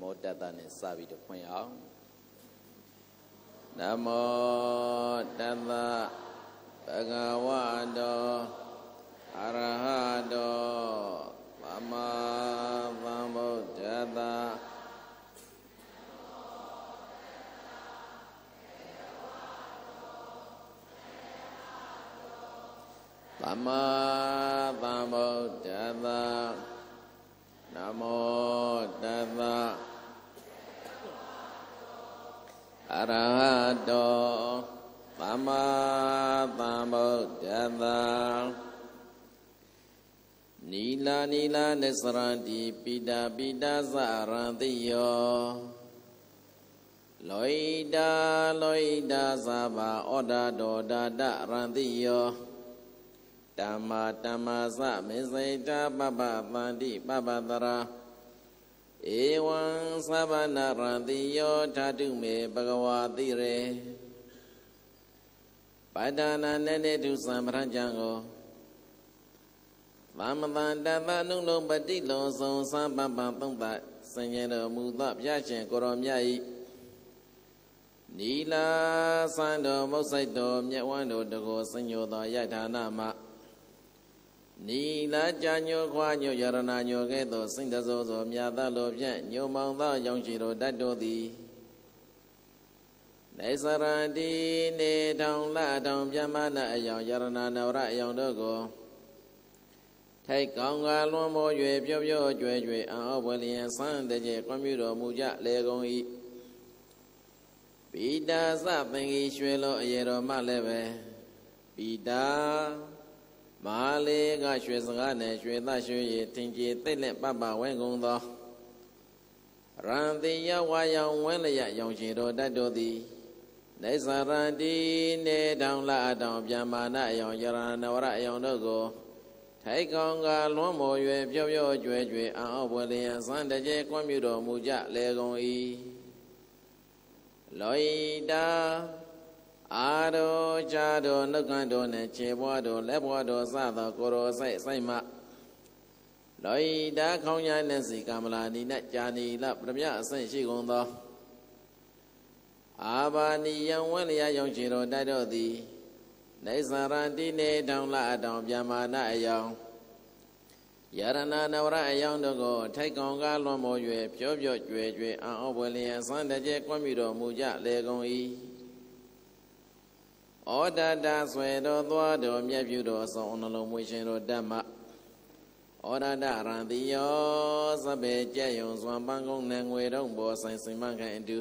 မောတတ္တနဲ့စပြီးတော့ဖွင့်အောင်နမောတတ္တဘဂဝတောအရဟတောသမ္မာသမ္ဗုဒ္ဓတ္တသမ္မာသမ္ဗုဒ္ဓတ္တနမောတတ္အရဟတောသမ္မာသမ္ဗုဒ္ဓတ္တနီလာနီလာနစ္စရန္တိပိတာပိတာဇရန္တိယောလောဣတာလောဣတာသဘာဩဒါဒောဒါဒရန္တိယောတမ္မာတမ္မာသမေစိတာပပသန္တိပပတရာ ဧဝံသဗ္ဗနာရန္တိယောဓာတုမေဘဂဝါတိရေပဒနာနေနေတုသံဗရကြံကိုသမတန်တသနုလုံးပတိလောဆောင်သံပပသုံးပတ်ဆင်ញတော်မူသောဘုရားရှင်ကိုရောမြတ်၏နီလာသံတော်မုတ်ဆိုင်တော်မြတ်ဝန်းတော်တကောစညောသောယထာနာမှာ နီလာကြညိုခွာညိုယရဏညိုကဲ့သို့စိတ်တစိုးသောမြတ်သလိုဖြင့်ညိုမောင်သောရောင်ချီတော်တတ်တော်သည်နေစရတိနေထောင်လထောင်ပြမနာအယောင်ယရဏနဝရအယောင်တို့ကိုထိုက်ကောင်းကလွန်မော၍ပြောပြောကြွယ်ကြွယ်အောဘဝလျင်ဆန်းတကြကွန်မြူတော်မူကြလေကုန်၏ပိတာသပင်ကြီးရွှေလိုအရေတော်မှလည်းပဲပိတာ မာလေးကရွှေစကားနဲ့ရွှေသရွှေရည်ထင်ကြီးသိလက်ပပဝဲကုန်သောရန်တိယဝါယောင်ဝဲလျရောင်ရှင်တော်တတ်တော်သည်နေသရန္တိနေတောင်လာတောင်ပြန်မာနအယောင်ယရဏဝရအယောင်တို့ကိုထိုက်ကောင်ကလွန်မော်၍ပြောပြောကြွယ်ကြွယ်အောက်ဘွယ်လျံစံတကြဲကွန်မြူတော်မူကြလေကုန်၏လောဤတာ အာရောချာတော်နှုတ်ကန်တော်နဲ့ခြေဘွားတော်လက်ဘွားတော်စသောကိုရောဆိုင်ဆိုင်မှလောဤတာခေါင်းညာနဲ့စီကမလာနီနဲ့ကြာနီလပရမအဆင့်ရှိကုန်သောအာဘာနီယံဝဲလျာရောင်ချေတော်တိုက်တော်သည်နေသရန္တိနေတောင်လအတောင်ပြမာနအယောင်ယရဏနဝရအယောင်တို့ကိုထိုက်ကောင်ကားလွန်မော၍ပြောပြောကြွယ်ကြွယ်အံ့ဩပွေလျံစံတကြဲကွမ်းမြတော်မူကြလေကုန်၏ ဩဒတာဆွေတော်သွားတော်မြတ်ပြုတော်ဆောင်နှလုံးမွေရှင်တော်ဓမ္မဩရဒရံတိယောသဗ္ဗေကြက်ယုံစွာပန်းကုန်းနဲ့ငွေတော့ဘောဆိုင်စိမ္မခံအတူ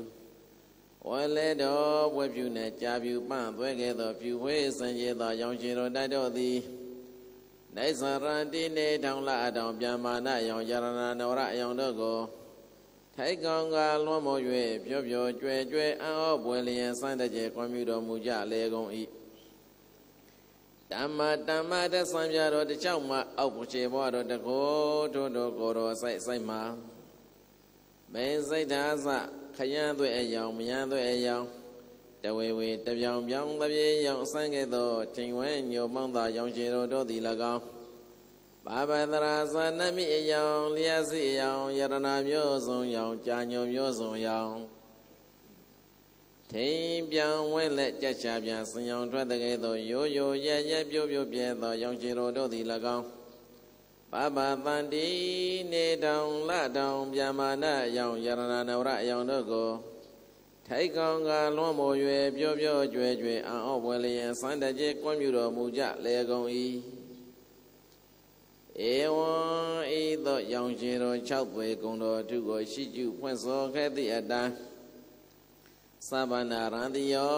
ဝဲလဲတော်ဘွဲ့ဖြူနဲ့ကြာဖြူပန့်သွဲခဲ့သောဖြူဝဲစံရသောရောင်ရှင်တော်တတ်တော်သည်နေသရန္တိနေထောင်လအတောင်ပြန်မာနရောင်ယရဏနဝရအယောင်တို့ကို ထိုက်ကောင်ကလွန်မော၍ပြောပြောကြွယ်ကြွယ်အံ့ဩပွေလျင်စံတကြဲကွန်မြူတော်မူကြလေကုန်၏ဓမ္မတမ္မတဆံပြတော်တချောက်မှအောက်ပချေဘွားတော်တကိုထို့တော်ကိုတော်ဆိုင်ဆိုင်မှာမေစိတ်သာသခရမ်းသွဲ့အယောင်မယမ်းသွဲ့အယောင်တဝေဝေတပြောင်ပြောင်တပြေရောင်အစမ်းကဲ့သို့ချိန်ဝဲညိုမောင်းသာရောင်ရှင်တော်တို့သည်၎င်း ဘာဝတရာဇာနမိအယောင်လျက်စီအယောင်ယရဏမျိုးစုံယောင်ကြာညုံမျိုးစုံယောင်ထိန်ပြောင်ဝဲလက်ကြက်ချပြန်စင်ယောင်ထွက်တဲ့ကဲ့သို့ရိုးရိုးရဲရဲပြိုးပြိုးပြဲသောရောင်ရှင်တော်တို့သည်၎င်းပပတန်တိနေတောင်လတောင်ဗျမာနယောင်ယရဏနဝရအယောင်တို့ကိုထိုက်ကောင်ကလွန်မို့၍ပြောပြောကြွယ်ကြွယ်အံ့ဩပွဲလျင်စံတကြဲကွန်မြူတော်မူကြလေကုန်၏ ဧဝံဤသို့ရောင်ရှင်တော်၆သွေကုံတော်ထုကိုရှိကျုဖွင့်စောခဲ့သည့်အတိုင်းသဗ္ဗနာရန္တိယော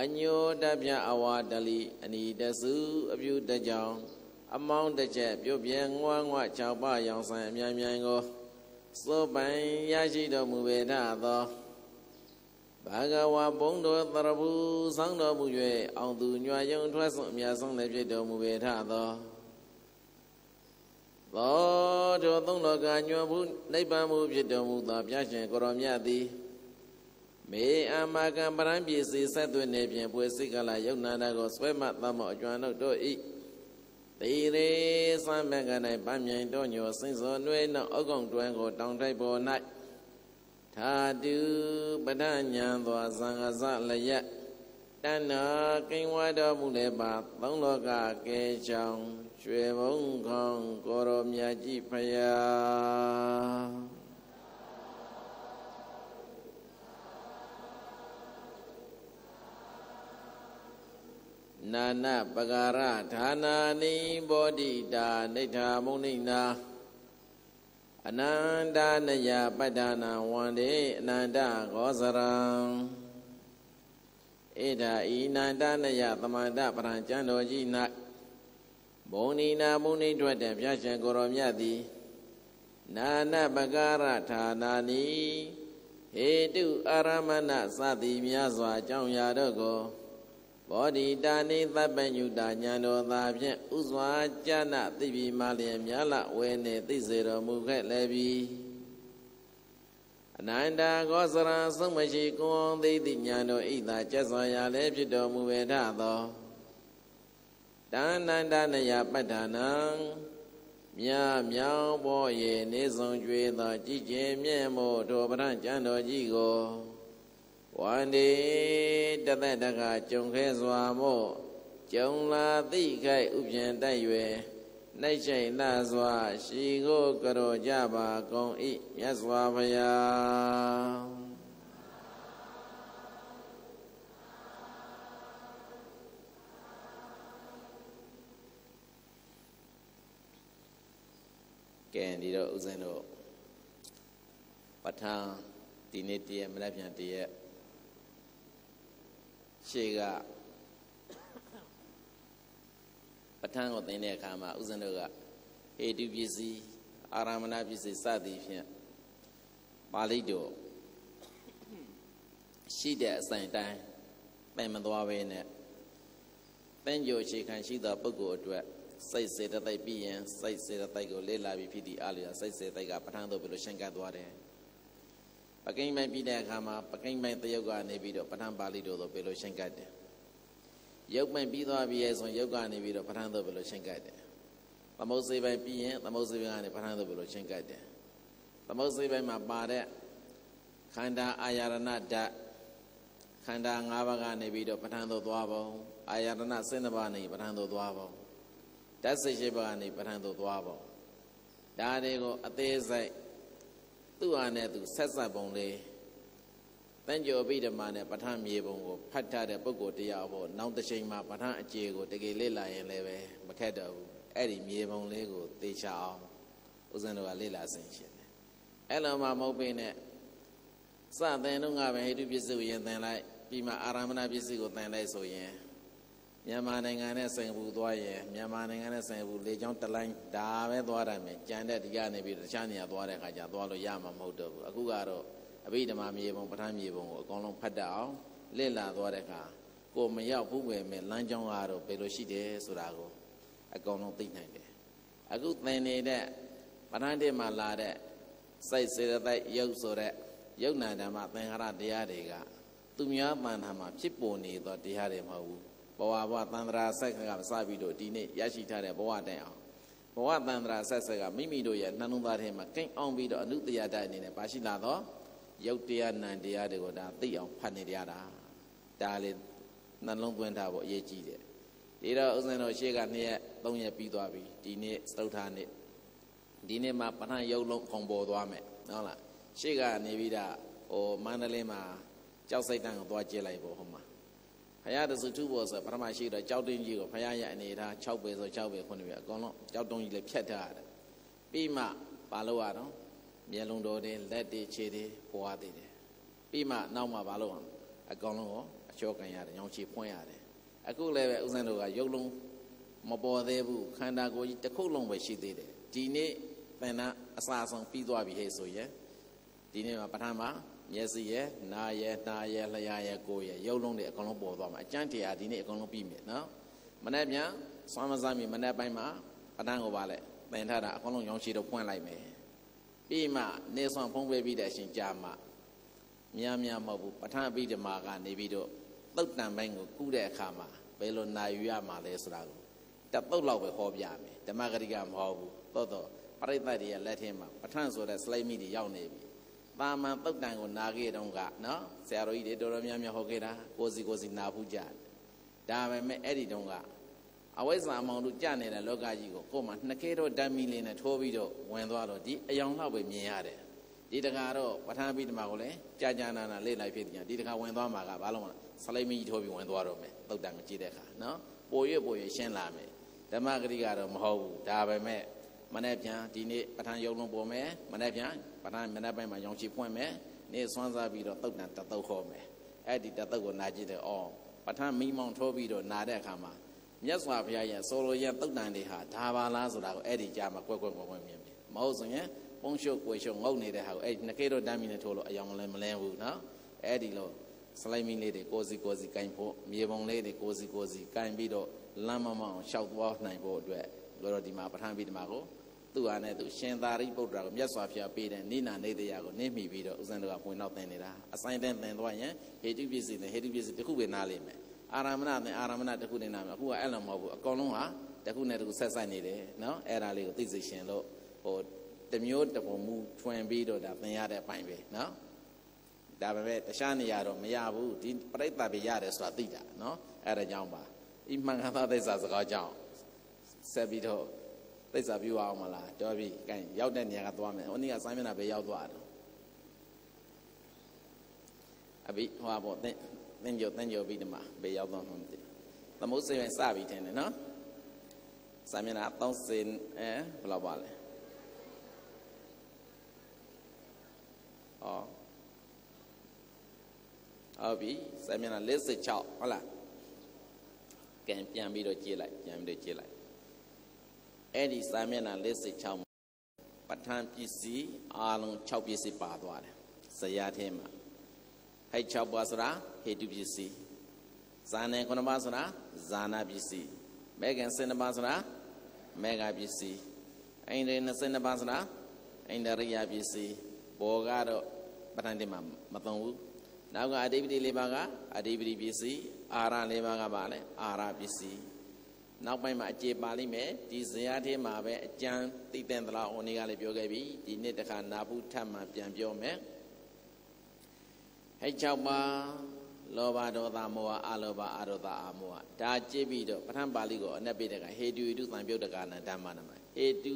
အညိုတပြအဝါတလီအနီတစုအပြုတကြောင်အမောင်းတစ်ချက်ပြုတ်ပြဲငွားငွား၆ပါးရောင်ဆိုင်အများများကိုစိုးပိုင်ရရှိတော်မူပေထသောဘာဂဝါဘုံတော်သရဘူးဆောင်းတော်မူ၍အောင်သူညွာယုံထွက်ဆုံးအများဆုံးလည်းဖြစ်တော်မူပေထသော သောတောသုံးလောကညွန်ဘူးနိဗ္ဗာန်မူဖြစ်တော်မူသောဘုရားရှင်ကိုရောမြတ်သည်မေအာမကံပရံပစ္စည်းဆက်သွင်းနေဖြင့်ပွေစိတ်ကလာယုံနာတာကိုဆွဲမှတ်သမောအကျွမ်းတို့၏တိရေသံဘက၌ဗမြိုင်တော်ညောစိန်စောနှွေးနောက်အုတ်ကောင်တွန်းကိုတောင်တိုက်ပေါ်၌ထာတုပဒညာသောသံဃဇလယတဏ္ဏကိဝါတော်မူလည်းပါသုံးလောကကဲချောင်း ရွှေဘုံခေါင်ကိုရောမြတ်ကြီးဖယားနာနပဂရဌာနာနိဘောဓိတာနိဋ္ဌာမုနိနာအနန္တနယပတ္ဌာနာဝန္တေအနန္တဂောဇရံဣဒာဤနန္တနယသမန္တပရံကျမ်းတော်ကြီး၌ ဘုံနိနာမုနိထွက်တဲ့ပြရှင်ကိုရောမြတ်သည်နာနပဂရဌာနာနိဟေတုအာရမဏသတိများစွာအကြောင်းရာတို့ကိုဘောဓိတာနိသဗ္ဗညုတာညာတော်သာဖြင့်ဥစွာကြနာသိပြီမလျင်မြလဝဲနေသိစေတော်မူခဲ့လည်းပြီအနန္တကောစရံဆုံးမရှိကွန်သိတိညာတော်ဣသာကျက်စွာရလည်းဖြစ်တော်မူဝေထသော တာနန္တနယပဋ္ဌာနံမြမြောင်ပေါ်ရေနေဆောင်ကျွေသောကြည်ကျင်မြဲ့မို့ထိုပရံကျမ်းတော်ကြီးကိုဝန္ဒီတသက်တကကြုံခဲစွာမို့ကြုံလာသိခိုက်ဥပြင်တိုက်၍နှိမ့်ချိန်လာစွာ ရှိကိုကြောကြပါကုန်၏မြတ်စွာဘုရားကဲ ဒီတော့ဦးဇင်းတို့ပဋ္ဌာန်းဒီနေ့တည်းမလက်ပြန်တည်းရှေ့ကပဋ္ဌာန်းကိုသင်တဲ့အခါမှာဥစဉ်တို့ကဟေတုပစ္စည်းအာရမဏပစ္စည်းစသည်ဖြင့်ပါဠိတော်ရှိတဲ့အဆိုင်တိုင်းပင်မသွားဘဲနဲ့ပင်ကြိုအခြေခံရှိသောပုဂ္ဂိုလ်အတွက် စိတ်စေတသိက်ပြီးရင်စိတ်စေတသိက်ကိုလေ့လာပြီးဖြစ်သည့်အလျော်စိတ်စေတသိက်ကပဋ္ဌာန်းတော်ဘယ်လိုရှင်းကပ်သွားတယ်ပကိမ့်မိုင်ပြီးတဲ့အခါမှာပကိမ့်မိုင်တယုတ်ကနေပြီးတော့ပဋ္ဌာန်းပါဠိတော်ဆိုဘယ်လိုရှင်းကတ်တယ်ရုပ်မိုင်ပြီးသွားပြီရဲ့ဆိုရုပ်ကနေပြီးတော့ပဋ္ဌာန်းတော်ဘယ်လိုရှင်းကတ်တယ်သမုတ်စေပိုင်ပြီးရင်သမုတ်စေပိုင်ကနေပဋ္ဌာန်းတော်ဘယ်လိုရှင်းကတ်တယ်သမုတ်စေပိုင်မှာပါတဲ့ခန္ဓာအာယရဏဓာတ်ခန္ဓာ၅ပါးကနေပြီးတော့ပဋ္ဌာန်းတော်သွားပုံအာယရဏ၁၂ပါးနေပဋ္ဌာန်းတော်သွားပုံ ဓာတ်စိတ်ရှိပါးကနေပဋ္ဌာန်းတော်သွားပုံဒါတွေကိုအသေးစိတ်သူ့ဟာနဲ့သူဆက်ဆက်ပုံလေးတန်ကျော်ပိဓမာနဲ့ပဋ္ဌာန်းမြေပုံကိုဖတ်ထားတဲ့ပုဂ္ဂိုလ်တရားပေါ့နောက်တစ်ချိန်မှာပဋ္ဌာန်းအခြေကိုတကယ်လေ့လာရင်လည်းပဲမခက်တော့ဘူးအဲ့ဒီမြေပုံလေးကိုသေချာအောင်ဦးဇင်းတို့ကလေ့လာဆင်ရှင်တယ်အဲ့လိုမှမဟုတ်ပေနဲ့စသင်တော့ငါပဲဟိတုပစ္စည်းကိုရင်သင်လိုက်ပြီးမှအာရမဏပစ္စည်းကိုသင်လိုက်ဆိုရင် မြန်မာနိုင်ငံနဲ့စင်ဘူသွားရင်မြန်မာနိုင်ငံနဲ့စင်ဘူလေကြောင်းတလိုင်းဒါပဲသွားတယ်မယ်ကြံတဲ့ဒီကနေပြီးတခြားနေရာသွားတဲ့အခါကျသွားလို့ရမှာမဟုတ်တော့ဘူးအခုကတော့အဘိဓမ္မာမြေပုံပဋ္ဌာန်းမြေပုံကိုအကုန်လုံးဖတ်တတ်အောင်လေ့လာသွားတဲ့အခါကိုမရောက်ဘူးပဲမယ်လမ်းကြောင်းကတော့ဘယ်လိုရှိတယ်ဆိုတာကိုအကုန်လုံးသိနိုင်တယ်အခုသင်နေတဲ့ပဋ္ဌာန်းတဲ့မှာလာတဲ့စိတ်စေတသိက်ရုပ်ဆိုတဲ့ယုတ်နာဓမ္မသင်္ခါရတရားတွေကသူများတန်ထာမှာဖြစ်ပေါ်နေသောတရားတွေမဟုတ်ဘူး ဘဝဘဝတန္တရာဆက်ကစပြီးတော့ဒီနေ့ရရှိထားတဲ့ဘဝတိုင်အောင်ဘဝတန္တရာဆက်ဆက်ကမိမိတို့ရဲ့နှလုံးသားထဲမှာကိန်းအောင်ပြီးတော့အနုတရာတိုင်အနေနဲ့ပါရှိလာတော့ရုပ်တရားနံတရားတွေကိုဒါသိအောင်ဖတ်နေရတာဒါလေနှလုံးသွင်းထားဖို့အရေးကြီးတယ်ဒီတော့ဥစဉ်တော်ရှေ့က2ရက်3ရက်ပြီးသွားပြီဒီနေ့စတုထာနေ့ဒီနေ့မှာပထမရုပ်လုံးခုံပေါ်သွားမယ်ဟုတ်လားရှေ့ကနေပြီးတာဟိုမန္တလေးမှာကြောက်စိတ်တန်းကိုသွားကြည့်လိုက်ပေါ့ဟိုမှာဖ ရာတစုထုဘောဆိုပထမရှိတော့ကြောက်တင်းကြီးကိုဖရာရဲ့အနေထား6ပဲဆို6ပဲခုနှစ်ပဲအကုန်လုံးကြောက်တုံးကြီးလည်းဖြတ်ထားရတယ်ပြီးမှပါလို့ရတော့မျက်လုံးတော်တွေလက်တွေခြေတွေပွားသေးတယ်ပြီးမှနောက်မှပါလို့အကောင်လုံးကိုအချောကန်ရတယ်ညောင်ချီဖွင့်ရတယ်အခုလည်းပဲဥစဉ်တို့ကရုပ်လုံးမပေါ်သေးဘူးခန္ဓာကိုယ်ကြီးတစ်ခုလုံးပဲရှိသေးတယ်ဒီနေ့သင်္နာအစာဆုံးပြီးသွားပြီဟဲ့ဆိုရင်ဒီနေ့မှာပထမ မျက်စိရဲ့နားရဲ့နှာရဲ့လျှာရဲ့ကိုယ်ရဲ့ရုပ်လုံးတွေအကုန်လုံးပေါ်သွားမှာအကျန့်တရားဒီနေ့အကုန်လုံးပြီးပြီနော်မနေ့ပြန်စွမ်းမစားမီမနေ့ပိုင်းမှာပထမကိုပါလဲသင်ထားတာအကုန်လုံးရောင်းချီတော့ဖွင့်လိုက်မယ်ပြီးမှနေဆွမ်းဖုံးပေးပြီးတဲ့အရှင်ကြာမှများများမဟုတ်ဘူးပထမအပိဓမ္မာကနေပြီးတော့သုတ်တန်ပိုင်းကိုကူးတဲ့အခါမှာဘယ်လိုနာယူရမှာလဲဆိုတာကိုတသုတ်လောက်ပဲဟောပြမယ်ဓမ္မဂရိကမဟုတ်ဘူးသို့တော့ပရိသတ်တွေရဲ့လက်ထဲမှာပဋ္ဌာန်းဆိုတဲ့ slide မိတွေရောက်နေပြီ တာမန်တုတ်တန်ကိုနာခဲ့တုန်းကနော်ဆရာတော်ကြီးတွေတော်တော်များများဟောခဲ့တာကိုစီကိုစီနာဘူးကြတယ်ဒါပေမဲ့အဲ့ဒီတုန်းကအဝိဇ္ဇာအမောင်တို့ကြနေတဲ့လောကကြီးကိုကိုယ်မှနှစ်ခဲတော့ဓာတ်မီလေးနဲ့ထိုးပြီးတော့ဝင်သွားတော့ဒီအယောင်လောက်ပဲမြင်ရတယ်ဒီတကာတော့ပဋ္ဌာန်းပိဋကမှာကိုလည်းကြာကြာနာနာလေ့လိုက်ဖြစ်တယ်ဒီတကာဝင်သွားမှာကဘာလို့မလဲဆလိမီထိုးပြီးဝင်သွားတော့မယ်တုတ်တန်ကိုကြည့်တဲ့အခါနော်ပိုရွပိုရွရှင်းလာမယ်ဓမ္မဂရိကတော့မဟုတ်ဘူးဒါပဲမဲ့မနေ့ပြန်ဒီနေ့ပဋ္ဌာန်းယုံလုံးပေါ်မယ်မနေ့ပြန် ပဋ္ဌာန်းမနေ့ပိုင်းမှာရောင်ချီဖွင့်မယ်နေ့ဆွမ်းစားပြီးတော့တုတ်တန်တတုတ်ခေါ်မယ်အဲ့ဒီတတုတ်ကိုနာကြည့်တယ်အော်ပဋ္ဌာန်းမိမောင်ထိုးပြီးတော့နာတဲ့အခါမှာမြတ်စွာဘုရားရဲ့ဆိုလိုရတုတ်တန်တွေဟာဒါပါလားဆိုတာကိုအဲ့ဒီကြားမှာကွက်ကွက်ကွက်ကွက်မြင်မြင်မဟုတ်ဆိုရင်ပုံရှုပ်ကွယ်ရှုပ်ငုတ်နေတဲ့ဟာကိုအဲ့ဒီနှစ်ကေတော့တမ်းမီနဲ့ထိုးလို့အယောင်လည်းမလဲဘူးနော်အဲ့ဒီလိုစလိုက်မီလေးတွေကိုစီကိုစီကင်ဖို့မြေပုံလေးတွေကိုစီကိုစီကင်ပြီးတော့လမ်းမမောင်ရှောက်သွားနိုင်ဖို့အတွက်လို့တော့ဒီမှာပဋ္ဌာန်းပြီးဒီမှာကို သူ့ဟာနဲ့သူရှင်သာရိပုတ္တရာကိုမြတ်စွာဘုရားပေးတဲ့နိနာနေတရားကိုနင်းမိပြီးတော့ဥစဉ်တို့ကဝင်တော့သင်နေတာအဆိုင်တဲ့သင်သွားရင်ဟေတုပစ္စည်းနဲ့ဟေတုပစ္စည်းတစ်ခုပဲနားလိမ့်မယ်အာရမဏနဲ့အာရမဏတစ်ခုနဲ့နားမယ်အခုကအဲ့လိုမဟုတ်ဘူးအကောင်လုံးဟာတစ်ခုနဲ့တစ်ခုဆက်ဆိုင်နေတယ်နော်အဲ့ဒါလေးကိုသိစေရှင်လို့ဟိုတမျိုးတပုံမူထွင်ပြီးတော့ဒါသင်ရတဲ့အပိုင်းပဲနော်ဒါပေမဲ့တခြားနေရာတော့မရဘူးဒီပြိဿပဲရတယ်ဆိုတာသိတာနော်အဲ့ဒါကြောင့်ပါဤမှန်ကန်သောသိစ္စာစကားကြောင့်ဆက်ပြီးတော့ သိစ္စာပြအောင်မလားတော်ပြီကဲရောက်တဲ့နေရာကသွားမယ်ဟိုနေ့ကစိုင်းမျက်နှာပဲရောက်သွားတယ်အဘိဟောပေါ့သင်သင်ကြသင်ကြပြီးဒီမှာပဲရောက်တော့မှမသိသမုတ်စေရင်စပြီထင်တယ်နော်စိုင်းမျက်နှာ30အဲဘယ်လောက်ပါလဲဩဟုတ်ပြီစိုင်းမျက်နှာ56ဟုတ်လားကဲပြန်ပြီးတော့ကြည့်လိုက်ပြန်ပြီးတော့ကြည့်လိုက် အဲ့ဒီစာမျက်နှာ56ပဋ္ဌာန်းပစ္စည်းအာလုံး6ပစ္စည်းပါသွားတယ်ဇရာထဲမှာဟဲ့6ပါးဆိုတာဟေတုပစ္စည်းဇာနေ9ပါးဆိုတာဇာနာပစ္စည်းမေခင်7ပါးဆိုတာမေဃပစ္စည်းအိန္ဒြေ22ပါးဆိုတာအိန္ဒရိယပစ္စည်းဘောကတော့ပဋ္ဌာန်းထဲမှာမသုံးဘူးနောက်ကအဓိပတိ၄ပါးကအဓိပတိပစ္စည်းအာရ၄ပါးကပါလဲအာရပစ္စည်း နောက်ပိုင်းမှာအခြေပါလိမ့်မယ်ဒီဇရာထဲမှာပဲအကျမ်းသိတဲ့သလားဟိုနေ့ကလည်းပြောခဲ့ပြီဒီနေ့တခါနာဘူးထပ်မှပြန်ပြောမယ်ဟဲ့၆ပါးလောဘဒေါသမောဟအလောဘအရောသအမောဟဒါကြည့်ပြီးတော့ပဋ္ဌာန်းပါဠိကိုအနက်ပိတကဟေတုတုသံပြုတ်တကနာဓမ္မနမဟေတု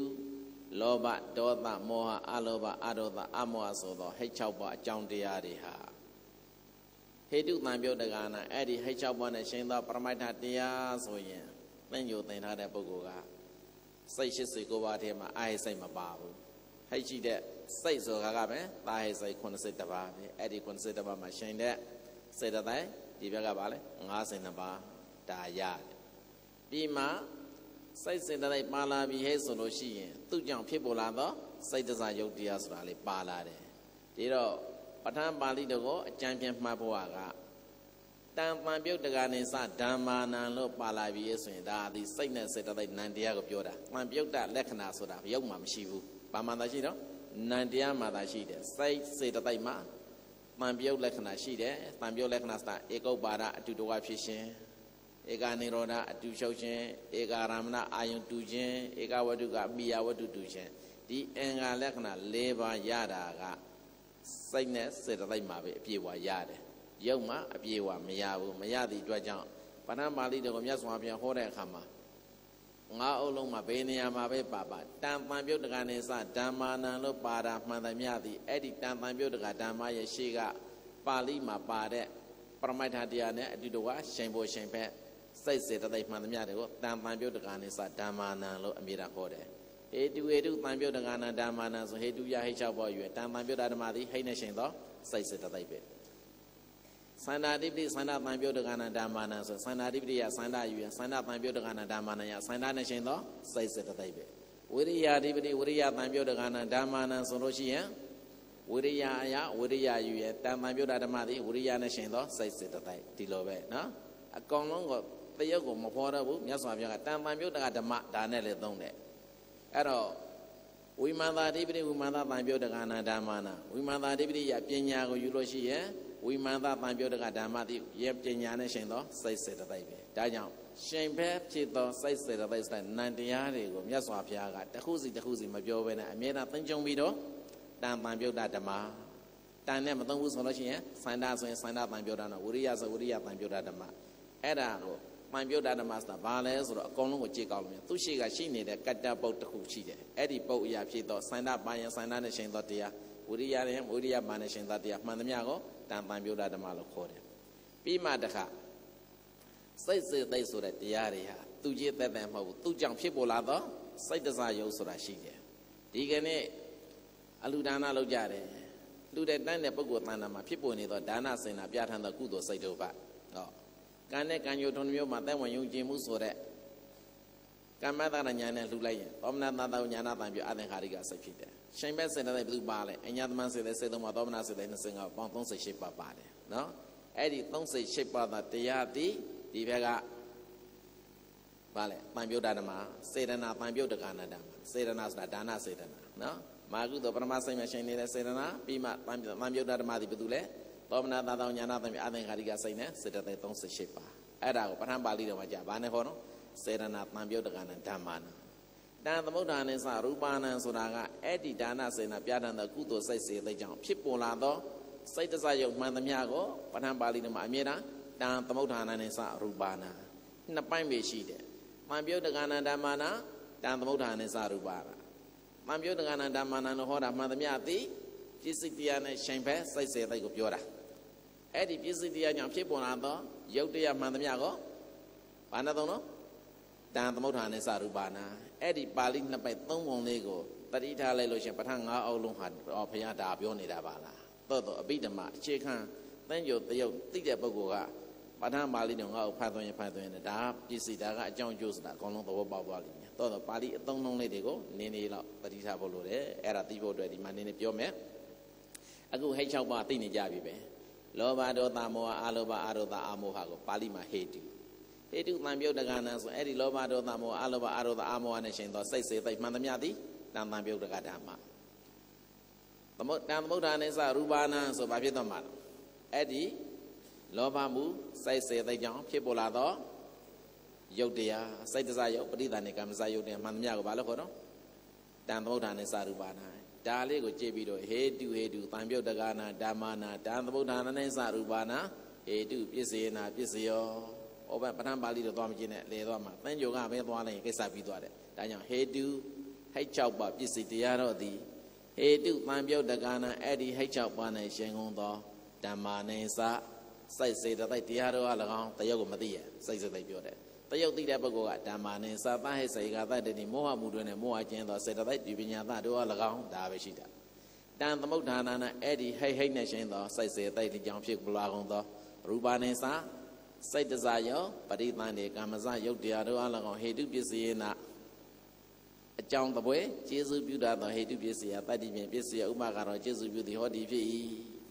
လောဘဒေါသမောဟအလောဘအရောသအမောဟဆိုသောဟဲ့၆ပါးအကြောင်းတရားတွေဟာဟေတုသံပြုတ်တကနာအဲ့ဒီဟဲ့၆ပါးနဲ့ရှင်းသောပရမိုက်ထတရားဆိုရင် သင်္ကြိုသင်ထားတဲ့ပုဂ္ဂိုလ်ကစိတ်89ပါးထဲမှာအာဟိစိတ်မပါဘူးဟိတ်ရှိတဲ့စိတ်ဆိုတာကပဲတာဟိစိတ်90တပါးပဲအဲ့ဒီ90တပါးမှာရှင်တဲ့စေတသိက်ဒီဘက်ကပါလဲ52ပါးဒါရတယ်ပြီးမှစိတ်စေတသိက်ပါလာပြီဟဲ့ဆိုလို့ရှိရင်သူ့ကြောင့်ဖြစ်ပေါ်လာသောစိတ်တစားယုတ်တရားဆိုတာလေးပါလာတယ်ဒီတော့ပဋ္ဌာန်းပါဠိတော်ကိုအကြံပြန်မှတ်ဖို့က တန်ပံပြုတ်တကနေစဓမ္မာနံလို့ပါလာပြီဆိုရင်ဒါဒီစိတ်နဲ့စေတသိက်နံတရားကိုပြောတာပံပြုတ်တလက္ခဏာဆိုတာရုပ်မှမရှိဘူးဘာမှသာရှိတော့နံတရားမှသာရှိတယ်စိတ်စေတသိက်မှာပံပြုတ်လက္ခဏာရှိတယ်ပံပြုတ်လက္ခဏာဆိုတာဧကုပ္ပါဒအတူတဝဖြစ်ခြင်းဧကနေရောဓအတူရှုပ်ခြင်းဧကာရမဏအာယုန်တူခြင်းဧကဝတ္ထုကမိယာဝတ္ထုတူခြင်းဒီအင်္ဂါလက္ခဏာ၄ပါးရတာကစိတ်နဲ့စေတသိက်မှာပဲအပြည့်အဝရတယ် ရုပ်မှအပြေဝမရဘူးမရသည့်အတွက်ကြောင့်ပဏ္ဏပါဠိတော်ကိုမြတ်စွာဘုရားဟောတဲ့အခါမှာငါးအုပ်လုံးမှာဘယ်နေရာမှာပဲပါပါတန်ပံပြုတ်တကနေစဓမ္မာနံလို့ပါတာမှန်သမျှသည်အဲ့ဒီတန်ပံပြုတ်တကဓမ္မရဲ့ရှေ့ကပါဠိမှာပါတဲ့ပရမိုက်ထာတရားနဲ့အတူတကွရှင်ဖို့ရှင်ဖက်စိတ်စေတသိက်မှန်သမျှတွေကိုတန်ပံပြုတ်တကနေစဓမ္မာနံလို့အမြဲတမ်းဟောတယ်ဟေတုဟေတုတန်ပြုတ်တကနာဓမ္မာနံဆိုဟေတုယဟိတ်၆ပေါ်ရွယ်တန်ပံပြုတ်ဓမ္မသည်ဟိတ်နဲ့ရှင်သောစိတ်စေတသိက်ပဲ သန္တာတိပတိသန္တာတံပြုတ်တကနာဓမ္မာနံဆိုသန္တာတိပတိယသန္တာယူရသန္တာတံပြုတ်တကနာဓမ္မာနံယသန္တာနဲ့ရှင်သောစိတ်စတသိပ်ပဲဝိရိယတိပတိဝိရိယတံပြုတ်တကနာဓမ္မာနံဆိုလို့ရှိရင်ဝိရိယအယဝိရိယယူရတံတံပြုတ်တာဓမ္မသည်ဝိရိယနဲ့ရှင်သောစိတ်စတသိပ်ဒီလိုပဲနော်အကောင်လုံးကတရုပ်ကိုမဖော်တော့ဘူးမြတ်စွာဘုရားကတံတံပြုတ်တကဓမ္မဒါနဲ့လည်းသုံးတယ်အဲ့တော့ဝိမာန်သာတိပတိဝိမာန်သာတံပြုတ်တကနာဓမ္မာနဝိမာန်သာတိပတိယပညာကိုယူလို့ရှိရင် ဝိမာန်သတန်ပြောတကဓမ္မတိရပညာနဲ့ရှင်သောစိတ်စေတသိက်ပဲဒါကြောင့်ရှင်ဖဲဖြစ်သောစိတ်စေတသိက်ဆိုတဲ့နန္တရားတွေကိုမြတ်စွာဘုရားကတခုစီတခုစီမပြောဘဲနဲ့အမြဲတမ်းသင်ကြုံပြီးတော့တန်ပံပြုတ်တာဓမ္မတန်နဲ့မသုံးဘူးဆိုလို့ရှိရင်စန္ဒဆိုရင်စန္ဒတန်ပြောတာနော်ဝိရိယဆိုဝိရိယတန်ပြောတာဓမ္မအဲ့ဒါကိုတန်ပြောတာဓမ္မဆိုတာဘာလဲဆိုတော့အကုန်လုံးကိုကြည့်ကောက်လို့မြင်သူရှိကရှိနေတဲ့ကတ္တပုတ်တစ်ခုရှိတယ်အဲ့ဒီပုတ်အရာဖြစ်တော့စန္ဒပါရင်စန္ဒနဲ့ရှင်သောတရား ဝိရိယနဲ့ဝိရိယပါနဲ့ရှင်သောတရားမှန်သမျှကိုတန်တန်ပြောတာဓမ္မလို့ခေါ်တယ်ပြီးမှတခါစိတ်စေသိဆိုတဲ့တရားတွေဟာသူကြီးသက်သက်မဟုတ်ဘူးသူကြောင့်ဖြစ်ပေါ်လာတော့စိတ်တစားယုတ်ဆိုတာရှိတယ်ဒီကနေ့အလူဒါနလုပ်ကြတယ်လူတဲ့တန်းတဲ့ပုဂ္ဂိုလ်တဏ္ဍာမှာဖြစ်ပေါ်နေသောဒါနစင်တာပြဋ္ဌာန်းသောကုသိုလ်စိတ်တို့ပါဟောကံနဲ့ကံညိုထုံမျိုးမှာတဲ့ဝင်ယုံကြည်မှုဆိုတဲ့ကမ္မတရညာနဲ့လှူလိုက်ရင်သောမနာတသောညာနာတံပြအသင်္ခါရိကစိတ်ဖြစ်တယ် ရှင်ဘက်စင်တဲ့ဘယ်သူပါလဲအညာသမန်စေတဲ့စေသုံးပါသောမနာစေတဲ့25ပေါင်း38ပါပါတယ်နော်အဲ့ဒီ38ပါးသာတရားသည်ဒီဘက်ကဘာလဲတန်ပြုတ်တာဓမ္မစေတနာတန်ပြုတ်တက္ကနာဓမ္မစေတနာဆိုတာဒါနစေတနာနော်မာကုသိုလ်ပရမစိတ်မရှင်နေတဲ့စေတနာပြီးမှတန်ပြုတ်တန်ပြုတ်တာဓမ္မဒီဘယ်သူလဲသောမနာသာသောညာနာတံပြအသင်္ခါရိကစိတ်နဲ့စေတသိက်38ပါအဲ့ဒါကိုပဋ္ဌာန်းပါဠိတော်မှာကြာဘာနဲ့ဟောနော်စေတနာတန်ပြုတ်တက္ကနာဓမ္မနာ တန်သမုဒ္ဒါနဲ့စရူပါဏံဆိုတာကအဲ့ဒီဒါနစေနာပြဋ္ဌာန်းသောကုသိုလ်စိတ်စေသိက်ကြောင့်ဖြစ်ပေါ်လာသောစိတ်တစရုပ်မှန်သမျှကိုပဋ္ဌာန်းပါဠိတော်မှာအမြဲတမ်းတန်သမုဒ္ဒါနနဲ့စရူပါဏံနှစ်ပိုင်းပဲရှိတယ်။မှန်ပြုတ်တက္ကနာဓမ္မနာတန်သမုဒ္ဒါနဲ့စရူပါဏမှန်ပြုတ်တက္ကနာဓမ္မနာလို့ဟောတာမှန်သမျှသည်ပစ္စည်းတရားနဲ့ရှင်ဖက်စိတ်စေသိက်ကိုပြောတာ။အဲ့ဒီပစ္စည်းတရားကြောင့်ဖြစ်ပေါ်လာသောရုပ်တရားမှန်သမျှကိုဘာနဲ့သုံးလို့တန်သမုဋ္ဌာနဲ့စရူပါနာ အဲ့ဒီပါဠိနှစ်ပိုက်သုံးပုံလေးကိုတတိထားလိုက်လို့ရှင်ပထမ၅အုပ်လုံးဟာတော့ဘုရားဒါပြောနေတာပါလားသို့တော့အဘိဓမ္မာအခြေခံတန်ကြိုတယုတ်သိတဲ့ပုဂ္ဂိုလ်ကပထမပါဠိတော့ငါ့ကိုဖတ်သွင်းရင်ဖတ်သွင်းတယ်ဒါပစ္စည်းဒါကအကြောင်းကျိုးဆိုတာအကုန်လုံးသဘောပေါက်သွားလိမ့်မယ်သို့တော့ပါဠိအသုံးလုံးလေးတွေကိုနင်းနေတော့တတိထားဖို့လိုတယ်အဲ့ဒါသိဖို့အတွက်ဒီမှာနင်းနေပြောမယ်အခုဟိတ်၆ပါးသိနေကြပြီပဲလောဘဒေါသမောဟအာလောဘအာရောသအာမောဟကိုပါဠိမှာဟေတု ဟေတုတံပြုတ်တက္ကနာဆိုအဲ့ဒီလောဘဒေါသမောအလောဘအာရောသအာမောဟနဲ့ရှင်သောစိတ်စေသိမှန်သမျှသည်တံတံပြုတ်တက္ကဓမ္မသမုတ်တံသမုဒ္ဒာနေစရူပါဏဆိုဘာဖြစ်တော့မှာလဲအဲ့ဒီလောဘမှုစိတ်စေသိကြောင့်ဖြစ်ပေါ်လာသောယုတ်တရားစိတ်တစားယုတ်ပဋိသန္ဓေကမ္မစယုတ်တရားမှန်သမျှကိုဘာလို့ခေါ်တော့တံသမုဒ္ဒာနေစရူပါဏဒါလေးကိုကြည့်ပြီးတော့ဟေတုဟေတုတံပြုတ်တက္ကနာဓမ္မနာတံသမုဒ္ဒာနေစရူပါဏဟေတုပစ္စယေနာပစ္စယော ဟောဘပဋ္ဌာန်းပါဠိတော့သွားမကျင်းနဲ့လေသွားမှာသင်္ကြန်ကပဲသွားလိုက်ရင်ကိစ္စပြီးသွားတယ်ဒါကြောင့်ဟေတုဟိတ်၆ပါးပစ္စည်းတရားတော့သည်ဟေတုတံပြုတ်တက္ကနာအဲ့ဒီဟိတ်၆ပါးနဲ့ရှင်ကုန်သောဓမ္မာနေစစိုက်စေတသိက်တရားတော်က၎င်းတယုတ်ကိုမသိရစိုက်စေသိက်ပြောတယ်တယုတ်သိတဲ့ပုဂ္ဂိုလ်ကဓမ္မာနေစသဟိစေကသတ္တိမောဟမှုတွင်နဲ့မောဟကျင်းသောစေတသိက်ဒီပညာသတို့က၎င်းဒါပဲရှိတာတန်သမုဋ္ဌာနာနဲ့အဲ့ဒီဟိတ်ဟိတ်နဲ့ရှင်သောစိုက်စေသိက်ဒီကြောင့်ဖြစ်လာကုန်သောရူပါနေစ စိတ်တစားယောပရိသန္တေကာမစယုတ်တရားတို့အ၎င်းဟေတုပစ္စယေနအကြောင်းတပွဲကျေစုပြုတာသောဟေတုပစ္စယတတ္တိဖြင့်ပစ္စယဥပကတော့ကျေစုပြုသည်ဟောဒီဖြစ်၏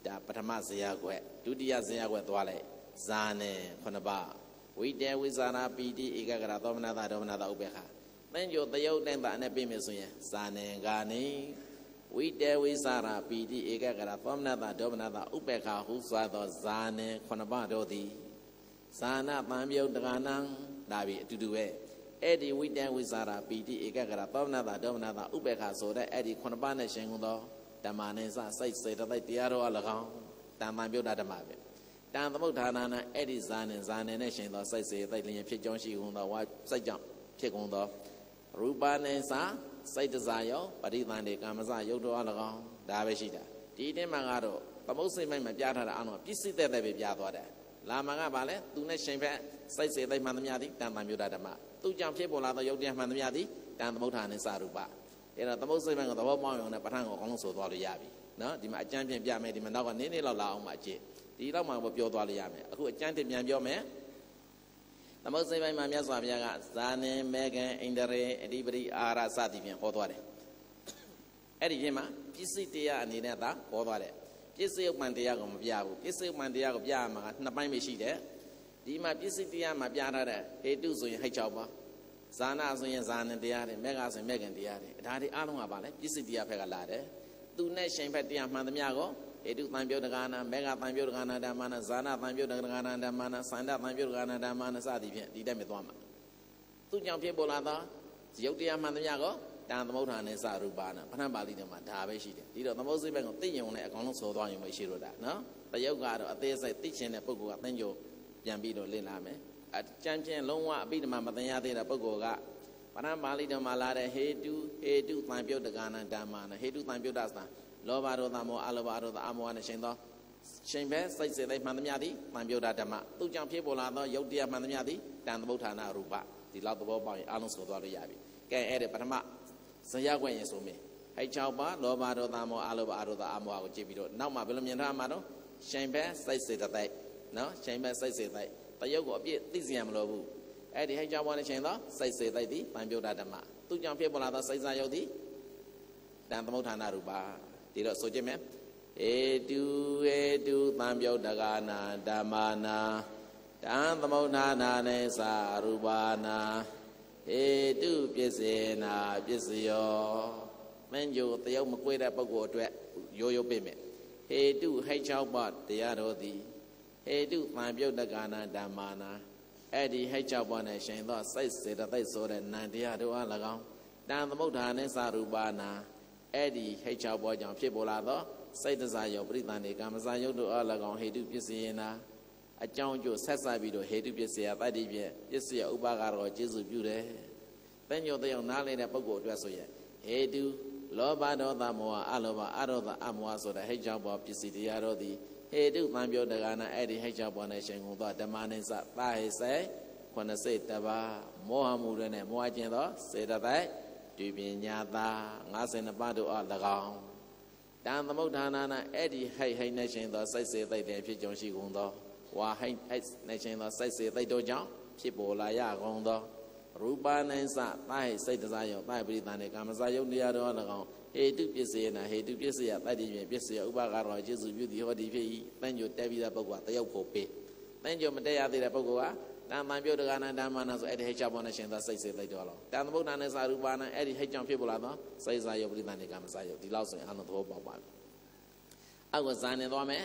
ဒါပထမဇယကွက်ဒုတိယဇယကွက်သွားလိုက်ဇာနေခုနှစ်ပါးဝိတေဝိဇာနာပီတိဧကဂရသောမနာတာဒေါမနာတာဥပေက္ခသင်္ကြိုတယုတ်တိုင်းပါနဲ့ပြင်မယ်ဆိုရင်ဇာနေကနေဝိတေဝိဇာရာပီတိဧကဂရသောမနာတာဒေါမနာတာဥပေက္ခဟုစွာသောဇာနေခုနှစ်ပါးတို့သည် ဇာနာပံပြုတ်တကနံဒါပြီအတူတူပဲအဲ့ဒီဝိတံဝိဇာရာပီတိဧကဂရသောမနာတာဒေါမနာတာဥပေက္ခဆိုတဲ့အဲ့ဒီခုနှစ်ပါးနဲ့ရှင်ကုန်သောဓမ္မနဲ့စစိတ်စေတသိက်တရားတော်အ၎င်းတမ္ပံပြုတ်တာဓမ္မပဲတန်သမုဋ္ဌာနာနဲ့အဲ့ဒီဇာနဲ့ဇာနဲ့နဲ့ရှင်သောစိတ်စေသိက်လျင်ဖြစ်ကြောင်းရှိကုန်သောဝါစိတ်ကြောင့်ဖြစ်ကုန်သောရူပနဲ့စာစိတ်တစားရောပရိသန္တေကာမစယုတ်တော်အ၎င်းဒါပဲရှိတာဒီတင်းမှာကတော့သမုတ်စိတ်မိုက်မှာပြထားတာအောင်တော့ပစ္စည်းတဲ့တဲ့ပဲပြသွားတယ် လာမကဘာလဲသူနဲ့ရှင်ဖက်စိတ်စေသိက်မှန်သမျှသည်တန်တံမြုဒ္ဓဓမ္မသူကြောင့်ဖြစ်ပေါ်လာသောယုတ်တရားမှန်သမျှသည်တန်သမုဋ္ဌာနဲ့စာရူပအဲ့တော့သမုတ်စိတ်မိုက်ကိုသဘောပေါက်ရုံနဲ့ပဋ္ဌာန်းကိုအကုန်လုံးဆိုသွားလို့ရပြီနော်ဒီမှာအကျမ်းပြင်ပြမယ်ဒီမှာတော့ကနေနေလောက်လာအောင်မှအကျင့်ဒီလောက်မှပြောသွားလို့ရမယ်အခုအကျမ်းတင်ပြန်ပြောမယ်သမုတ်စိတ်မိုက်မှာမြတ်စွာဘုရားကဇာနေမေကံအိန္ဒရေအဓိပတိအာရစသည်ဖြင့်ဟောသွားတယ်အဲ့ဒီပြင်မှာပစ္စည်းတရားအနေနဲ့သာဟောသွားတယ် ပစ္စည်းဥပ္ပန်တရားကိုမပြဘူးပစ္စည်းဥပ္ပန်တရားကိုပြရမှာကနှစ်ပိုင်းပဲရှိတယ်ဒီမှာပစ္စည်းတရားမှာပြထားတဲ့ဟေတုဆိုရင်ဟိတ်ချောက်ပါဇာနာဆိုရင်ဇာနတရားတွေမေဃဆိုရင်မေခင်တရားတွေဒါတွေအားလုံးကပါလေပစ္စည်းတရားဖက်ကလာတယ်သူနဲ့ရှင်ဖက်တရားမှန်သမျှကိုဟေတုတံပြုတ်တက္ကနာမေဃတံပြုတ်တက္ကနာဓမ္မနာဇာနာတံပြုတ်တက္ကနာဓမ္မနာသန္ဒတံပြုတ်တက္ကနာဓမ္မနာစသည်ဖြင့်ဒီတက်မြသွားမှာသူကြောင့်ဖြစ်ပေါ်လာသောရုပ်တရားမှန်သမျှကို တတန်သမုဋ္ဌာနဲ့စရူပါနာဖဏပါဠိတော်မှာဒါပဲရှိတယ်ဒီတော့သမုတ်စိတ်ဘက်ကိုသိယုံနဲ့အကောင်လုံးစောသွားရင်မရှိတော့တာနော်တယုတ်ကတော့အသေးစိတ်သိချင်တဲ့ပုဂ္ဂိုလ်ကသင်္ကြန်ပြန်ပြီးတော့လင့်လာမယ်အကြံချင်းလုံးဝအပိဓမ္မာမသိရသေးတဲ့ပုဂ္ဂိုလ်ကပဏပါဠိတော်မှာလာတဲ့ဟေတုဟေတုတန်ပြုတ်တက္ကနာဓမ္မနာဟေတုတန်ပြုတ်တာဆိုတာလောဘဒေါသမောအလောဘဒေါသအမောနဲ့ရှင်သောရှင်ပဲစိတ်စေတဲ့မှန်သမျှသည်တန်ပြုတ်တာဓမ္မသူကြောင့်ဖြစ်ပေါ်လာသောယုတ်တရားမှန်သမျှသည်တန်သမုဋ္ဌာနာရူပဒီလောက်သဘောပေါက်ရင်အလုံးစုံသွားလို့ရပြီကဲအဲ့ဒါပထမ ဇယခွင့်ရင်ဆိုမယ်ဟဲ့6ပါလောဘဒေါသမောအလောဘအဒေါသအမောကိုကြည့်ပြီးတော့နောက်မှဘယ်လိုမြင်ထားမှာတော့ရှင်ပဲစိတ်စေတဲ့နော်ရှင်ပဲစိတ်စေတဲ့တယုတ်ကိုအပြည့်သိစီရမလို့ဘူးအဲ့ဒီဟဲ့6ပါနဲ့ရှင်သောစိတ်စေတဲ့သည်တန်ပြုတ်တာဓမ္မသူကြောင့်ဖြစ်ပေါ်လာသောစိတ်စားယုတ်သည်တန်သမုဋ္ဌာနာရူပဒီတော့ဆိုကြည့်မယ်ဧတုဧတုသံပြုတ်တကနာဓမ္မာနာတံသမုဋ္ဌာနာနေသာရူပါနာ ဧတုပစ္စေနာပစ္စယောမင်းကျိုတယောက်မကွေးတဲ့ပုဂ္ဂိုလ်အတွက်ရိုးရိုးပြမယ်ဟေတုဟိတ်၆ပါးတရားတော်သည်ဟေတုသံပြုတ်တကနာဓမ္မာနာအဲ့ဒီဟိတ်၆ပါးနဲ့ရှင်သောစိတ်စေတသိက်ဆိုတဲ့နံတရားတို့အား၎င်းတံသမုဋ္ဌာနေသာရူပါနာအဲ့ဒီဟိတ်၆ပါးကြောင့်ဖြစ်ပေါ်လာသောစိတ်တစားယောပရိသန္တိကာမစာယုတ်တို့အား၎င်းဟေတုပစ္စယေနာ အကြောင်းကျိုးဆက်ဆက်ပြီးတော့ဟေတုပစ္စယတတ္တိပြပစ္စယဥပါကရောကျေစုပြုတယ်။တညို့တယောက်နားလည်တဲ့ပုဂ္ဂိုလ်အတွက်ဆိုရင်ဟေတုလောဘဒေါသမောဟအလောဘအရောသအမောဟဆိုတဲ့ဟိတ်ကြောင့်ပေါ်ပစ္စည်းတရားတို့သည်ဟေတုတံပြောတက္ကနာအဲ့ဒီဟိတ်ကြောင့်ပေါ်နဲ့ရှင်ကုန်သောဓမ္မနိစ္စသာဟိစေခုနစိတ်တပါမောဟမှုတွေနဲ့မောဟကျင်သောစေတသိက်ဒီပညာသာ52ပါးတို့အား၎င်းတံသမုဋ္ဌာနာနာအဲ့ဒီဟိတ်ဟိတ်နဲ့ရှင်သောစိတ်စေသိက်တွေဖြစ်ကြုံရှိကုန်သော ဝါဟိတ်ဟိတ်နဲ့ရှင်သောစိတ်စေသိက်တို့ကြောင့်ဖြစ်ပေါ်လာရကုန်သောရူပနိုင်စသာဟိစိတ်တစားယောသာပရိသန်နဲ့ကာမစာယုတ်တရားတော်၎င်းဟေတုပစ္စယေနာဟေတုပစ္စယတတ္တိဖြင့်ပစ္စယဥပါကရောကျေစုပြုသည်ဟောဒီဖြစ်၏တန်ကြိုတက်ပြီးတဲ့ပုဂ္ဂိုလ်ကတယောက်ကိုပေးတန်ကြိုမတက်ရသေးတဲ့ပုဂ္ဂိုလ်ကတန်တန်ပြုတ်တကနာဓမ္မနာဆိုအဲ့ဒီဟိတ်ချပေါ်နဲ့ရှင်သာစိတ်စေသိတော်လောတန်သမုဒ္ဒနာနဲ့စာရူပနာအဲ့ဒီဟိတ်ကြောင့်ဖြစ်ပေါ်လာသောစိတ်စာယုတ်ပရိသန်နဲ့ကာမစာယုတ်ဒီလောက်ဆိုရင်အလုံးသဘောပေါက်ပါပြီအောက်ကဇာနေသွားမယ်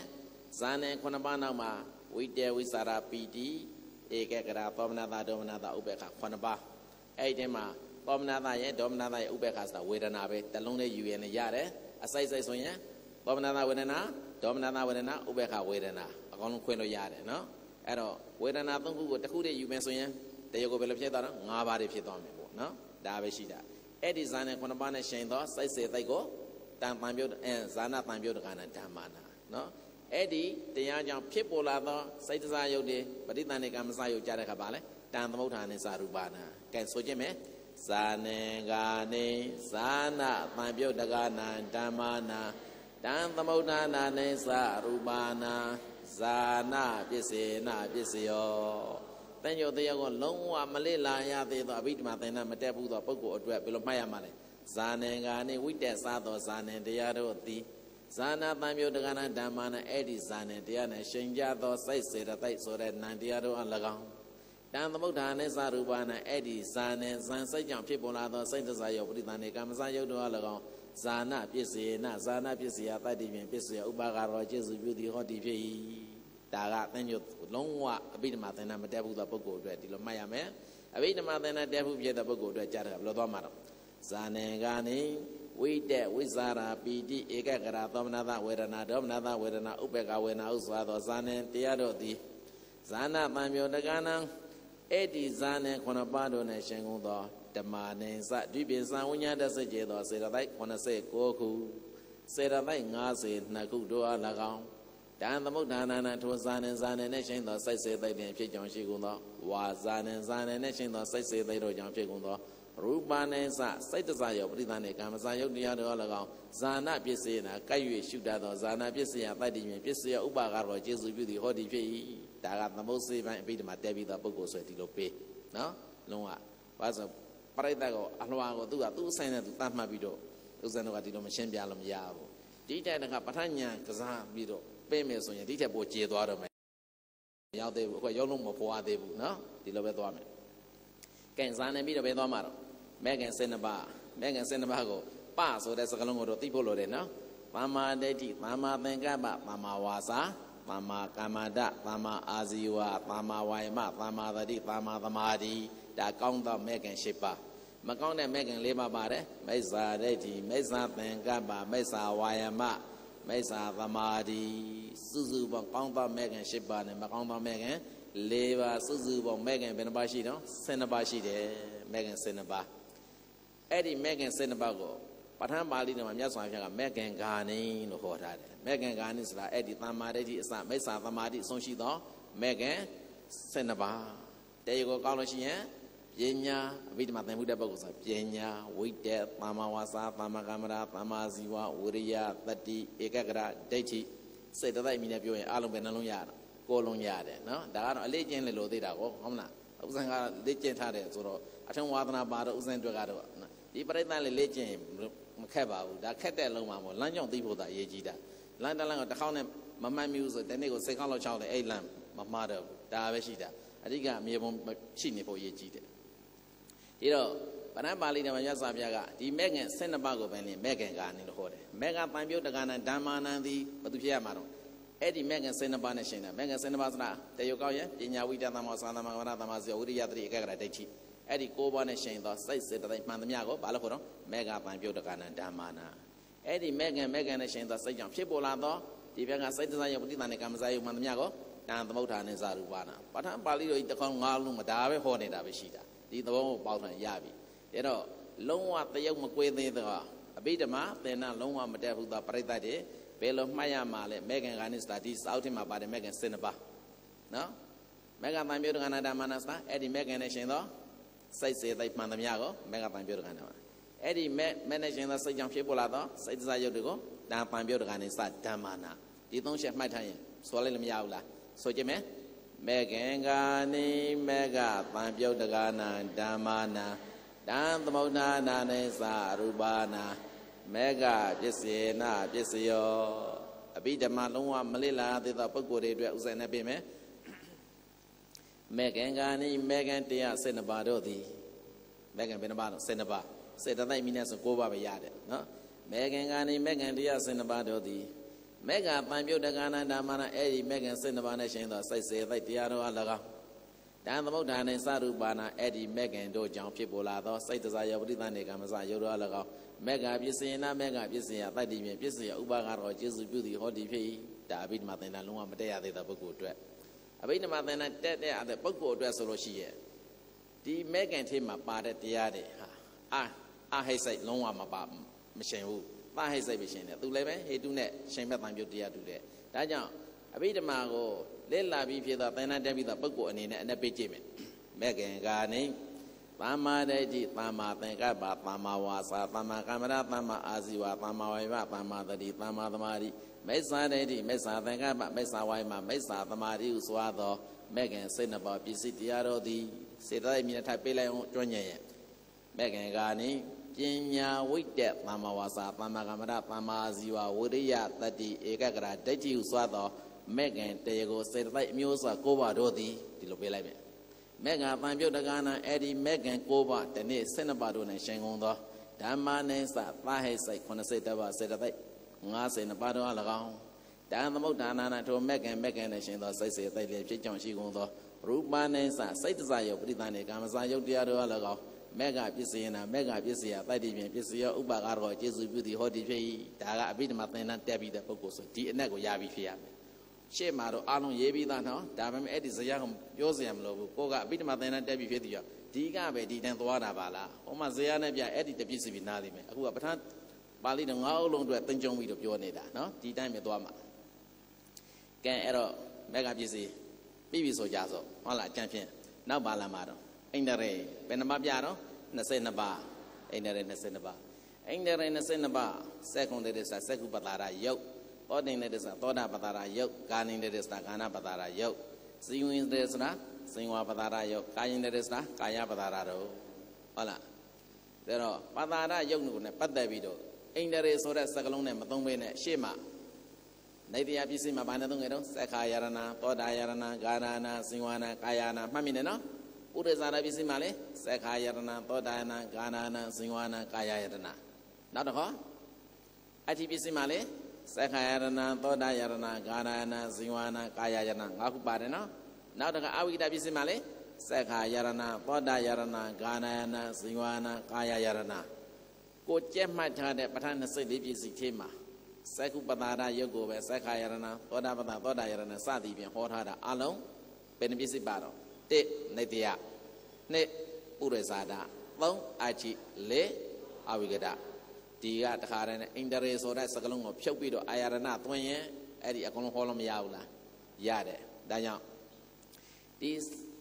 ဇာနေခုနှစ်ပါးနောက်မှာ ဝိတေဝိสารပီတိဧကကရာသောမနာတာဒေါမနာတာဥပေက္ခခုနှစ်ပါးအဲ့ဒီမှာသောမနာတာရဲ့ဒေါမနာတာရဲ့ဥပေက္ခဆိုတာဝေဒနာပဲတလုံးလေးယူရင်လည်းရတယ်အစိုက်စိုက်ဆိုရင်သောမနာတာဝေဒနာဒေါမနာတာဝေဒနာဥပေက္ခဝေဒနာအကောင်လုံးခွင့်လို့ရတယ်နော်အဲ့တော့ဝေဒနာသုံးခုကိုတစ်ခုတည်းယူမယ်ဆိုရင်တရကိုဘယ်လိုဖြစ်သွားတော့၅ပါးတွေဖြစ်သွားမယ်ပေါ့နော်ဒါပဲရှိတာအဲ့ဒီဇာနဲ့ခုနှစ်ပါးနဲ့ရှင်သောစိုက်စေသိက်ကိုတန်ပံပြုတ်အဲဇာနာတန်ပြုတ်တကနာဓမ္မနာနော် အဲ့ဒီတရားကြောင့်ဖြစ်ပေါ်လာသောစိတ်တစားယုတ်တွေပရိသန္တိကမစယုတ်ကြတဲ့ခါပါလေတန်သမုဋ္ဌာနဲ့စာရူပနာကဲဆိုခြင်းမယ်ဇာနေကာနေဇာနာတန်ပြုတ်တကနာဓမ္မနာတန်သမုဋ္ဌာနာနဲ့စာရူပနာဇာနာပစ္စေနာပစ္စယောတန်ညိုတရားကလုံးဝမလစ်လာရသေးသောအဘိဓမ္မာသင်္နမတက်ဘူးသောပုဂ္ဂိုလ်အတွက်ဘယ်လိုမှတ်ရမှာလဲဇာနေကာနေဝိတက်စားသောဇာနေတရားတို့သည် ဇာနာတံပြုတ်တကနာဓမ္မနာအဲ့ဒီဇာနေတရားနဲ့ရှင်ကြသောစိတ်စေတသိက်ဆိုတဲ့နံတရားတို့အ၎င်းတံသမုဋ္ဌာနဲ့စရူပနာအဲ့ဒီဇာနေဇန်စိတ်ကြောင့်ဖြစ်ပေါ်လာသောစိတ်တစားယောပရိသန္နေကာမစယုတ်တို့အ၎င်းဇာနာပစ္စေနဇာနာပစ္စယတတ္တိဖြင့်ပစ္စယဥပါကရောကျေစုပြုသည်ဟောဒီဖြစ်၏ဒါကသင်္ညုလုံးဝအဘိဓမ္မာသင်္နာမတက်ဘူးသောပုဂ္ဂိုလ်အတွက်ဒီလိုမှတ်ရမယ်အဘိဓမ္မာသင်္နာတက်ဘူးဖြစ်တဲ့ပုဂ္ဂိုလ်အတွက်ကြားတယ်ဘယ်လိုသွားမှာတော့ဇာနေကနေ ဝိတက်ဝိဇာရာပီတိဧကကရာသောမနာသဝေဒနာဒေါမနာသဝေဒနာဥပေက္ခဝေဒနာဥစွာသောဇာနေတရားတို့သည်ဇာနာတံမြောတကနံအဲ့ဒီဇာနေခုနှစ်ပါးတို့နဲ့ရှင်ကုန်သောဓမ္မနေစဒီပိသံဝိညာတစကျေသောစေတသိက်89ခုစေတသိက်52ခုတို့အား၎င်းတန်သမုဋ္ဌာနာနာထိုဇာနေဇာနေနဲ့ရှင်သောစိတ်စေသိက်ပင်ဖြစ်ကြောင်းရှိကုန်သောဝါဇာနေဇာနေနဲ့ရှင်သောစိတ်စေသိက်တို့ကြောင့်ဖြစ်ကုန်သော ရူပနေစစိတ်တစယောပရိသနေကံမစာယုတ်တရားတော်၎င်းဇာနာပစ္စယနာကိုက်၍ရှုတတ်သောဇာနာပစ္စယတတ္တိမြင်ပစ္စယဥပါကတော်ကျေစုပြုသည်ဟောဒီဖြစ်၏ဒါကသမုတ်စေပိုင်းအဘိဓမ္မာတက်ပြီးသောပုဂ္ဂိုလ်ဆိုဒီလိုပေးနော်လုံးဝဘာဆိုပရိသတ်ကောအလှော်ကိုသူကသူ့ဆိုင်နဲ့သူတတ်မှတ်ပြီးတော့ဥစ္စာတို့ကဒီလိုမရှင်းပြလို့မရဘူးဒီတိုင်ကပဋ္ဌာဉာဏ်ကစားပြီးတော့ပေးမယ်ဆိုရင်ဒီထက်ပိုကျေသွားတော့မယ်ရောက်သေးဘူးအခုရောက်လို့မပေါ်ရသေးဘူးနော်ဒီလိုပဲသွားမယ်ကဲဇာနေပြီးတော့ပဲသွားမှာတော့ မဲခင်စင်နှပါမဲခင်စင်နှပါကိုပဆိုတဲ့စကားလုံးကိုတော့သိဖို့လိုတယ်နော်သမ္မာဒိဋ္ဌိသမ္မာသင်္ကပ္ပသမ္မာဝါစာသမ္မာကမ္မန္တသမ္မာအာဇီဝသမ္မာဝါယမသမ္မာသတိသမ္မာသမာဓိဒါကောင်းသောမဲခင်၈ပါးမကောင်းတဲ့မဲ့ခင်၄ပါးပါတယ်မိစ္ဆာဒိဋ္ဌိမိစ္ဆာသင်္ကပ္ပမိစ္ဆာဝါယမမိစ္ဆာသမာဓိစုစုပေါင်းကောင်းသောမဲ့ခင်၈ပါးနဲ့မကောင်းသောမဲ့ခင်၄ပါးစုစုပေါင်းမဲ့ခင်ဘယ်နှပါးရှိတော့၁၂ပါးရှိတယ်မဲ့ခင်၁၂ပါး အဲ့ဒီမဲ့ခင်၁၂ပါးကိုပဋ္ဌာန်းပါဠိတော်မှာမြတ်စွာဘုရားကမဲ့ခင်ဂာနိလို့ခေါ်ထားတယ်မဲ့ခင်ဂာနိဆိုတာအဲ့ဒီသမာဓိအစမိစ္ဆာသမာဓိအဆုံးရှိသောမဲ့ခင်၁၂ပါးတေကိုကောင်းလို့ရှိရင်ပညာအဘိဓမ္မာသင်မှုတဲ့ပုဂ္ဂိုလ်ဆိုပညာဝိတ္တသမ္မာဝါစာသမ္မာကမ္မရာသမ္မာဇီဝဝိရိယတတ္တိဧကဂရဒိဋ္ဌိစိတ်တတိုက်မိနဲ့ပြောရင်အလုံးပဲနှလုံးရတာကိုယ်လုံးရတယ်နော်ဒါကတော့အလေးကျင့်လေလို့သိတာကိုဟုတ်မလားဥစ္စာကလေ့ကျင့်ထားတယ်ဆိုတော့အထုံးဝါသနာပါတော့ဥစ္စာတွေကတော့ ဒီပရိသတ်လေးလေ့ကျင့်မခက်ပါဘူးဒါခက်တဲ့လုံးမှာမို့လမ်းကြောင်းသိဖို့သာအရေးကြီးတာလမ်းတလမ်းကတစ်ခေါက်နဲ့မမှတ်မိဘူးဆိုတနေ့ကိုစိတ်ခေါက်လောက်ချောင်းတယ်အဲ့လမ်းမမှားတော့ဘူးဒါပဲရှိတာအဓိကအမြေပုံရှိနေဖို့အရေးကြီးတယ်ဒီတော့ဗရဏပါဠိတော်မှာရသဗျာကဒီမဲ့ခင်12ပါးကိုပဲလင်းမဲ့ခင်ကနေလို့ဟောတယ်မဲ့ကတန်ပြုတ်တက္ကနာဓမ္မာနံသည်ဘသူဖြစ်ရမှာတော့အဲ့ဒီမဲ့ခင်12ပါးနဲ့ရှင်တယ်မဲ့ခင်12ပါးဆိုတာတေယုကောက်ရဲ့ပညာဝိတ္တသမ္မာသာသမ္မာဝရသမ္မာဇေဝိရိယတတိအကကရဒိဋ္ဌိ အဲ့ဒီကိုးပါးနဲ့ရှင်သောစိတ်စေတသိက်မှန်သမျှကိုဘာလို့ခေါ်တော့မဲ့ကတန်ပြုတ်တက္ကနာဓမ္မာနာအဲ့ဒီမဲ့ခင်မဲ့ခင်နဲ့ရှင်သောစိတ်ကြောင့်ဖြစ်ပေါ်လာသောဒီဘက်ကစိတ်တစားယုတ်ပဋိသန္ဓေကမ္မစာယုတ်မှန်သမျှကိုတန်သမုဋ္ဌာနဲ့ဇာရူပါနာပဋ္ဌာန်းပါဠိတော်ကြီးတစ်ခေါက်ငါးလုံးမဒါပဲဟောနေတာပဲရှိတာဒီသဘောကိုပေါက်တယ်ရပြီအဲ့တော့လုံးဝတယုတ်မကွေးသေးသောအဘိဓမ္မာသင်္နာလုံးဝမတက်ဘူးသောပရိသတ်တွေဘယ်လိုမှတ်ရမှာလဲမေဂန်ဂာနိစတာဒီစောက်ထင်မှာပါတယ်မေဂန်စင်နပါနော်မေဂန်တန်ပြုတ်ကနာဓမ္မနာစတာအဲ့ဒီမေဂန်နဲ့ရှင်သော စိတ်စေသိမှန်သမျှကိုမေဂန်တန်ပြုတ်ကနာအဲ့ဒီမေမေနဲ့ရှင်သောစိတ်ကြောင့်ဖြစ်ပေါ်လာသောစိတ်စားရုပ်တွေကိုဒါတန်ပြုတ်ကနာစဓမ္မနာဒီသုံးချက်မှတ်ထားရင်ဆိုလိုက်လို့မရဘူးလားဆိုကြည့်မယ်မေဂင်္ဂာနိမေဃတံပြုတ်တကနာဓမ္မာနာတံသမုဋ္ဌာနာနေသာရူပါနာမေဃပစ္စေနာပစ္စယောအဘိဓမ္မာလုံးဝမလစ်လာသေးသောပုဂ္ဂိုလ်တွေအတွက်ဥစ္စာနဲ့ပြင်မယ် မေဂင်္ဂာနိမေဂင်တရားစေနပါတို့သည်မေဂင်ဘယ်နှပါတော့စေနပါစေတသိက်မိနဲ့ဆို၉ပါးပဲရတယ်နော်မေဂင်္ဂာနိမေဂင်တရားစေနပါတို့သည်မေဃပံပြုတ်တက္ကနာဓမ္မနာအဲ့ဒီမေဃစိတ်နှပါနဲ့ရှင်သောစိတ်စေသိတရားတော်အလကောတန်သမုဋ္ဌာနဲ့စရူပါနာအဲ့ဒီမေဃတို့ကြောင့်ဖြစ်ပေါ်လာသောစိတ်တစားယောပရိသနေကမစယောတော်အလကောမေဃပစ္စယနာမေဃပစ္စယတတ္တိမြင်ပစ္စယဥပါကတော်ကျေစုပြုသည်ဟောဒီဖြစ်၏ဒါအဘိဓမ္မာသင်္ဍလုံးဝမတက်ရသေးတဲ့ပုဂ္ဂိုလ်အတွက် အဘိဓမ္မာသင်္ဍတက်တဲ့အဲ့ပုဂ္ဂိုလ်အတွက်ဆိုလို့ရှိရဲ့ဒီမေဃထဲမှာပါတဲ့တရားတွေဟာအာအဟိစိတ်လုံးဝမပါမရှင်ဘူးသဟိစိတ်ပဲရှင်တယ်သူလည်းပဲဟေတုနဲ့ရှင်ဘက်တန်ပြုတ်တရားတူတယ်ဒါကြောင့်အဘိဓမ္မာကိုလက်လာပြီးဖြစ်သောသင်္နတက်ပြီးသောပုဂ္ဂိုလ်အနေနဲ့အနက်ပေးကြည့်မယ်မဲ့ခင်ကာနိသမ္မာဒိဋ္ဌိသမ္မာသင်္ကပ္ပသမ္မာဝါစာသမ္မာကမ္မရသမ္မာအာဇီဝသမ္မာဝိမသမ္မာတတိသမ္မာသမာဓိ မိစ္ဆာဒိဋ္ဌိမိစ္ဆာသင်္ကပ္ပမိစ္ဆာဝိမမိစ္ဆာသမာဓိဟုဆိုသောမဲ့ခင်စိတ်နှပါပစ္စည်းတရားတော်သည်စေတသိက်မြင်ထိုက်ပေးလိုက်အောင်ကျွမ်းကျင်ရဲ့မဲ့ခင်ကာနိပညာဝိတ္တသမ္မာဝါစာသမ္မာကမ္မရသမ္မာဇီဝဝိရိယတတ္တိဧကဂရဒိဋ္ဌိဟုစွာသောမေကံတေကိုစေတသိက်အမျိုးအစား၉ပါးတို့သည်ဒီလိုပေးလိုက်မယ်မေကံပံပြုတ်တက္ကနာအဲ့ဒီမေကံ၉ပါးတနေ့၁၂ပါးတို့နဲ့ရှင်ကုန်သောဓမ္မနိစ္စသဟိစိတ်80တပါးစေတသိက် 50ပါတော်အ၎င်းတာသမုဋ္ဌာနာနာထိုမက်ကံမက်ကံနဲ့ရှင်သောစိတ်စေတိုက်လေဖြစ်ကြောင်ရှိကုန်သောရူပနိစ္စစိတ်တစယောပရိသန်ေကာမစာယုတ်တရားတော်အ၎င်းမက်ကပစ္စယနာမက်ကပစ္စယတိုက်တိဖြင့်ပစ္စယဥပါကရောကျေစုပြုသည်ဟောတိဖြစ်၏ဒါကအဘိဓမ္မာသင်္ဍတက်ပြီးတဲ့ပုဂ္ဂိုလ်ဆိုဒီအနက်ကိုရပြီးဖြစ်ရမယ်ရှေ့မှာတော့အလုံးရေးပြီးသားနော်ဒါပေမဲ့အဲ့ဒီဇယကပြောစရာမလိုဘူးကိုကအဘိဓမ္မာသင်္ဍတက်ပြီးဖြစ်သည်ရောဒီကပဲဒီတန်သွားတာပါလားဟောမှာဇယနဲ့ပြအဲ့ဒီတပြည့်စီပြီးနားလိမ့်မယ်အခုကပဋ္ဌာန်း ပါဠိတော်ငါးအုပ်လုံးအတွက်တင်ကြုံပြီးတော့ပြောနေတာနော်ဒီတိုင်းပဲသွားမှာကဲအဲ့တော့မေဃပစ္စည်းပြီးပြီဆိုကြဆိုဟုတ်လားအကျန်ဖြင့်နောက်ပါလာမှာတော့အိန္ဒရေဘယ်နှမပြတော့22ပါးအိန္ဒရေ22ပါးအိန္ဒရေ22ပါးစက္ကုံတေသစက္ကုပတာရယုတ်သောတိန်တေသသောတာပတာရယုတ်ကာနိတေသကာနာပတာရယုတ်ဇီဝင်တေသနာဇင်ဝပတာရယုတ်ကာယင်တေသနာကာယပတာရတို့ဟုတ်လားဒါတော့ပတာရယုတ်ကိုနဲ့ပတ်သက်ပြီးတော့ အိန္ဒရေဆိုတဲ့စကလုံးနဲ့မသုံးဘဲနဲ့ရှေ့မှာနေတရားပစ္စည်းမှာဘာနဲ့သုံးကြတော့သက္ခာယရဏသောတာယရဏဂါရဏဇင်ဝနာကာယနာမှတ်မိနေနော်ဥရဇာရပစ္စည်းမှာလေသက္ခာယရဏသောတာယနာဂါရဏဇင်ဝနာကာယယရဏနောက်တော့အဋ္ဌိပစ္စည်းမှာလေသက္ခာယရဏသောတာယရဏဂါရဏဇင်ဝနာကာယယရဏငါးခုပါတယ်နော်နောက်တော့အဝိဒပစ္စည်းမှာလေစက္ခာယရဏသောတာယရဏဂာနာယနာဇိဝနာကာယယရဏ ကိုကြက်မှတ်ထားတဲ့ပဋ္ဌာန်း24ပြည့်စုံသေးမှာသက္ကုပတာရယုတ်ကိုပဲသက္ခာယရဏသောတာပတ္တသောတာယရဏစသည်ဖြင့်ဟောထားတာအလုံးဘယ်နှပြည့်စုံပါတော့1နေတယ2ပုရိသတာ3အာချိ4အဝိကဒဒီကတခါတည်းနဲ့အင်တရေဆိုတဲ့စကလုံးကိုဖြုတ်ပြီးတော့အာယရဏသွင်းရင်အဲ့ဒီအကုန်လုံးဟောလို့မရဘူးလားရတယ်ဒါကြောင့်ဒီ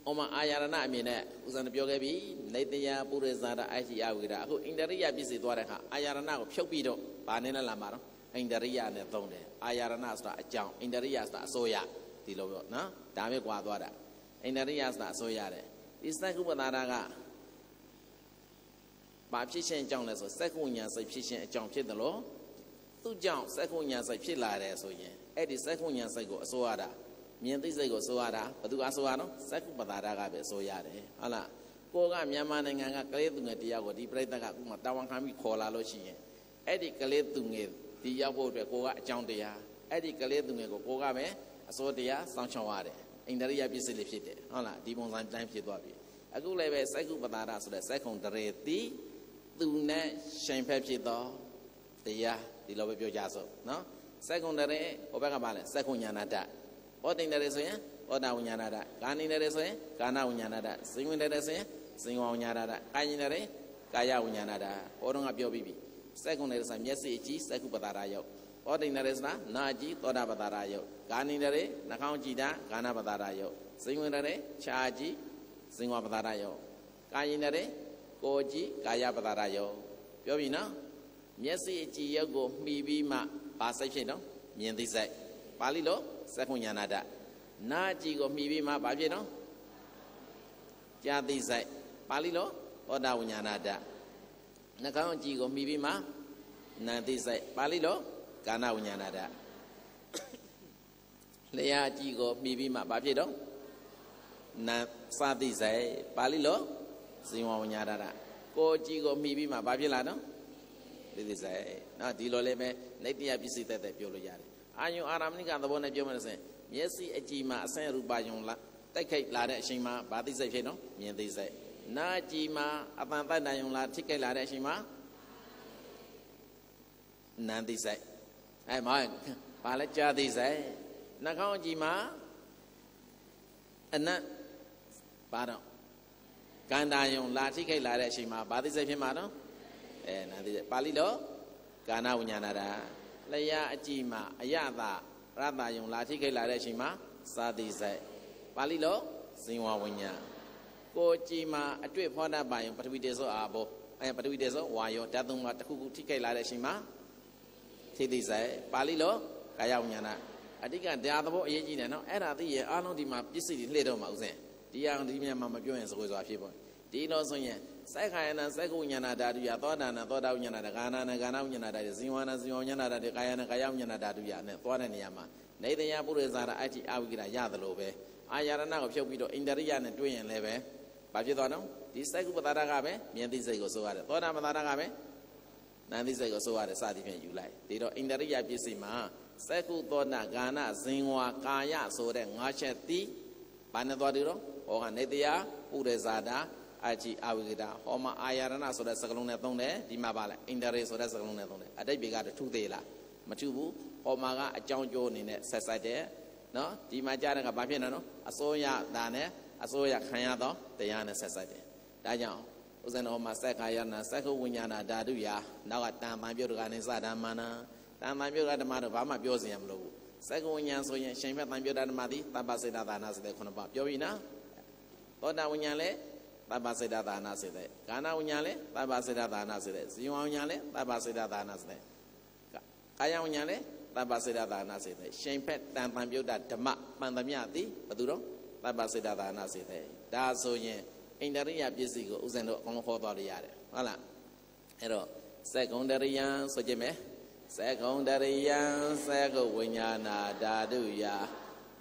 ဩမအာယရဏအမြင်နဲ့ဦးဇန်ပြောခဲ့ပြီနေတယပုရိသတာအာချိအဝိကဒအခုအင်တရိယပြည့်စုံသွားတဲ့အခါအာယရဏကိုဖြုတ်ပြီးတော့ဗာနေနဲ့လာမှာတော့အိန္ဒရိယနဲ့သုံးတယ်အာယရဏဆိုတာအကြောင်းအိန္ဒရိယဆိုတာအစိုးရဒီလိုပြောနော်ဒါမျိုးကွာသွားတာအိန္ဒရိယဆိုတာအစိုးရတယ်ဒီစက္ကုပ္ပတာရကဘာဖြစ်ရှင်အကြောင်းလဲဆိုစက္ကုညာစိတ်ဖြစ်ရှင်အကြောင်းဖြစ်တယ်လို့သူ့ကြောင့်စက္ကုညာစိတ်ဖြစ်လာတယ်ဆိုရင်အဲ့ဒီစက္ကုညာစိတ်ကိုအစိုးရတာ မြင်သိစိတ်ကိုစိုးရတာဘယ်သူအစိုးရနော်စက္ကုပ္ပတာရကပဲစိုးရတယ်ဟုတ်လားကိုကမြန်မာနိုင်ငံကကလေးသူငယ်တရားကိုဒီပြိဿကအခုမှတာဝန်ခံပြီးခေါ်လာလို့ရှိရင်အဲ့ဒီကလေးသူငယ်ဒီရောက်ဖို့အတွက်ကိုကအကြောင်းတရားအဲ့ဒီကလေးသူငယ်ကိုကိုကပဲအစိုးတရားစောင့်ရှောက်ရတယ်အိန္ဒရိယပြည့်စုံလေးဖြစ်တယ်ဟုတ်လားဒီပုံစံတိုင်းဖြစ်သွားပြီအခုလည်းပဲစိုက်ကုပတာရဆိုတဲ့စိုက်ခုံတရေတိသူနဲ့ရှင်ဖက်ဖြစ်တော့တရားဒီလိုပဲပြောကြစို့နော်စိုက်ခုံတရေဟိုဘက်ကပါလဲစိုက်ခုံညာနာတ ဩတိန်တရေဆိုရင်ဩတာဝညာနာတကာနိတရေဆိုရင်ကာနဝညာနာတဇိဝင်တရေဆိုရင်ဇိဝဝညာနာတကာယင်တရေကာယဝညာနာတဟောတော့ကပြောပြီးပြီစက္ကုနေရစမျက်စိအကြည့်စက္ကုပတာရယုတ်ဩတိဏရစနာနာအကြည့်သောတာပတာရယုတ်ဂာနိနရေနှာခေါင်းကြည့်တာဂာနာပတာရယုတ်ဇိဝင်နရေခြာကြည့်ဇင်ဝပတာရယုတ်ကာယိနရေကိုကြည့်ကာယပတာရယုတ်ပြောပြီနော်မျက်စိအကြည့်ယုတ်ကိုမှီပြီးမှဘာစိတ်ဖြစ်တော့မြင်သိစိတ်ပါဠိလို စက္ကုညာနာတနာအကြည့်ကိုမှီပြီးမှဘာဖြစ်တော့ကြာသိစိတ်ပါဠိလိုဩတာဝညာနာတနှကောင်းအကြည့်ကိုမှီပြီးမှနန္တိစိတ်ပါဠိလိုကာဏဝိညာဏတလျှာအကြည့်ကိုမှီပြီးမှဘာဖြစ်တော့နံစတိစိတ်ပါဠိလိုဇိဝဝိညာဏတကိုအကြည့်ကိုမှီပြီးမှဘာဖြစ်လာတော့ဒီဒီစိတ်နော်ဒီလိုလေးပဲနေတ္တယပစ္စည်းသက်သက်ပြောလို့ရတယ် အာယုအာရမဏိကသဘောနဲ့ပြောမှဆိုရင်မျက်စိအကြည့်မှာအဆင့်ရူပယုံလာတိုက်ခိုက်လာတဲ့အချိန်မှာဘာသိစိတ်ဖြစ်တော့မြင်သိစိတ်နာကြည်မှာအပန်ပတ်နိုင်ုံလားထိခိုက်လာတဲ့အချိန်မှာနန္တိဆိုင်အဲမဘာလဲကြာတိဆိုင်နှာခေါင်းကြည်မှာအနတ်ဘာတော့ကန္တာယုံလာထိခိုက်လာတဲ့အချိန်မှာဘာသိစိတ်ဖြစ်မှာတော့အဲနန္တိဆိုင်ပါဠိလိုကာဏဝိညာဏတာ လျာအကြည်မှာအယတာရတယုံလာထိခိုက်လာတဲ့အချိန်မှာသာတိဆိုင်ပါဠိလိုဇင်ဝဝိညာဏကိုကြည်မှာအတွေ့ဖောတတ်ပါရင်ပထဝီတေသောအာဘောအဲပထဝီတေသောဝါယောဓာတ်သုံးပါးတစ်ခုခုထိခိုက်လာတဲ့အချိန်မှာထိသိဆိုင်ပါဠိလိုကာယဝဉာဏအတိကတရားသဘောအရေးကြီးတယ်နော်အဲ့ဒါသိရင်အားလုံးဒီမှာပစ္စည်းတွေလှည့်တော့မှာဥစဉ်ဒီအောင်ဒီမြန်မှာမပြောရင်စကွေစွာဖြစ်ပေါ်ဒီတော့ဆိုရင် စိုက်ခာယနာစိုက်ကုဉာဏဓာတုယသောတာနာသောတာဉာဏဓာကာနာနာကာနာဉာဏဓာဇင်ဝနာဇင်ဝဉာဏဓာကာယနာကာယဉာဏဓာတုယနဲ့သွားတဲ့နေရာမှာနေတယပုရိသရာအဋ္ဌိအဝိကရရတယ်လို့ပဲအာယရဏကိုဖြုတ်ပြီးတော့အိန္ဒရိယနဲ့တွေ့ရင်လည်းပဲဘာဖြစ်သွားတော့ဒီစိုက်ကုပတာရကပဲမြင်သိစိတ်ကိုဆိုရတယ်သောတာပတာရကပဲနာသိစိတ်ကိုဆိုရတယ်စသည်ဖြင့်ယူလိုက်ဒီတော့အိန္ဒရိယပစ္စည်းမှာစက္ကုသောတာဂာနဇင်ဝါကာယဆိုတဲ့၅ချက်တိဘာနဲ့သွားတယ်တော့ဟောကနေတရားပုရိဇာတာ အာချီအာဝိကတာဟောမှာအာယရဏဆိုတဲ့စကလုံးနဲ့သုံးတယ်ဒီမှာပါလဲအိန္ဒရိဆိုတဲ့စကလုံးနဲ့သုံးတယ်အတိတ်ဘေကတော့ထူသေးလားမထူဘူးဟောမှာကအကြောင်းကျိုးအနေနဲ့ဆက်ဆက်တယ်နော်ဒီမှာကြားတဲ့ကဘာဖြစ်နေနော်အစိုးရဒါနဲ့အစိုးရခံရသောတရားနဲ့ဆက်ဆက်တယ်ဒါကြောင့်ဥဇဏဟောမှာစက္ခာယနာစက္ခဝိညာဏဓာတုယာနောက်ကတန်ပန်ပြုတ်တကနေစဓမ္မနာတန်ပန်ပြုတ်ကဓမ္မတော့ဘာမှပြောစရာမလိုဘူးစက္ခဝိညာဉ်ဆိုရင်ရှင်ဘက်တန်ပြုတ်ဓမ္မသည်တပ္ပစေတသာနာစေတဲ့ခုနှစ်ပါးပြောပြီနော်သောတာဝိညာဉ်လည်း တပ္ပစေတသာနာစေတဲ့ကာဏဝိညာဉ်လည်းတပ္ပစေတသာနာစေတဲ့ဇီဝဝိညာဉ်လည်းတပ္ပစေတသာနာစေတဲ့ကာယဝိညာဉ်လည်းတပ္ပစေတသာနာစေတဲ့ရှင်ဘက်တန်ပန်ပြုတ်ဓမ္မပန်သမျှသည်ဘယ်သူတော့တပ္ပစေတသာနာစေတဲ့ဒါဆိုရင်အိန္ဒရိယပစ္စည်းကိုဥစဉ်တော့အကုန်လုံးခေါ်သွားရရတယ်ဟုတ်လားအဲ့တော့စက္ကုံတရိယံဆိုကြမယ်စက္ကုံတရိယံစက္ကုဝိညာဏဓာတုယ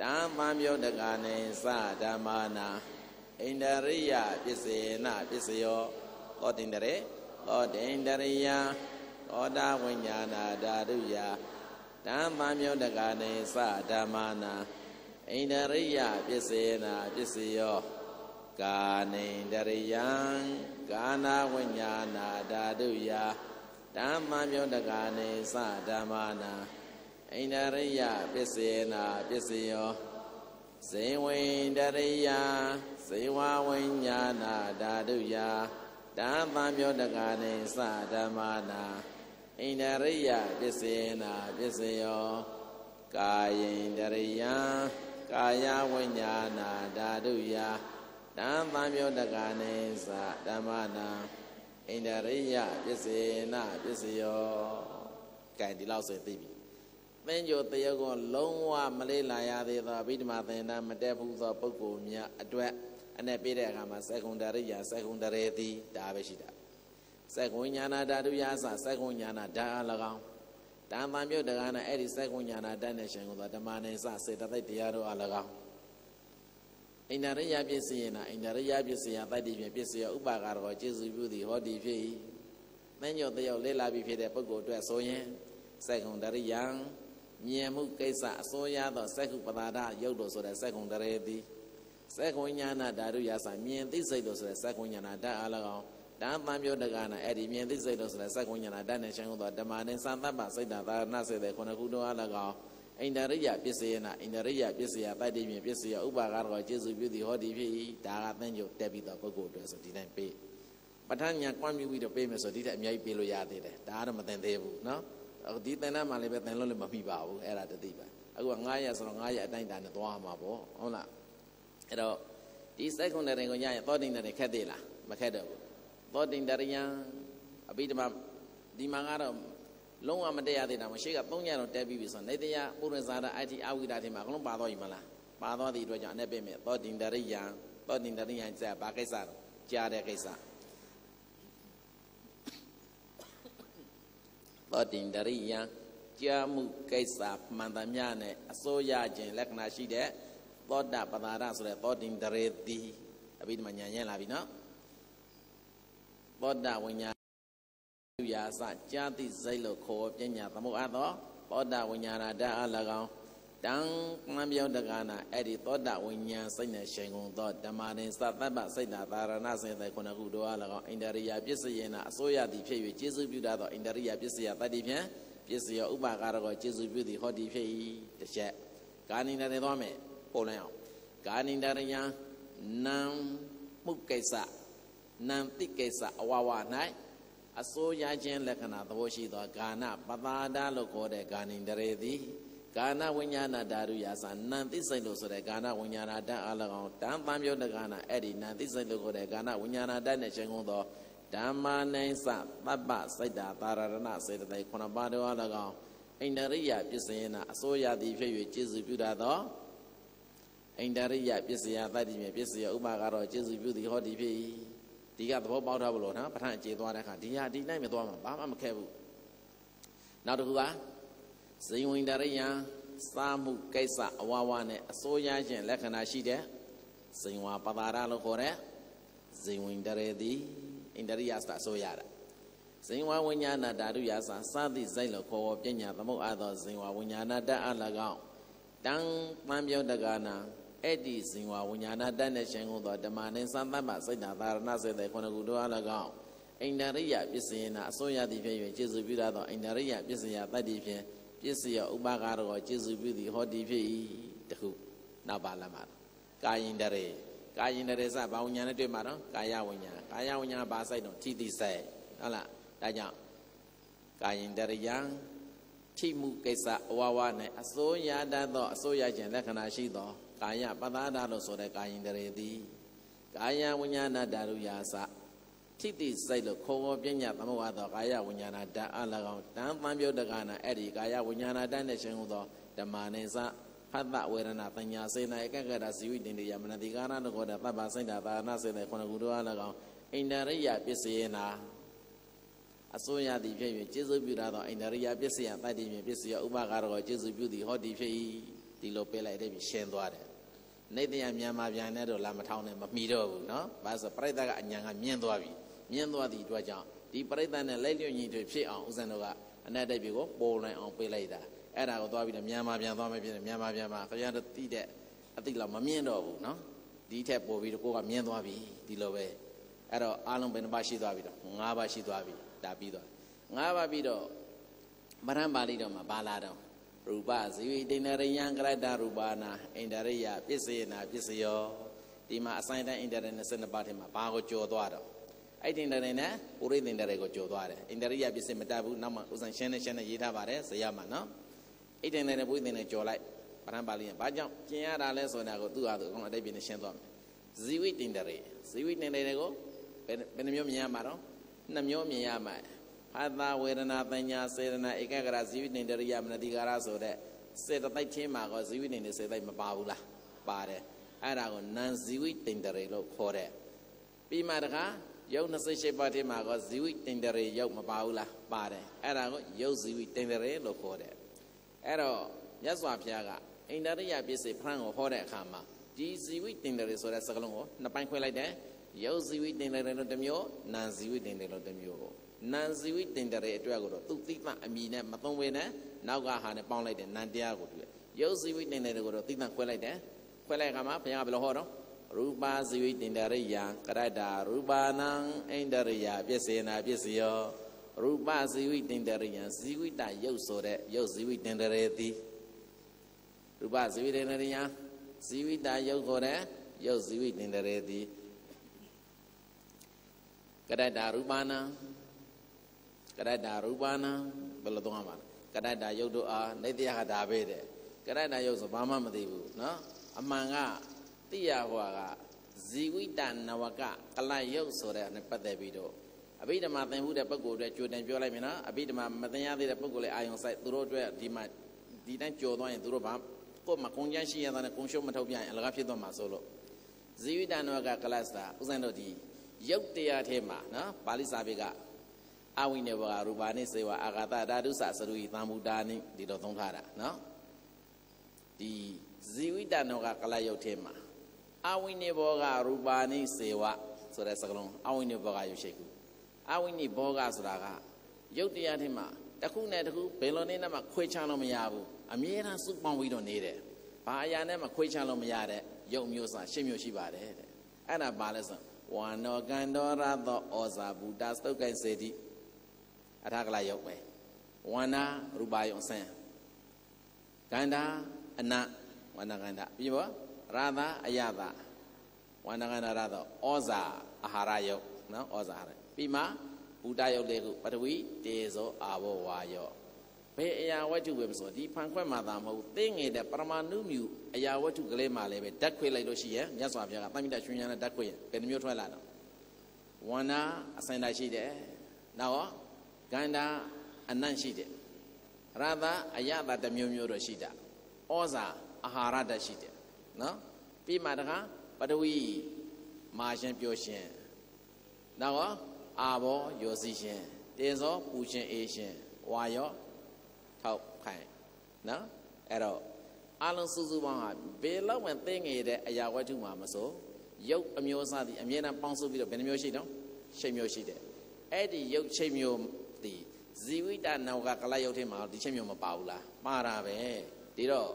ဓမ္မမြုတ်တကနေသဓမ္မာနာ အိန္ဒရိယပစ္စေနပစ္စယောဟောတင်တရေဟောတင်တရိယသောတာဝိညာဏဓာတုယဓမ္မမြုတ်တကနေသဓမ္မာနာအိန္ဒရိယပစ္စေနပစ္စယောကာနိန္ဒရိယံကာနာဝိညာဏဓာတုယဓမ္မပြောတကာနေသဓမ္မာနာဣန္ဒရိယပစ္စေနာပစ္စယောဇေဝိန္ဒရိယ ဇေဝဝိညာဏဓာတုယဓမ္မပြောတကာနေသဓမ္မာနာဣန္ဒရိယပစ္စေနာပစ္စယောကာယိန္ဒရိယကာယဝိညာဏဓာတုယဓမ္မပြောတကာနေသဓမ္မာနာဣန္ဒရိယပစ္စေနာပစ္စယောကဲဒီလောက်ဆိုသိပြီသင်္ကြိုတယကောလုံးဝမလေးလာရသေးသောအဘိဓမ္မာသင်္ဍမတက်ဘူးသောပုဂ္ဂိုလ်များအတွက် အနဲ့ပြတဲ့အခါမှာ secondary ရ secondary သည်ဒါပဲရှိတာစက္ကုဉာဏဓာတုယသစက္ကုဉာဏဓာအ၎င်းတန်တန်မြုပ်တကားနဲ့အဲ့ဒီစက္ကုဉာဏဓာတ်နဲ့ရှင်ကိုသောဓမ္မနေစစေတသိက်တရားတို့အ၎င်းအိန္ဒရိယပစ္စယေနာအိန္ဒရိယပစ္စယတတ္တိဖြင့်ပစ္စယဥပါကာရောကျေစုပြုသည်ဟောဒီဖြစ်၏မင်းညုတ်တယောက်လေးလာပြီးဖြစ်တဲ့ပုဂ္ဂိုလ်အတွက်ဆိုရင်စက္ကုံတရိယံမြင်မှုကိစ္စအစိုးရသောစက္ခုပတာဒရုပ်တို့ဆိုတဲ့စက္ကုံတရေသည် စက္ကုဉာဏဓာတုယသမြင်သိစိတ်တို့ဆိုတဲ့စက္ကုဉာဏဓာတ်အ၎င်းတန်တန်ပြောတကနာအဲ့ဒီမြင်သိစိတ်တို့ဆိုတဲ့စက္ကုဉာဏဓာတ်နဲ့ရှင်သောဓမ္မနဲ့သံတ္တပစိတ်တာသာရဏစေတဲ့ခုနှစ်ခုတို့အ၎င်းအိန္ဒရိယပစ္စယေနအိန္ဒရိယပစ္စယတတ္တိမြင်ပစ္စယဥပါကာရောကျေစုပြုသည်ဟောဒီဖြစ်၏ဒါကသင်္ကြုတ်တက်ပြီးတော့ပုဂ္ဂိုလ်အတွက်ဆိုဒီတိုင်းပေးပဋ္ဌာန်းညာကွမ်းမြူပြီးတော့ပေးမယ်ဆိုဒီတဲ့အများကြီးပေးလို့ရသေးတယ်ဒါကတော့မသင်သေးဘူးနော်ဒီသင်္ဍမှာလည်းပဲသင်လို့လည်းမမိပါဘူးအဲ့ဒါတသိပါအခုက9ရက်ဆိုတော့9ရက်အတိုင်းတာနဲ့သွားမှာပေါ့ဟုတ်လား အဲ့တော့ဒီစက္ကုဏရင်ကိုရရင်သောတိန်တဲ့ခက်သေးလားမခက်တော့ဘူးသောတိန်တရိယံအဘိဓမ္မာဒီမှာကတော့လုံးဝမတက်ရသေးတာမရှိက3ညတော့တက်ပြီးပြီဆိုတော့နေတယပုရိသဇာရအိုက်တီအဝိဒါတိမှာအကုန်လုံးပါတော့ပြီမလားပါတော့ဒီအတွက်ကြောင့်အနေပြမယ်သောတိန်တရိယံသောတိန်တရိယံကျဘာကိစ္စတော့ကြားတဲ့ကိစ္စသောတိန်တရိယံကြားမှုကိစ္စမှန်သမျှနဲ့အစိုးရခြင်းလက္ခဏာရှိတဲ့ သောတာပတာရဆိုတဲ့သောတိန်တရေတိအဘိဓမ္မာညာညံ့လာပြီနော်သောတာဝိညာဉ်ယာစကြာတိစိတ်လို့ခေါ်ပညာသမုတ်အပ်သောသောတာဝိညာဏဓာတ်အ၎င်းတံမှန်ပြောတက္ကနာအဲ့ဒီသောတာဝိညာဉ်စိတ်နဲ့ရှင်ကုန်သောဓမ္မရင်သတ္တပစိတ်တာသာရဏစေတဲ့ခုနခုတို့အ၎င်းအိန္ဒရိယပစ္စယေနအစိုးရသည်ဖြစ်၍ကျေစုပြုတတ်သောအိန္ဒရိယပစ္စယတတ္တိဖြင့်ပစ္စယဥပါကာရကောကျေစုပြုသည်ဟောဒီဖြစ်၏တစ်ချက်ကာနိနေသွားမယ် ပို့လိုက်အောင်ကာနိန္ဒရိယနံမှုကိစ္စနံတိကိစ္စအဝဝ၌အစိုးရခြင်းလက္ခဏာသဘောရှိသောဂာနပတာဒလို့ခေါ်တဲ့ဂာနိန္ဒရေသည်ဂာနဝိညာဏဓာတုယာသနံသိစိတ်လို့ဆိုတဲ့ဂာနဝိညာဏဓာတ်အ၎င်းတန်ပံပြောတဲ့ဂာနအဲ့ဒီနံသိစိတ်လို့ခေါ်တဲ့ဂာနဝိညာဏဓာတ်နဲ့ရှင်ကုန်သောဓမ္မနိုင်စသဗ္ဗစိတ်တာသာရဏစေတသိက်ခုနပါတော်အ၎င်းအိန္ဒရိယပစ္စယေနအစိုးရသည်ဖြစ်၍ကျေစုပြုတာသော အိန္ဒရိယပစ္စယတတ္တိမြေပစ္စယဥပါကတော့ကျေစုပြုသည်ဟောဒီဖြစ်၏ဒီကသဘောပေါက်ထားဘလို့နော်ပဋ္ဌာန်းအခြေသွားတဲ့အခါဒီဟာဒီနိုင်မသွားမှာဘာမှမခဲဘူးနောက်တစ်ခုကဇိဝင်တရိယံစားမှုကိစ္စအဝဝနဲ့အစိုးရခြင်းလက္ခဏာရှိတဲ့ဇိဝပတာရလို့ခေါ်တဲ့ဇိဝင်တရေသည်အိန္ဒရိယစအစိုးရတာဇိဝဝိညာဏဓာတုယသစသည့်ဇိုက်လို့ခေါ်ပညာသမုတ်အပ်သောဇိဝဝိညာဏတအ၎င်းတံပန်းပြောတက္ကနာ အဲ့ဒီဇင်ဝဝိညာဏတတ်နဲ့ရှင်ကုန်သောဓမ္မနဲ့သံသမ္ပစိတ်တာသာရဏစေတဲ့ခုနကုတို့အ၎င်းအိန္ဒရိယပစ္စယေနာအစိုးရသည်ဖြစ်၍ကျေစုပြုသောအိန္ဒရိယပစ္စယတတ်သည်ဖြင့်ပစ္စယဥပါကာရောကျေစုပြုသည်ဟောဒီဖြစ်၏တခုနောက်ပါလာမှာကာယင်တရေကာယင်တရေစဘာဝိညာဏနဲ့တွေ့မှာတော့ကာယဝိညာဏကာယဝိညာဏဘာစိုက်တော့ထိတိစိုက်ဟုတ်လားဒါကြောင့်ကာယင်တရိယံထိမှုကိစ္စအဝဝနဲ့အစိုးရတတ်သောအစိုးရခြင်းလက္ခဏာရှိသော ကာယပသာဒလို့ဆိုတဲ့ကာယင်တရေသည်ကာယဝိညာဏဓာရုယာစထိတိစိတ်လို့ခေါ်ခေါ်ပြညာသမုဟာသောကာယဝိညာဏဓာတ်အ၎င်းတန်ပန်းပြုတ်တကနာအဲ့ဒီကာယဝိညာဏဓာတ်နဲ့ရှင်ဟုသောဓမ္မနေစဖတ်တဝေရဏပညာစေနာဧကကရဇီဝိတင်တေယမနတိကာရနကောတပပစိတ်တာသာနာစေတဲ့ခုနကုတော်အ၎င်းအိန္ဒရိယပစ္စယေနာအစိုးရသည်ဖြစ်၍ကျေစုပြုတာသောအိန္ဒရိယပစ္စယတတ္တိဖြင့်ပစ္စယဥပကာရကိုကျေစုပြုသည်ဟောဒီဖြစ်၏ဒီလိုပေးလိုက်တဲ့ပြီးရှင်းသွားတယ် နေတရမြန်မာပြန်နဲ့တော့လာမထောင်းနဲ့မမီတော့ဘူးเนาะဘာလို့ဆိုပြိဿကအညာကမြင်းသွားပြီမြင်းသွားသည့်အတွက်ကြောင့်ဒီပြိဿနဲ့လိုက်လျွညီတွေဖြစ်အောင်ဥစဉ်တို့ကအနက်တိတ်ပြီးကိုပေါ်နိုင်အောင်ပေးလိုက်တာအဲ့ဒါကိုသွားပြီးတော့မြန်မာပြန်သွားမယ်ဖြစ်တယ်မြန်မာပြန်မှာခရရတိတဲ့အတိလောက်မမြင်တော့ဘူးเนาะ ဒီထက်ပိုပြီးတော့ကိုကမြင်သွားပြီဒီလိုပဲအဲ့တော့အားလုံးဘယ်နှပါရှိသွားပြီတော့၅ပါးရှိသွားပြီဒါပြီးသွား၅ပါးပြီးတော့မရံပါဠိတော်မှာဘာလာတော့ ရူပဇီဝိတိဏရိယံကရတ္တရူပါနာအိန္ဒရိယပစ္စယေနာပစ္စယောဒီမှာအဆိုင်တိုင်းအိန္ဒရိယ22ပါးထဲမှာဘာကိုကြော်သွားတော့အဲ့ဒီအိန္ဒရိယနဲ့ပုရိသင်္ဒရိယကိုကြော်သွားတယ်အိန္ဒရိယပစ္စည်းမတတ်ဘူးနောက်မှဥစဉ်ရှင်းနေရှင်းနေရေးထားပါတယ်ဇေယမှာနော်အိန္ဒရိယနဲ့ပုရိသင်္ဒရိယကြော်လိုက်ပရံပါဠိကဘာကြောင့်ကျင်ရတာလဲဆိုတာကိုသူ့ဟာသူအကုန်အတိတ်ပြင်းရှင်းသွားမယ်ဇီဝိတိန္ဒရိယဇီဝိတိန္ဒရိယကိုဘယ်ဘယ်နှမျိုးမြင်ရမှာတော့နှစ်မျိုးမြင်ရမှာ ဟာသာဝေဒနာပညာစေဒနာဧကဂရဇီဝိတိန္ဒရိယမနတိကာရဆိုတဲ့စေတသိက်ချင်းမှာကဇီဝိတိန္ဒစေတသိက်မပါဘူးလားပါတယ်အဲ့ဒါကိုနန်ဇီဝိတိန္ဒရိလို့ခေါ်တယ်ပြီးမှတခါယုတ်28ပါးထဲမှာကဇီဝိတိန္ဒရိယုတ်မပါဘူးလားပါတယ်အဲ့ဒါကိုယုတ်ဇီဝိတိန္ဒရိလို့ခေါ်တယ်အဲ့တော့မြတ်စွာဘုရားကအိန္ဒရိယပစ္စည်းဖန်ကိုဟောတဲ့အခါမှာဒီဇီဝိတင်တယ်ဆိုတဲ့စကားလုံးကိုနှစ်ပိုင်းခွဲလိုက်တယ်ရုပ်ဇီဝိတင်တယ်လို့တစ်မျိုးနာမ်ဇီဝိတင်တယ်လို့တစ်မျိုး ကိုနာမ်ဇီဝိတင်တယ်ရဲ့အတွက်ကိုတော့သူသိမှအမိနဲ့မသုံးဝေနဲ့နောက်ကဟာနဲ့ပေါင်းလိုက်တယ်နန်တရားကိုတွေ့ရုပ်ဇီဝိတင်တယ်ကိုတော့သိမှခွဲလိုက်တယ်ခွဲလိုက်အခါမှာဘုရားကဘယ်လိုဟောတော့ရူပါဇီဝိတင်တယ်ရိယံကရတ္တာရူပါနံအိန္ဒရိယပစ္စေနာပစ္စယောရူပဇီဝိတင်တယ်ရိယံဇီဝိတရုပ်ဆိုတဲ့ရုပ်ဇီဝိတင်တယ်ရသည်ရူပဇီဝိတင်တယ်ရိယံဇီဝိတယုတ်ခေါ်တဲ့ယုတ်ဇီဝိတင်တရေသည်ကရတ္တာရူပနာ ကရတ္တာရူပနာဘယ်လိုသုံးရမှာလဲကရတ္တာယုတ်တို့အားနေတရားဟာဒါပဲတဲ့ကရတ္တာယုတ်ဆိုဘာမှမသိဘူးနော်အမှန်ကတိရဟွာကဇီဝိတနဝကကလယုတ်ဆိုတဲ့နဲ့ပတ်သက်ပြီးတော့အဘိဓမ္မာသင်ဟုတဲ့ပုဂ္ဂိုလ်တွေကြိုတင်ပြောလိုက်မယ်နော်အဘိဓမ္မာမသင်ရသေးတဲ့ပုဂ္ဂိုလ်လေးအာယုံဆိုင်သူတို့အတွက်ဒီမှာဒီတိုင်းကြော်သွားရင်သူတို့ဘာကိုယ်မှာကုံချမ်းရှိရတဲ့ကုံရှုံးမထုတ်ပြရင်အလကားဖြစ်သွားမှာဆိုလို့ဇီဝိတနောကကလစတာဥစဉ်တို့ဒီရုပ်တရားထဲမှာနော်ပါဠိစာပေက အဝိနေဘောကရူပါနိစေဝအာဂတဓာတုစစရုဤသံမူတာနိဒီတော့သုံးထားတာနော်ဒီဇီဝိတနောကကလရုပ်ထဲမှာအဝိနေဘောကရူပါနိစေဝဆိုတဲ့စကားလုံးအဝိနေဘောကရုပ်ရှိကူအဝိနေဘောကဆိုတာကရုပ်တရားထဲမှာတစ်ခုနဲ့တစ်ခုဘယ်လိုနေနဲ့မှခွဲခြားလို့မရဘူးအမြဲတမ်းစုပေါင်းပြီးတော့နေတယ်ဘာအရာနဲ့မှခွဲခြားလို့မရတဲ့ရုပ်မျိုးစားရှင်းမျိုးရှိပါတယ်တဲ့အဲ့ဒါဘာလဲဆိုဝါနောကန္တောရသောဩဇာဘူတာစတုတ်ကိုင်စေတိ အထာကလာရုပ်ပဲဝန္နာရူပါယုံဆင်းကန္တာအနဝန္နာကန္တာပြီးတော့ရာသာအယတာဝန္နာကန္တာရသောဩဇာအာဟာရယုတ်နော်ဩဇာရပြီးမှဘူတာယုတ်လေးခုပထဝီတေဇောအာဘောဝါယောဘယ်အရာဝတ္ထုပဲမဆိုဒီဖန်ခွက်မှာသာမဟုတ်သိငယ်တဲ့ပရမဏုမြူအရာဝတ္ထုကလေးမှလည်းပဲဓာတ်ခွေလိုက်လို့ရှိရင်မြတ်စွာဘုရားကတမိတရွှင်ရတဲ့ဓာတ်ခွေရင်ဘယ်နှမျိုးထွက်လာတော့ဝန္နာအစင်တိုင်းရှိတယ်နောက် ဂန္ဓာအနံ့ရှိတယ်ရသအယတာတစ်မျိုးမျိုးတော့ရှိတာဩဇာအာဟာရတရှိတယ်နော်ပြီးမှတခါပထဝီမာရှင်ပြောရှင်နောက်အာဘောယောစီရှင်တေဇောပူရှင်အေရှင်ဝါယောထောက်ခိုင်နော်အဲ့တော့အလုံးစုစုပေါင်းဟာဘယ်လောက်မှသိငယ်တဲ့အရာဝတ္ထုမှာမဆိုရုပ်အမျိုးအစားဒီအမြဲတမ်းပေါင်းစုပြီးတော့ဘယ်နှမျိုးရှိတော့ရှိမျိုးရှိတယ်အဲ့ဒီရုပ်ရှိမျိုးဒီ ဇီဝိတနောကကလရုပ်ထဲမှာဒီရှိမျိုးမပါဘူးလားမှားတာပဲဒီတော့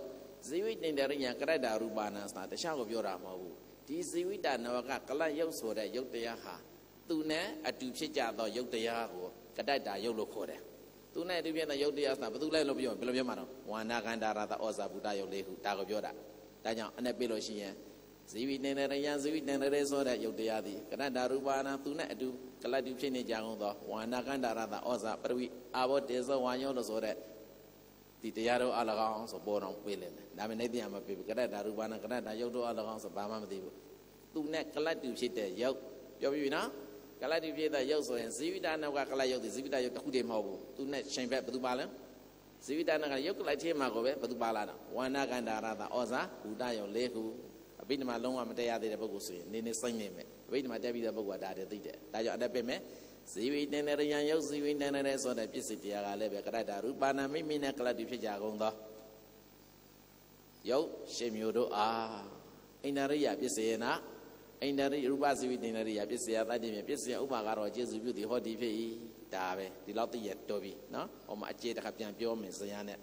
ဇီဝိတင်တရိယကရတ္တရူပါဏသာတခြားကိုပြောတာမဟုတ်ဘူးဒီဇီဝိတနောကကလရုပ်ဆိုတဲ့ရုပ်တရားဟာသူနဲ့အတူဖြစ်ကြသောရုပ်တရားကိုကတ္တရုပ်လို့ခေါ်တယ်သူနဲ့တူပြတဲ့ရုပ်တရားဆိုတာဘယ်သူလဲလို့ပြောဘယ်လိုပြောမှာတော့ဝါနာကန္တာရတဩဇာဗုဒ္ဓရုပ်လေးခုဒါကိုပြောတာဒါကြောင့်အနဲ့ပြလို့ရှိရင်ဇီဝိတင်ရယံဇီဝိတင်ရဆိုတဲ့ရုပ်တရားသည်ကရတ္တရူပါဏသူနဲ့အတူ ကလတ်တူဖြစ်နေကြအောင်သောဝါနာကန္တာရတဩဇာပရဝိအာဘောတေဇဝါယောလို့ဆိုတဲ့ဒီတရားတော်အလကောင်ဆိုပေါ်တော်ပြေး lên ဒါပေမဲ့နေတရားမပြေဘူးကရတ္တရူပါဏကရတ္တရုပ်တော်အလကောင်ဆိုဘာမှမသိဘူးသူနဲ့ကလတ်တူဖြစ်တဲ့ရုပ်ပြောပြီနော်ကလတိပြည့်တဲ့ရုပ်ဆိုရင်ဇီဝိတနောက်ကကလရုပ်ဒီဇီဝိတရုပ်တစ်ခုတည်းမဟုတ်ဘူးသူနဲ့ရှင်ဘက်ဘယ်သူပါလဲဇီဝိတနောက်ကရုပ်ကလိုက်ချင်းမှာကိုပဲဘယ်သူပါလာတော့ဝန္နာကန္တာရတာဩဇာဘူတရုပ်လေးခုအဘိဓမ္မာလုံးဝမတရားသေးတဲ့ပုဂ္ဂိုလ်ဆိုရင်နေနေစိမ့်နေမယ် အဘိဓမ္မာတက်ပြီးတဲ့ပုဂ္ဂိုလ်ကဒါတည်းသိတယ်ဒါကြောင့်အတက်ပြမယ်ဇီဝိတနေရယံရုပ်ဇီဝိတနေရဆိုတဲ့ပြစ်စစ်တရားကလည်းပဲကရတ္တရူပါဏမိမိနဲ့ကလတိဖြစ်ကြကုန်သောရုပ်ရှင်မျိုးတို့အားအိန္ဒရိယပြစ်စေနာအိန္ဒရိရူပဇီဝိတင်ရိယပစ္စယတတ်တိမြပစ္စယဥပါကတော့ကျေစုပြုသည်ဟောဒီဖြစ်၏ဒါပဲဒီလောက်သိရတော်ပြီနော်ဟောမှာအကျေတစ်ခါပြန်ပြောမယ်ဇယနဲ့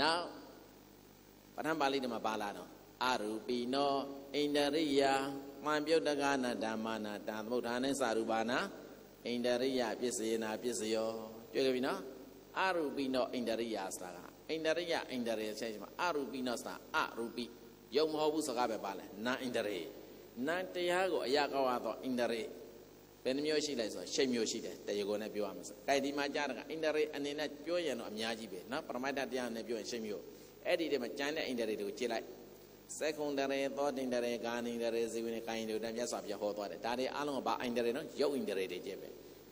နောက်ပဋ္ဌာန်းပါဠိတွေမှာပါလာတော့အရူပိနောဣန္ဒရိယ မှန်ပြုတ်တကနာဓမ္မနာတံသမုဋ္ဌာနဲ့စာရူပါနာဣန္ဒရိယပစ္စယေနာပစ္စယောတွေ့ကြပြီနော်အရူပိနောဣန္ဒရိယဆိုတာကဣန္ဒရိယဣန္ဒရိယဆက်ရှိမှာအရူပိနောဆိုတာအရူပိယုံမဟုတ်ဘူးစကားပဲပါလဲနာဣန္ဒရိနာတရားကိုအရာကောက်ရတော့ဣန္ဒရိဘယ်နှမျိုးရှိလဲဆိုတော့ရှစ်မျိုးရှိတယ်တရားကိုနဲ့ပြောရမှာဆို။ကြိုက်ဒီမှာကြားတာကဣန္ဒရိအနေနဲ့ပြောရင်တော့အများကြီးပဲနော်ပရမတ္တတရားနဲ့ပြောရင်ရှစ်မျိုးအဲ့ဒီတည်းမှာကျမ်းတဲ့ဣန္ဒရိတွေကိုကြည့်လိုက် စက္ကုံတရေသောတင်တရေကာနိတရေဇီဝနေကိုင်းတို့တည်းမြတ်စွာဘုရားဟောသွားတယ်ဒါတွေအားလုံးကဘာဣန္ဒရေနော်ရုပ်ဣန္ဒရေတွေကျပဲ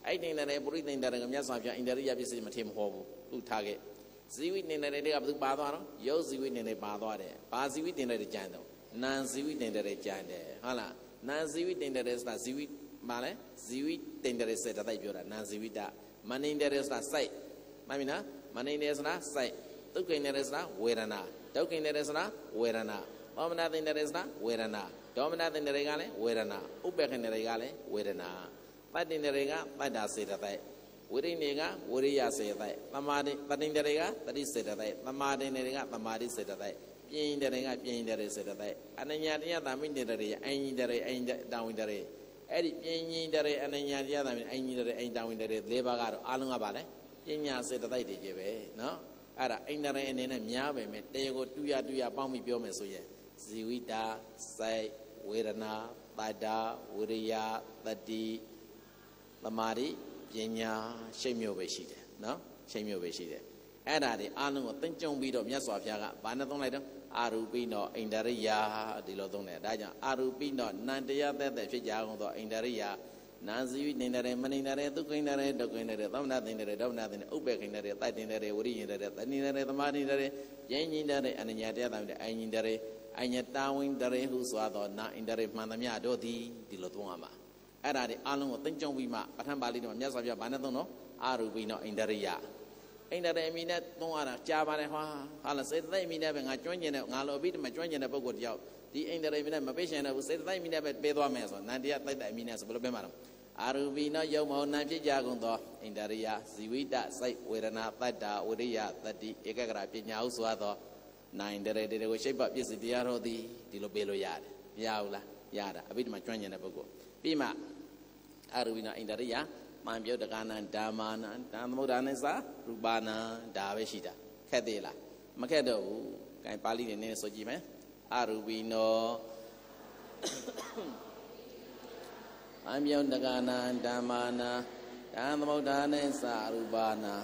အဲ့ဒီဣန္ဒရေပုရိသိန္ဒရေကမြတ်စွာဘုရားဣန္ဒရိယပစ္စည်းမထေမဟောဘူးသူထားခဲ့ဇီဝိတင်တရေတွေကဘယ်သူပါသွားတော့ရုပ်ဇီဝိတင်တရေပါသွားတယ်ဘာဇီဝိတင်တရေကျန်တော့နာဇီဝိတင်တရေကျန်တယ်ဟုတ်လားနာဇီဝိတင်တရေဆိုတာဇီဝိပါလဲဇီဝိတင်တရေစေတသိက်ပြောတာနာဇီဝိတမနိန္ဒရေဆိုတာစိုက်မှန်ပြီနော်မနိန္ဒရေဆိုတာစိုက်ဒုက္ခိန္ဒရေဆိုတာဝေဒနာဒုက္ခိန္ဒရေဆိုတာဝေဒနာ ဩမနာသင်္တရေဆိုတာဝေဒနာဒေါမနာသင်္တရေကလည်းဝေဒနာဥပ္ပခေန္တရေကလည်းဝေဒနာပတ္တိန္တရေကပတ္တာစေတသိက်ဝိရိနေကဝိရိယစေတသိက်သမာဓိပတ္တိန္တရေကတတိစေတသိက်သမာဓိနေကသမာဓိစေတသိက်ပြင်းတရေကပြင်းတရေစေတသိက်အနညာတရားသာမိနေတရေအင်ကြီးတရေအင်တာဝင်တရေအဲ့ဒီပြင်းကြီးတရေအနညာတရားသာမိအင်ကြီးတရေအင်တာဝင်တရေလေးပါးကတော့အလုံးကပါလေပညာစေတသိက်တွေကြီးပဲနော်အဲ့ဒါအိန္ဒြေအနေနဲ့များပဲမဲ့တရားကိုတူရတူရပေါင်းပြီးပြောမယ်ဆိုရင် ဇီဝိတာစိုက်ဝေဒနာတတ္တာဝိရိယတတိသမာဓိပညာရှိမျိုးပဲရှိတယ်နော်ရှိမျိုးပဲရှိတယ်အဲ့ဒါတွေအားလုံးကိုသင်ကြုံပြီးတော့မြတ်စွာဘုရားကဘာနဲ့သုံးလိုက်တော့အာရူပိနောအိန္ဒရိယာဒီလိုသုံးတယ်ဒါကြောင့်အာရူပိနောနန္တရားသက်သက်ဖြစ်ကြအောင်သောအိန္ဒရိယာနာဇီဝိနေတယ်မနေတယ်သုခိနေတယ်ဒုက္ခိနေတယ်သမဏသိနေတယ်ဒုက္ခနာသိနေဥပ္ပေခိနေတယ်တိုက်တင်တယ်ဝရိယင်တယ်တဏိနေတယ်သမာဓိနေတယ်ဉာဏ်ကြီးတယ်အနညာတရားတယ်အញ្ញတယ် အညတာဝင်းတရေဟုဆိုသောနာအင်တရေမှန်သမျှတို့သည်ဒီလိုသုံးရမှာအဲ့ဒါတွေအလုံးကိုသိကြုံပြီးမှပဋ္ဌာန်းပါဠိတော်မြတ်စွာဘုရားဘာနဲ့သုံးတော့အာရူပိနောအင်တရိယအင်တရေအမိနဲ့သုံးရတာကြားပါတယ်ဟွာဟာလားစေတသိက်အမိနဲ့ပဲငါကျွမ်းကျင်တဲ့ငါလိုအပိဓမ္မကျွမ်းကျင်တဲ့ပုဂ္ဂိုလ်တယောက်ဒီအင်တရေအမိနဲ့မပိရှင်တဲ့ဘူးစေတသိက်အမိနဲ့ပဲပေးသွားမယ်ဆိုနန္တရားတိုက်တဲ့အမိနဲ့ဆိုဘယ်လိုပေးမှာတော့အာရူပိနောယုံမောနံဖြစ်ကြကုန်သောအင်တရိယဇီဝိတစိုက်ဝေဒနာတတ္တာဝိရိယတတိဧကဂရပညာဟုဆိုသော နိုင်တယ်တဲ့ကိုရှိတ်ပပစ္စည်းတရားတော်သည်ဒီလိုပေးလို့ရတယ်မရဘူးလားရတာအဘိဓမ္မာကျွမ်းကျင်တဲ့ပုဂ္ဂိုလ်ပြီးမှအရဝိနာအိန္ဒရိယမှန်ပြုတ်တကနာဓမ္မာနာဓမ္မုဒ္ဒနိသရူပါနာဒါပဲရှိတာခက်သေးလားမခက်တော့ဘူးကဲပါဠိနဲ့နည်းဆိုကြည့်မယ်အရူပိနောမှန်ပြုတ်တကနာဓမ္မာနာဓမ္မုဒ္ဒနိသရူပါနာ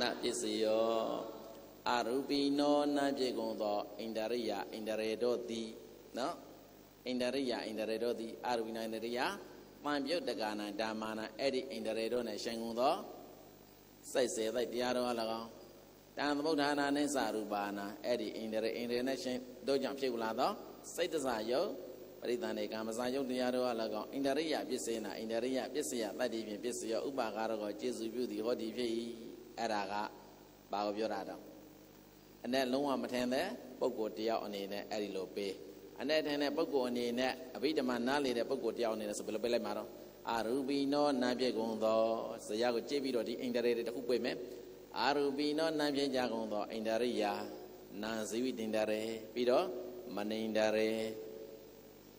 နပစ္စယော အရူပိနောနာပြေကုန်သောဣန္ဒရိယဣန္ဒရေတို့သည်နော်ဣန္ဒရိယဣန္ဒရေတို့သည်အရူပိနောဣန္ဒရိယမှန်ပြုတ်တက္ကနာဓမ္မာနာအဲ့ဒီဣန္ဒရေတို့နဲ့ရှင်ကုန်သောစိတ်စေသိတရားတော်အ၎င်းတန်သမုဋ္ဌာနာနဲ့စာရူပါနာအဲ့ဒီဣန္ဒရေဣန္ဒရေနဲ့ရှင်တို့ကြောင့်ဖြစ်လာသောစိတ်တစားယုတ်ပရိသန္တေကမ္မစာယုတ်တရားတော်အ၎င်းဣန္ဒရိယပစ္စေနာဣန္ဒရိယပစ္စယတတ္တိဖြင့်ပစ္စယောဥပါကာရကောကျေစုပြုသည်ဟောဒီဖြစ်၏အဲ့ဒါကဘာကိုပြောတာတော့ အနဲ့လုံးဝမထင်တဲ့ပုဂ္ဂိုလ်တယောက်အနေနဲ့အဲ့ဒီလိုပေးအနဲ့ထင်တဲ့ပုဂ္ဂိုလ်အနေနဲ့အဘိဓမ္မာနားလေတဲ့ပုဂ္ဂိုလ်တယောက်အနေနဲ့ဆိုဘယ်လိုပေးလိုက်မှာတော့အာရူပိနောနာပြေကုန်သောဇရာကိုကြည့်ပြီးတော့ဒီအိန္ဒရေတွေတစ်ခုပြမယ်အာရူပိနောနာပြေကြကုန်သောအိန္ဒရိယာနာဇီဝိတင်္ဒရေပြီးတော့မနိန္ဒရေ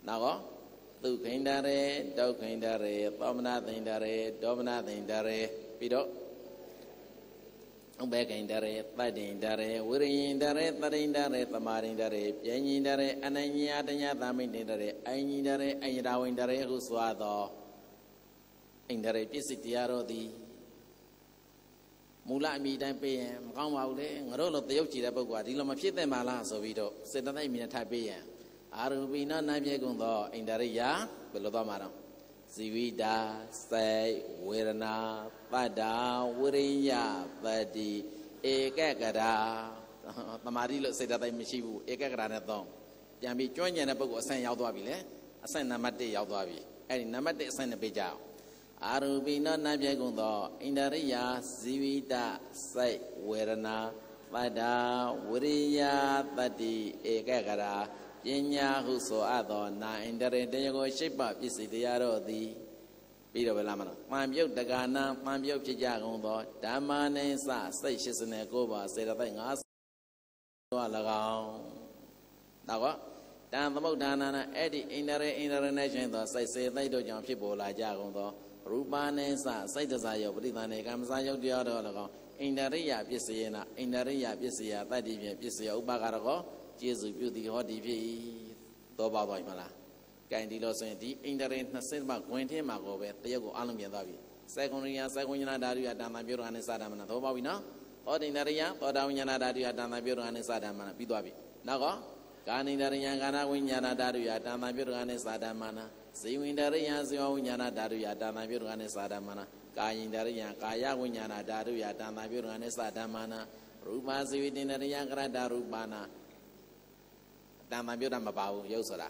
နောက်တော့သုခိန္ဒရေဒုက္ခိန္ဒရေသောမနာသိန္ဒရေဒေါမနာသိန္ဒရေပြီးတော့ ဥပေကိန္ဒရေတတ္တိန္ဒရေဝိရိယန္ဒရေတရိန္ဒရေသမာရိန္ဒရေပြဉ္ဉ္ဒရေအနညာတညာသမိန္ဒရေအဉ္ဉ္ဒရေအယရာဝိန္ဒရေဟုဆိုသောအိန္ဒရေပစ္စည်းတရားတော်သည်မူလအမိတိုင်းပေးရင်မကောင်းပါဘူးလေငါတို့လိုတရုပ်ကြည့်တဲ့ပုဂ္ဂိုလ်ကဒီလိုမဖြစ်သင့်ပါလားဆိုပြီးတော့စေတသိက်အမိနဲ့ထိုက်ပေးရင်အာရူပိနောနာပြေကုန်သောအိန္ဒရိယဘယ်လိုသွားမှာတော့ ဇီဝိတာစေဝေဒနာပတ္တာဝိရိယပတ္တိဧကကရာတမာတိလို့စေတသိက်မရှိဘူးဧကကရာနဲ့သုံးပြန်ပြီးကျွမ်းကျင်တဲ့ပုဂ္ဂိုလ်အဆင့်ရောက်သွားပြီလေအဆင့်နံပါတ်1ရောက်သွားပြီအဲ့ဒီနံပါတ်1အဆင့်နဲ့ပြေးကြအောင်အာရူပိနောနာပြေကုန်သောအိန္ဒရိယဇီဝိတစေဝေဒနာပတ္တာဝိရိယပတ္တိဧကကရာ ပညာဟုဆိုအပ်သောနာအင်တရေတရားကိုရှိပပစ္စည်းတရားတို့သည်ပြီးတော့ဗလားမလားမှန်ပြုတ်တက္ကနာမှန်ပြုတ်ဖြစ်ကြကုန်သောဓမ္မနိစ္စစိတ်89ပါးစေတသိက်တော့၎င်းတော့တန်သမုဋ္ဌာနာနာအဲ့ဒီအိန္ဒြေအိန္ဒြေနဲ့ရှင်သောစိတ်စေသိတို့ကြောင့်ဖြစ်ပေါ်လာကြကုန်သောရူပါနေစစိတ်တစားယောပရိသနေကမ္မစာယုတ်တရားတော်၎င်းအိန္ဒရိယပစ္စယေနအိန္ဒရိယပစ္စယတတ္တိဖြင့်ပစ္စယဥပကာရကော ကျေစုပြုသည်ဟောဒီဖြစ်၏သောပါပါမလားကဲဒီလိုဆိုရင်ဒီအိန္ဒရိ20မှာဝင်ထင်းမှာကိုပဲတရုတ်ကိုအလုံးပြန်သွားပြီစေကွန်ရိယစေကွန်ညနာဓာတုယတာမပြုရအနေစာဓမ္မနာသောပါပြီနော်သောတိန္ဒရိယသောတာဝိညာဏဓာတုယတာမပြုရအနေစာဓမ္မနာပြီးသွားပြီနောက်ကကာနိန္ဒရိယကာနဝိညာဏဓာတုယတာမပြုရအနေစာဓမ္မနာဇေဝိန္ဒရိယဇေဝဝိညာဏဓာတုယတာမပြုရအနေစာဓမ္မနာကာယိန္ဒရိယကာယဝိညာဏဓာတုယတာမပြုရအနေစာဓမ္မနာရူပဇေဝိတင်ဒရိယကရတရူပနာ တာမပြုတာမပါဘူးရုပ်ဆိုတာ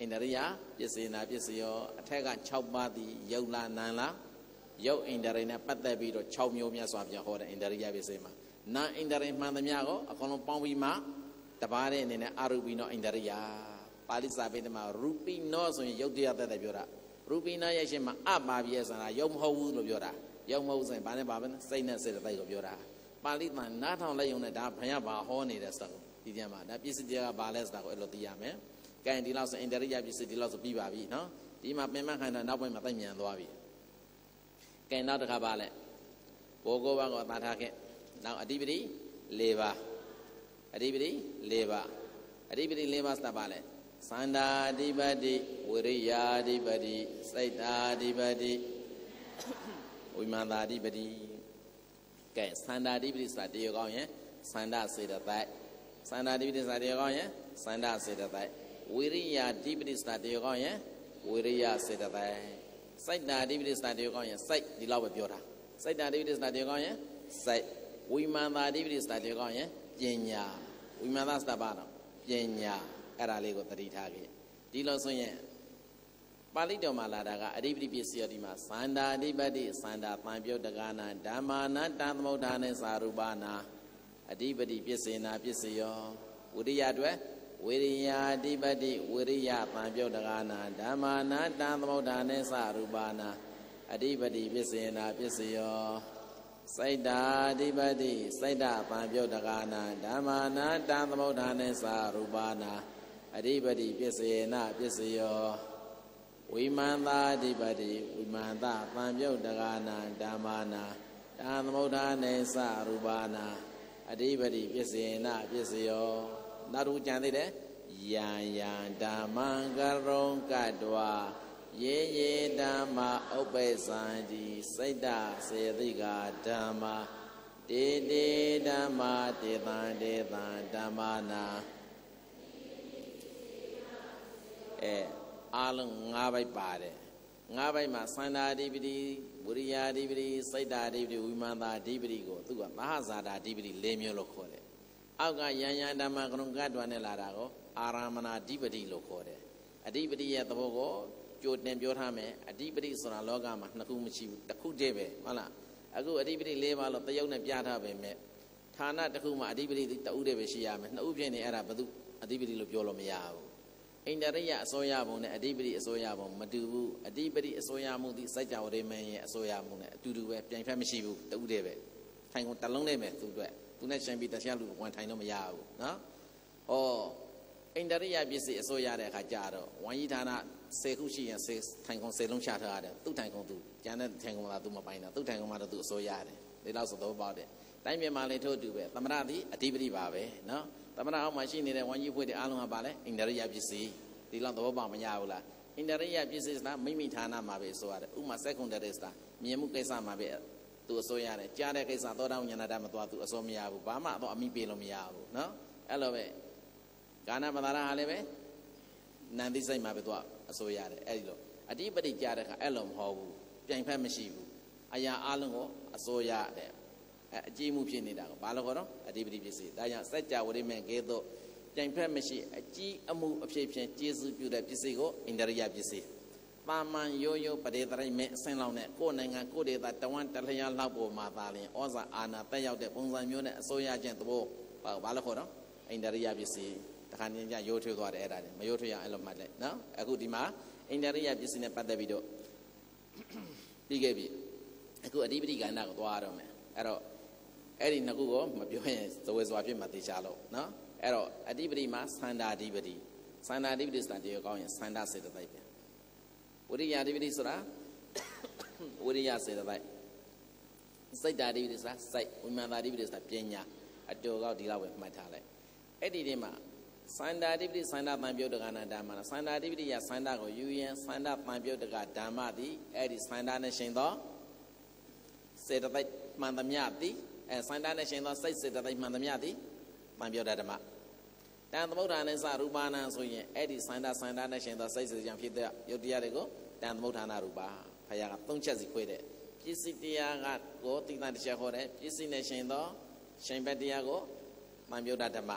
ဣန္ဒရိယပစ္စေနာပစ္စယောအထက်က6ပါးသည်ယုတ်လားနံလားယုတ်ဣန္ဒရိနဲ့ပတ်သက်ပြီးတော့6မျိုးမြတ်စွာဘုရားဟောတဲ့ဣန္ဒရိယပစ္စေမှာနာဣန္ဒရိမှန်သမျှကိုအကုန်လုံးပေါင်းပြီးမှတပါးတဲ့အနေနဲ့အရူပိနောဣန္ဒရိယပါဠိစာပေမှာရူပိနောဆိုရင်ယုတ်တရားသက်သက်ပြောတာရူပိနောရဲ့ရှင်းမှာအပါပြည့်ဆိုတာယုတ်မဟုတ်ဘူးလို့ပြောတာယုတ်မဟုတ်ဆိုရင်ဘာနဲ့ပါပဲစိတ်နဲ့စိတ်တိုက်ကိုပြောတာပါဠိမှာနားထောင်လိုက်ရုံနဲ့ဒါဘုရားဘာဟောနေတဲ့စကား ဒီကြမှာဒါပစ္စည်းတရားကဘာလဲဆိုတာကိုအဲ့လိုသိရမယ်ကဲဒီလောက်ဆိုအင်တရိယပစ္စည်းဒီလောက်ဆိုပြီးပါပြီနော်ဒီမှာပင်မခန္ဓာနောက်ပိုင်းမှာသိမြန်သွားပြီကဲနောက်တစ်ခါပါလဲဘောဂောဘကောသာထားခဲ့နောက်အဓိပတိ၄ပါးအဓိပတိ၄ပါးအဓိပတိ၄ပါးစတာပါလဲသန္တာအဓိပတိဝိရိယာအဓိပတိစိတ်တာအဓိပတိဝိမာန်တာအဓိပတိကဲသန္တာအဓိပတိဆိုတာတရားကောင်းရင်သန္တာစေတသိက် သန္တာအဓိပတိဆိုတာတရားကောင်းရင်သန္တာစေတသိက်ဝိရိယအဓိပတိဆိုတာတရားကောင်းရင်ဝိရိယစေတသိက်စိတ်တာအဓိပတိဆိုတာတရားကောင်းရင်စိတ်ဒီလောက်ပဲပြောတာစိတ်တာအဓိပတိဆိုတာတရားကောင်းရင်စိတ်ဝိမာန်တာအဓိပတိဆိုတာတရားကောင်းရင်ပညာဝိမာန်တာဆိုတာဘာတော့ပညာအဲ့ဒါလေးကိုသတိထားခဲ့ဒီလိုဆိုရင်ပါဠိတော်မှာလာတာကအဓိပတိပစ္စည်းဒီမှာသန္တာအဓိပတိသန္တာပံပြုတ်တက္ကနာဓမ္မာနာတသမုဋ္ဌာနဲ့သာရူပနာ အဓိပတိပစ္စေနာပစ္စယောဝိရိယအတွက်ဝိရိယအဓိပတိဝိရိယပံပြုတ်တက္ကနာဓမ္မာနာတသမုဋ္ဌာနဲ့သာရူပနာအဓိပတိပစ္စေနာပစ္စယောစိတ်တာအဓိပတိစိတ်တာပံပြုတ်တက္ကနာဓမ္မာနာတသမုဋ္ဌာနဲ့သာရူပနာအဓိပတိပစ္စေနာပစ္စယောဝိမန္တာအဓိပတိဝိမန္တပံပြုတ်တက္ကနာဓမ္မာနာတာသမုဋ္ဌာနေသရူပနာ အဓိပတိပစ္စေနာပစ္စယောနောက်တစ်ခုကြံသေးတယ်ယံယံဓမ္မံကရုံကတ္တဝယေယေဓမ္မဥပ္ပေသံတိစိတ်တစေတိကဓမ္မတေတေဓမ္မတေတံတေတံဓမ္မနာအဲအားလုံး၅ဘိုက်ပါတယ်၅ဘိုက်မှာသန္တာအဓိပတိ ဝိရိယာအဓိပတိစိတ်တာအဓိပတိဝိမာန်တာအဓိပတိကိုသူကမဟာဇာတာအဓိပတိ၄မျိုးလို့ခေါ်တယ်အောက်ကယံယံဓမ္မကရုံကတ္တဝနဲ့လာတာကိုအာရမဏအဓိပတိလို့ခေါ်တယ်အဓိပတိရဲ့သဘောကိုကြိုတင်ပြောထားမယ်အဓိပတိဆိုတာလောကမှာနှစ်ခုမရှိဘူးတစ်ခုတည်းပဲဟုတ်လားအခုအဓိပတိ၄ပါးလို့တယုတ်နဲ့ပြထားပေမဲ့ဌာနတစ်ခုမှာအဓိပတိတဦးတည်းပဲရှိရမယ်နှစ်ဦးဖြစ်နေအဲ့ဒါဘယ်သူအဓိပတိလို့ပြောလို့မရဘူး အိန္ဒရိယအစိုးရဘုံနဲ့အဓိပတိအစိုးရဘုံမတူဘူးအဓိပတိအစိုးရမှုဒီစိုက်ကြဝဠာမင်းရဲ့အစိုးရမှုနဲ့အတူတူပဲပြိုင်ဖက်မရှိဘူးတဦးတည်းပဲထိုင်ကုန်တလုံးနဲ့ပဲသူအတွက်သူနဲ့ရှင်ပြီးတရားလူဝန်ထိုင်တော့မရဘူးနော်ဩအိန္ဒရိယပစ္စည်းအစိုးရတဲ့အခါကြတော့ဝမ်ကြီးဌာန10ခုရှိရင်10ထိုင်ကုန်10လုံးချထားရတယ်သူ့ထိုင်ကုန်သူကျန်တဲ့ထိုင်ကုန်လားသူမပိုင်တော့သူ့ထိုင်ကုန်မှာတော့သူအစိုးရတယ်ဒီလောက်ဆိုတော့ပေါ့တယ်တိုင်းပြည်မှာလည်းထို့တူပဲသမရသည်အဓိပတိပါပဲနော် သမဏအောက်မှာရှိနေတဲ့ဝမ်ကြီးဖွဲ့တဲ့အားလုံးကပါလဲအိန္ဒရိယပစ္စည်းဒီလောက်သဘောပေါက်မရဘူးလားအိန္ဒရိယပစ္စည်းဆိုတာမိမိဌာနမှာပဲဆိုရတယ်ဥမာ secondary ဆိုတာမြင်မှုကိစ္စမှာပဲသူအစိုးရတယ်ကြားတဲ့ကိစ္စသောတာဉာဏတမသွားသူအစိုးမရဘူးဘာမှတော့အမိပေးလို့မရဘူးနော်အဲ့လိုပဲကာဏပဒါရဟာလည်းပဲနန္တိစိတ်မှာပဲသူအစိုးရတယ်အဲ့ဒီလိုအဓိပတိကြားတဲ့ခါအဲ့လိုမဟုတ်ဘူးပြိုင်ဖက်မရှိဘူးအရာအလုံးကိုအစိုးရတယ် အကြည့်မှုဖြစ်နေတာကိုဘာလို့ခေါ်တော့အဓိပတိပစ္စည်းဒါကြောင့်စัจ java ဝိမေကဲသို့ပြိုင်ဖက်မရှိအကြည့်အမှုအဖြစ်ဖြင့်ကျေစုပြုတဲ့ပစ္စည်းကိုအိန္ဒရိယပစ္စည်းပါမန်ရိုးရိုးပရိသရိမဲ့အစင်းလောက်နဲ့ကိုယ်နိုင်ငံကိုယ်ဒေသတဝမ်းတလျာလောက်ပေါ်မှာသာလျှင်ဩဇာအာဏာတက်ရောက်တဲ့ပုံစံမျိုးနဲ့အစိုးရချင်းသဘောဘာလို့ခေါ်တော့အိန္ဒရိယပစ္စည်းတခါနေကြရိုးထွေးသွားတယ်အဲ့ဒါတွေမရိုးထွေးအောင်အဲ့လိုမှတ်လိုက်နော်အခုဒီမှာအိန္ဒရိယပစ္စည်းနဲ့ပတ်သက်ပြီးတော့ပြီးခဲ့ပြီအခုအဓိပတိကဏ္ဍကိုသွားရတော့မယ်အဲ့တော့ အဲ့ဒီနှစ်ခုကိုမပြောရင်ဇဝေဇွာဖြစ်မှသိချလို့နော်အဲ့တော့အဓိပတိမှာသန္တာအဓိပတိသန္တာအဓိပတိဆိုတာတရားကောင်းရင်သန္တာစေတသိက်ပဲဝိရိယအဓိပတိဆိုတာဝိရိယစေတသိက်စိတ်ဓာတိပတိဆိုတာစိတ်ဝိမာန်ဓာတိပတိဆိုတာပညာအတူကောက်ဒီလောက်ပဲမှတ်ထားလိုက်အဲ့ဒီတည်းမှာသန္တာတိပတိသန္တာတံပြုတ်တကနာဓမ္မနာသန္တာတိပတိယသန္တာကိုယူရင်သန္တာတံပြုတ်တကဓမ္မသည်အဲ့ဒီသန္တာနဲ့ရှင်သောစေတသိက်မှန်သမျှသည် အဲသန္တာနဲ့ရှင်သောစိတ်စေတသိက်မှန်သမျှသည်တံပြုတ်တဲ့ဓမ္မတန်သမုဒ္ဒာနဲ့စရူပနာဆိုရင်အဲ့ဒီသန္တာသန္တာနဲ့ရှင်သောစိတ်စေတသိက်ဖြစ်တဲ့ယုတ်တရားတွေကိုတန်သမုဒ္ဒာနာရူပါဖခင်ကသုံးချက်စီခွဲတဲ့ပစ္စည်းတရားကကိုတိတ္တတစ်ချက်ဟောတယ်ပစ္စည်းနဲ့ရှင်သောရှင်ဘက်တရားကိုတံပြုတ်ဓမ္မ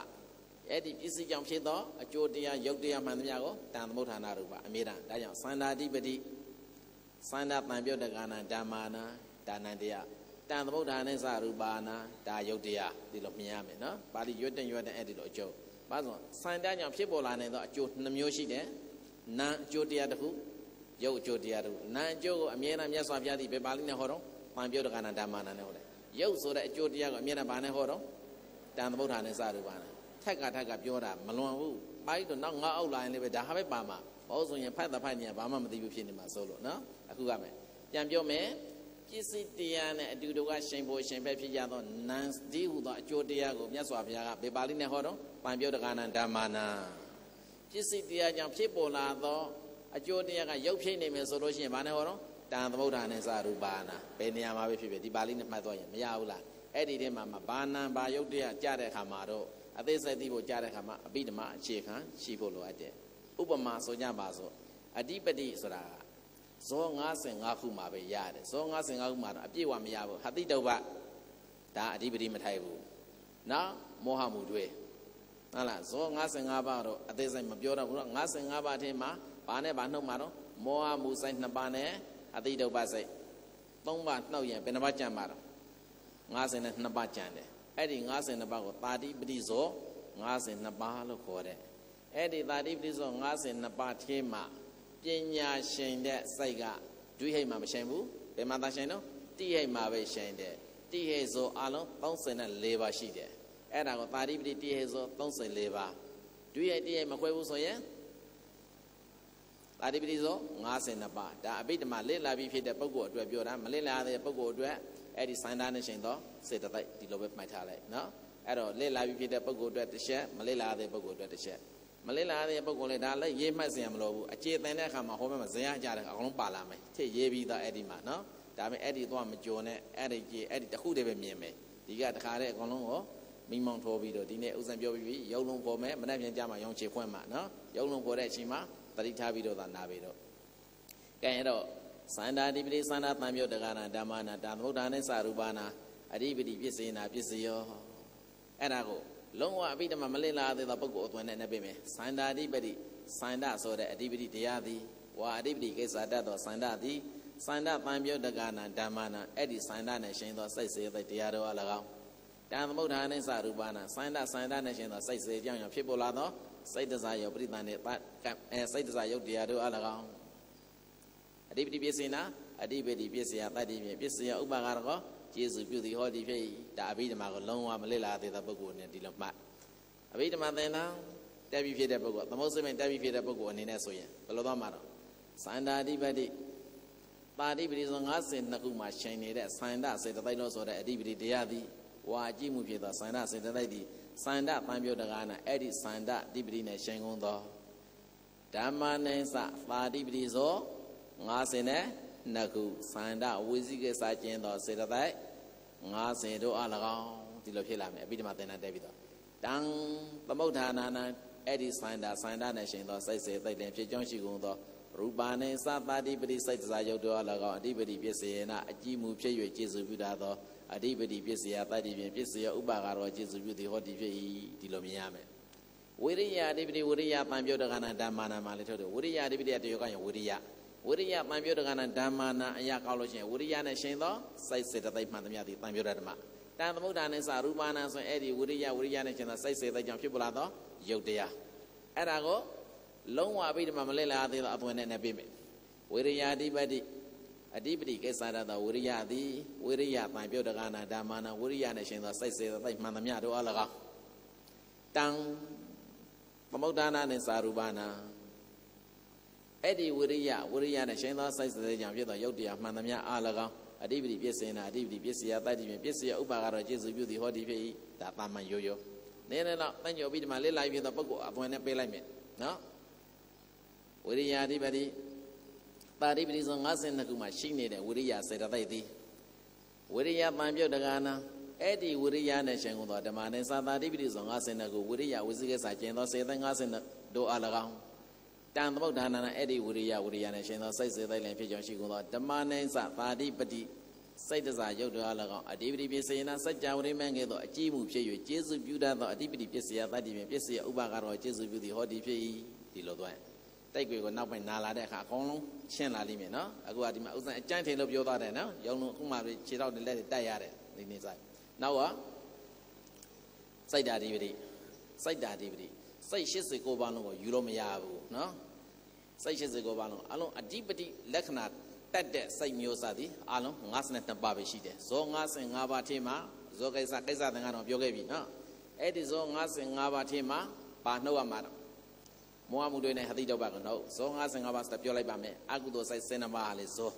အဲ့ဒီပစ္စည်းကြောင့်ဖြစ်သောအကျိုးတရားယုတ်တရားမှန်သမျှကိုတန်သမုဋ္ဌာနာရူပအမေတံဒါကြောင့်သန္တာတိပတိသန္တာတံပြုတ်တက္ကနာဓမ္မာနာဒါနံတရား တန်သမုဋ္ဌာနဲ့စရူပါနာဒါယုတ်တရားဒီလိုမြင်ရမယ်နော်ပါဠိရွတ်တဲ့ရွတ်တဲ့အဲ့ဒီလိုအကျိုးဘာလို့သန္တာကြောင့်ဖြစ်ပေါ်လာနိုင်သောအကျိုးနှမျိုးရှိတယ်နာအကျိုးတရားတစ်ခုရုပ်အကျိုးတရားတစ်ခုနာအကျိုးကိုအမြဲတမ်းမြတ်စွာဘုရားသည်ဘယ်ပါဠိနဲ့ဟောတော့တန်ပြုတ်တက္ကနာဓမ္မာနာနဲ့ဟောတယ်ရုပ်ဆိုတဲ့အကျိုးတရားကိုအမြဲတမ်းဘာနဲ့ဟောတော့တန်သမုဋ္ဌာနဲ့စရူပါနာထက်ကထက်ကပြောတာမလွန်ဘူးပိုင်းတော့နောက်ငါအောက်လာရင်လည်းပဲဒါဟာပဲပါမှာမဟုတ်ဆိုရင်ဖတ်တာဖတ်နေရဘာမှမသိဘူးဖြစ်နေမှာဆိုလို့နော်အခုကမယ်ပြန်ပြောမယ် ပစ္စည်းတရားနဲ့အတူတူကရှင်ဖို့ရှင်ဖက်ဖြစ်ကြသောနန်ဒီဟုသောအကျိုးတရားကိုမြတ်စွာဘုရားကဘေပါဠိနဲ့ဟောတော့ပံပြောတက္ကနာဓမ္မာနာပစ္စည်းတရားကြောင့်ဖြစ်ပေါ်လာသောအကျိုးတရားကရုပ်ဖြစ်နေမယ်ဆိုလို့ရှိရင်ဘာနဲ့ဟောတော့တန်သမုဒ္ဒာနဲ့စရူပါနာဘယ်နေရာမှာပဲဖြစ်ဖြစ်ဒီပါဠိနဲ့မှတ်သွားရင်မရဘူးလားအဲ့ဒီထဲမှာဘာနာဘာယုတ်တရားကြတဲ့အခါမှာတော့အသေးစိတ်သိဖို့ကြားတဲ့အခါမှာအဘိဓမ္မာအခြေခံရှိဖို့လိုအပ်တယ်ဥပမာဆိုကြပါစို့အဓိပတိဆိုတာ ဇော55ခုမှာပဲရတယ်ဇော55ခုမှာတော့အပြည့်ဝမရဘူးဟတိတုပ္ပဒါအဓိပတိမထိုက်ဘူးနော်မောဟမှုတွေဟုတ်လားဇော55ပါးတော့အသေးစိတ်မပြောတော့ဘူးတော့55ပါးထဲမှာဘာနဲ့ဘာနှုတ်မှာတော့မောဟမှုစိတ်2ပါးနဲ့အတိတုပ္ပစိတ်3ပါးနှုတ်ရင်ဘယ်နှပါးကြံပါတော့52ပါးကြံတယ်အဲ့ဒီ52ပါးကိုတာတိပတိဇော52ပါးလို့ခေါ်တဲ့အဲ့ဒီတာတိပတိဇော52ပါးထဲမှာ ပညာရှင်တဲ့စိတ်ကဒွိဟိတ်မှာမရှင်ဘူးဘယ်မှာသာရှင်တော့တိဟိတ်မှာပဲရှင်တယ်တိဟိတ်ဇောအလုံး34ပါးရှိတယ်အဲ့ဒါကိုတာတိပတိတိဟိတ်ဇော34ပါးဒွိဟိတ်တိဟိတ်မခွဲဘူးဆိုရင်တာတိပတိဇော52ပါးဒါအဘိဓမ္မာလေ့လာပြီးဖြစ်တဲ့ပုဂ္ဂိုလ်အတွက်ပြောတာမလေ့လာတဲ့ပုဂ္ဂိုလ်အတွက်အဲ့ဒီစိုင်းသားနဲ့ရှင်သောစေတသိက်ဒီလိုပဲမှတ်ထားလိုက်နော်အဲ့တော့လေ့လာပြီးဖြစ်တဲ့ပုဂ္ဂိုလ်အတွက်တစ်ချက်မလေ့လာတဲ့ပုဂ္ဂိုလ်အတွက်တစ်ချက် မလေ့လာတဲ့ပုဂ္ဂိုလ်လည်းဒါလည်းရေးမှတ်စရာမလိုဘူးအခြေသင်တဲ့အခါမှာဟောမဲ့မှာဇင်ရကြတယ်အကုန်လုံးပါလာမယ်ထည့်ရေးပြီးသားအဲ့ဒီမှာနော်ဒါပေမဲ့အဲ့ဒီတော့မကြုံနဲ့အဲ့ဒီကြီးအဲ့ဒီတစ်ခုတည်းပဲမြင်မယ်ဒီကတခါတည်းအကုန်လုံးကိုမိမောင်ထိုးပြီးတော့ဒီနေ့ဥစ္စာပြောပြီးပြီရုံလုံးပေါ်မယ်မနေ့ပြန်ကြမှာရောင်ချေဖွင့်မှာနော်ရုံလုံးပေါ်တဲ့အချိန်မှာတတိထားပြီးတော့သာနာပြီးတော့ကဲအဲ့တော့သန္တာတိပတိသန္တာတံမြုတ်တက္ကနာဓမ္မနာတာသမုဒ္ဒါနဲ့စရူပနာအဓိပတိပစ္စေနာပစ္စယောအဲ့ဒါကို လုံးဝအဘိဓမ္မာမလင့်လာသေးသောပုဂ္ဂိုလ်အသွင်နဲ့နှပ်ပေးမယ်သန္တာတိပတိသန္တာဆိုတဲ့အဓိပတိတရားသည်ဝါအဓိပတိကိစ္စတတ်သောသန္တာသည်သန္တာတံမြုတ်တက္ကနာဓမ္မနာအဲ့ဒီသန္တာနဲ့ရှင်သောစိတ်စေသိတရားတော်အ၎င်းတံသမုဒ္ဒါနဲ့စရူပနာသန္တာသန္တာနဲ့ရှင်သောစိတ်စေကြောင့်ဖြစ်ပေါ်လာသောစိတ်တစားယောပရိသန်နဲ့အဲစိတ်တစားယုတ်တရားတို့အ၎င်းအဓိပတိပစ္စေနာအဓိပတိပစ္စယတတ္တိဖြင့်ပစ္စယဥပကာရ ကောကျေစုပြုသည်ဟောသည်ဖြစ်ဒါအဘိဓမ္မာကိုလုံးဝမလစ်လာသေးတဲ့ပုဂ္ဂိုလ်နဲ့ဒီလိုမှတ်အဘိဓမ္မာသင်္တန်းတက်ပြီးဖြစ်တဲ့ပုဂ္ဂိုလ်သမုတ်စိမ့်တက်ပြီးဖြစ်တဲ့ပုဂ္ဂိုလ်အနေနဲ့ဆိုရင်ဘယ်လိုသွားမှာတော့သန္တာဓိပတိပါဠိပတိဆို52ခုမှာရှင်နေတဲ့သန္တာစေတသိက်လို့ဆိုတဲ့အဓိပတိတရားသည်ဝါကြည့်မှုဖြစ်သောသန္တာစေတသိက်သည်သန္တာပံပြုတ်တကားနာအဲ့ဒီသန္တာဓိပတိနဲ့ရှင်ကုန်သောဓမ္မနိသပါဠိပတိဆို50 နှစ်ခုစန္ဒဝိသိကိစကျင်းသောစေတသိက်50တို့အ၎င်းဒီလိုဖြစ်လာမယ်အပိဓမ္မသင်္ဍတက်ပြီးတော့တံသမုဋ္ဌာနာနာအဲ့ဒီစန္ဒစန္ဒနဲ့ရှင်သောစိတ်စေသိက်လင်ဖြစ်ကြောင်းရှိကုန်သောရူပါနေသတာတိပတိစိတ်စားယုတ်တော်၎င်းအတိပတိပစ္စယေနအကြည့်မှုဖြစ်၍ကျေစုပြုတာသောအတိပတိပစ္စယတတ္တိဖြင့်ပစ္စယဥပါကရောကျေစုပြုသည်ဟောတိဖြစ်၏ဒီလိုမြင်ရမယ်ဝိရိယအတိပတိဝိရိယပံပြုတ်တခါနာဓမ္မာနာမှာလည်းထုတ်တယ်ဝိရိယအတိပတိတယောကယဝိရိယ ဝိရိယတန်ပြုတ်တက္ကနာဓမ္မာနာအရာကောက်လို့ရှိရင်ဝိရိယနဲ့ရှင်သောစိတ်စေတသိက်မှန်သမျှသည်တန်ပြုတ်တဲ့ဓမ္မတန်သမုဒ္ဒါနဲ့စရူပနာဆိုရင်အဲ့ဒီဝိရိယဝိရိယနဲ့ရှင်သောစိတ်စေတသိက်ကြောင့်ဖြစ်ပေါ်လာသောယုတ်တရားအဲ့ဒါကိုလုံးဝအဘိဓမ္မာမလဲလာသေးသောအပွင့်နဲ့နဲ့ပြမယ်ဝိရိယအဓိပတိသအဓိပတိကိစ္စရသောဝိရိယသည်ဝိရိယတန်ပြုတ်တက္ကနာဓမ္မနာဝိရိယနှင့်ရှင်သောစိတ်စေသောသိမှန်သမျှတို့အလကားတံသမုဒ္ဒနာနှင့်စာရူပနာ အဲ့ဒီဝိရိယဝိရိယနဲ့ရှင်သောစိတ်စေကြောင့်ဖြစ်သောယုတ်တရားမှန်သမျှအလကားအဓိပတိပြည့်စင်တာအဓိပတိပြည့်စရာတတ္တိဖြင့်ပြည့်စရာဥပါကတော့ကျေစုပြုသည်ဟောဒီဖြစ်၏ဒါတာမန်ရိုးရိုးနည်းနည်းတော့တညိုပြီးဒီမှာလစ်လိုက်ပြီးတော့ပုဂ္ဂိုလ်အသွင်နဲ့ပေးလိုက်မယ်နော်ဝိရိယအဓိပတိပါရိပတိဆို52ခုမှာရှိနေတဲ့ဝိရိယစေတသိက်သည်ဝိရိယပံပြုတ်တက္ကနာအဲ့ဒီဝိရိယနဲ့ရှင်ကုန်သောဓမ္မနဲ့သာသာတိပတိဆို52ခုဝိရိယဝိသိကိစ္စကျင်သောစေတ52တို့အလကောင်း တန်သမုဒ္ဒါနာအဲ့ဒီဝိရိယဝိရိယနဲ့ရှင်သောစိတ်စေသိက်လည်းဖြစ်ကြောင်းရှိကုန်သောဓမ္မနဲ့သာသာတိပတိစိတ်တစားရုပ်တော်အလကောင်အဓိပတိပစ္စယနာစัจ java ဝိမံကဲ့သို့အကြည့်မှုဖြစ်၍ကျေစုပြုတတ်သောအဓိပတိပစ္စယတတ္တိဖြင့်ပစ္စယဥပါကတော်ကျေစုပြုသည်ဟောဒီဖြစ်၏ဒီလိုသွားတိုက်ွယ်ကိုနောက်ပိုင်းနာလာတဲ့အခါအကုန်လုံးရှင်းလာလိမ့်မယ်နော်အခုကဒီမှာဥစ္စာအကျန်းထင်လို့ပြောသွားတယ်နော်ရုံလုံးအခုမှခြေထောက်တွေလက်တွေတက်ရတယ်ဒီနေ့ဆိုင်နောက်ကစိုက်တာဒီပတိစိုက်တာဒီပတိ စိတ်89ပါးလုံးကိုယူလို့မရဘူးနော်စိတ်89ပါးလုံးအလုံးအဓိပတိလက္ခဏာတက်တဲ့စိတ်မျိုးစားသည်အလုံး52ပါးပဲရှိတယ်ဇော55ပါးထဲမှာဇောကိစ္စကိစ္စသင်္ကတော့ပြောခဲ့ပြီနော်အဲ့ဒီဇော55ပါးထဲမှာပါနှုတ်ရမှာတော့မောဟမှုတွေနဲ့ဟတိတော့ပါကတော့ဇော55ပါးစပြောလိုက်ပါမယ်အကုသိုလ်စိတ်12ပါးဟာလေဇော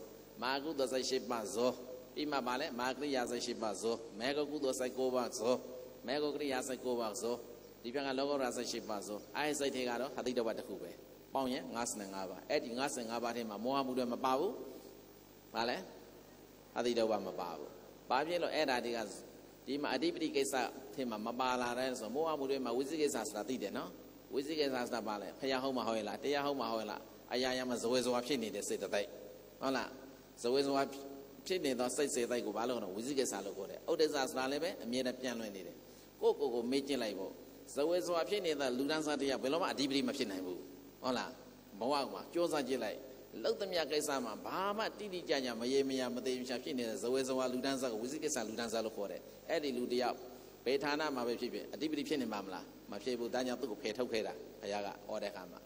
မာကုသိုလ်စိတ်10ပါးဇောပြီးမှပါလဲမာကရိယာစိတ်10ပါးဇောမေဂကုသိုလ်စိတ်9ပါးဇောမေဂကရိယာစိတ်9ပါးဇော ဒီဘက်ကလောကရာစိတ်10ပါးဇောအဲစိတ်တွေကတော့ဟတိတော့ပါတစ်ခုပဲပေါင်းရင်55ပါးအဲ့ဒီ55ပါးထဲမှာမောဟမှုတွေမပါဘူးဘာလဲအတိတော့ပါမပါဘူးဘာဖြစ်လို့အဲ့ဒါတွေကဒီမှာအဓိပတိကိစ္စထဲမှာမပါလာတဲ့ဆိုမောဟမှုတွေမှာဝိသိကိစ္စဆိုတာသိတယ်နော်ဝိသိကိစ္စဆိုတာဘာလဲဖျားဟုတ်မှာဟုတ်ရဲ့လားတရားဟုတ်မှာဟုတ်ရဲ့လားအရာရာမှာဇဝေဇဝါဖြစ်နေတဲ့စိတ်တသိက်ဟုတ်လားဇဝေဇဝါဖြစ်နေသောစိတ်စေတိုက်ကိုဘာလို့ခေါ်တော့ဝိသိကိစ္စလို့ခေါ်တယ်ဥဒိစ္စဆိုတာလည်းပဲအမြဲတမ်းပြန့်လွင့်နေတယ်ကိုယ့်ကိုယ်ကိုမေ့ကျင့်လိုက်ဖို့ ဇဝေဇဝါဖြစ်နေတဲ့လူဒန်းစားတရားဘယ်လိုမှအဓိပတိမဖြစ်နိုင်ဘူးဟုတ်လားဘဝမှာကြိုးစားကြည့်လိုက်လောက်သမျှကိစ္စမှာဘာမှတိတိကျကျမရေမရမသေးချာဖြစ်နေတဲ့ဇဝေဇဝါလူဒန်းစားကိုဝိသိကိစ္စလူဒန်းစားလို့ခေါ်တယ်အဲ့ဒီလူတယောက်ဘယ်ဌာနမှာပဲဖြစ်ဖြစ်အဓိပတိဖြစ်နေမှာမလားမဖြစ်ဘူးဒါကြောင့်သူ့ကိုဖယ်ထုတ်ခဲ့တာဘုရားကဟောတဲ့အခါမှာ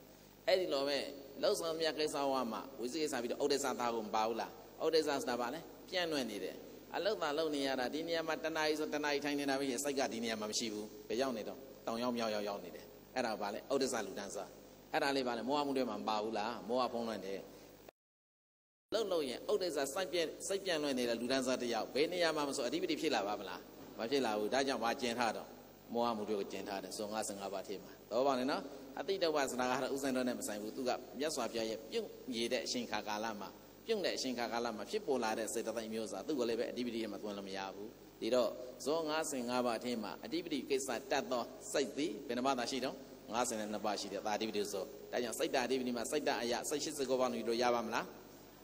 အဲ့ဒီလိုပဲလောက်ဆောင်မြတ်ကိစ္စဝါမှာဝိသိကိစ္စပြီးတော့ဥဒိစ္စသားကိုမပါဘူးလားဥဒိစ္စဆိုတာဘာလဲပြန့်လွင့်နေတယ်အလုတ်သာလုံနေရတာဒီနေရာမှာတဏှာကြီးဆိုတဏှာကြီးထိုင်နေတာပဲစိတ်ကဒီနေရာမှာမရှိဘူးဘယ်ရောက်နေတော့ တောင်ရောက်မြောက်ရောက်ရောက်နေတယ်အဲ့ဒါဘာလဲဥဒိစ္စလူဒန်းစားအဲ့ဒါလေးဘာလဲမောဟမှုတွေမှာမပါဘူးလားမောဟဖုံးလွှမ်းတယ်လုံလုံရင်ဥဒိစ္စစိုက်ပြက်စိတ်ပြန့်လွင့်နေတဲ့လူဒန်းစားတယောက်ဘယ်နေရာမှာမဆိုအဓိပတိဖြစ်လာပါမလားမဖြစ်လာဘူးဒါကြောင့်ဘာကျင်ထားတော့မောဟမှုတွေကိုကျင်ထားတယ်ဇွန်55ပါးထဲမှာတော့ပါနဲ့နော်အတိတ်တဝဆနာကတော့ဥစဉ်တော့နဲ့မဆိုင်ဘူးသူကမြတ်စွာဘုရားရဲ့ပြုတ်ရည်တဲ့အရှင်ခါကာလမှာပြုတ်တဲ့အရှင်ခါကာလမှာဖြစ်ပေါ်လာတဲ့စေတသိက်မျိုးစားသူ့ကိုလည်းပဲအဓိပတိမှာသွင်းလို့မရဘူး ဒီတော့ဇော55ပါးအထင်းမှာအဓိပတိကိစ္စတတ်သောစိတ်သည်ဘယ်နှပါးသာရှိတော့52ပါးရှိတယ်သာအဓိပတိဇောဒါကြောင့်စိတ်တအဓိပတိမှာစိတ်တအရာစိတ်89ပါးလို့ရပါမလား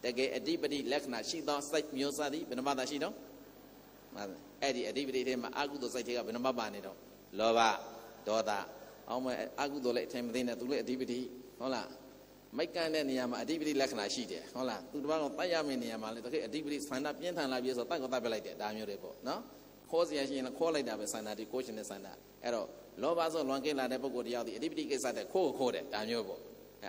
တကယ်အဓိပတိလက္ခဏာရှိသောစိတ်မျိုးစားသည်ဘယ်နှပါးသာရှိတော့အဲ့ဒီအဓိပတိထဲမှာအကုသိုလ်စိတ်တွေကဘယ်နှပါးပါနေတော့လောဘဒေါသအောင်မဲ့အကုသိုလ်လည်းအထင်မသိနဲ့သူလည်းအဓိပတိဟုတ်လား မိုက်ကန်တဲ့နေရာမှာအဓိပတိလက္ခဏာရှိတယ်ဟုတ်လားသူတစ်ပါးကတတ်ရမယ့်နေရာမှာလည်းတကယ်အဓိပတိဆန္ဒပြင်းထန်လာပြီးဆိုတတ်ကိုတတ်ပြလိုက်တယ်ဒါမျိုးတွေပေါ့နော်ခေါ်စရာရှိရင်ခေါ်လိုက်တာပဲဆန္ဒဒီကိုရှင်တဲ့ဆန္ဒအဲ့တော့လောဘဆိုလွန်ကင်းလာတဲ့ပုဂ္ဂိုလ်တရားဒီအဓိပတိကိစ္စတဲ့ခိုးကိုခိုးတယ်ဒါမျိုးပေါ့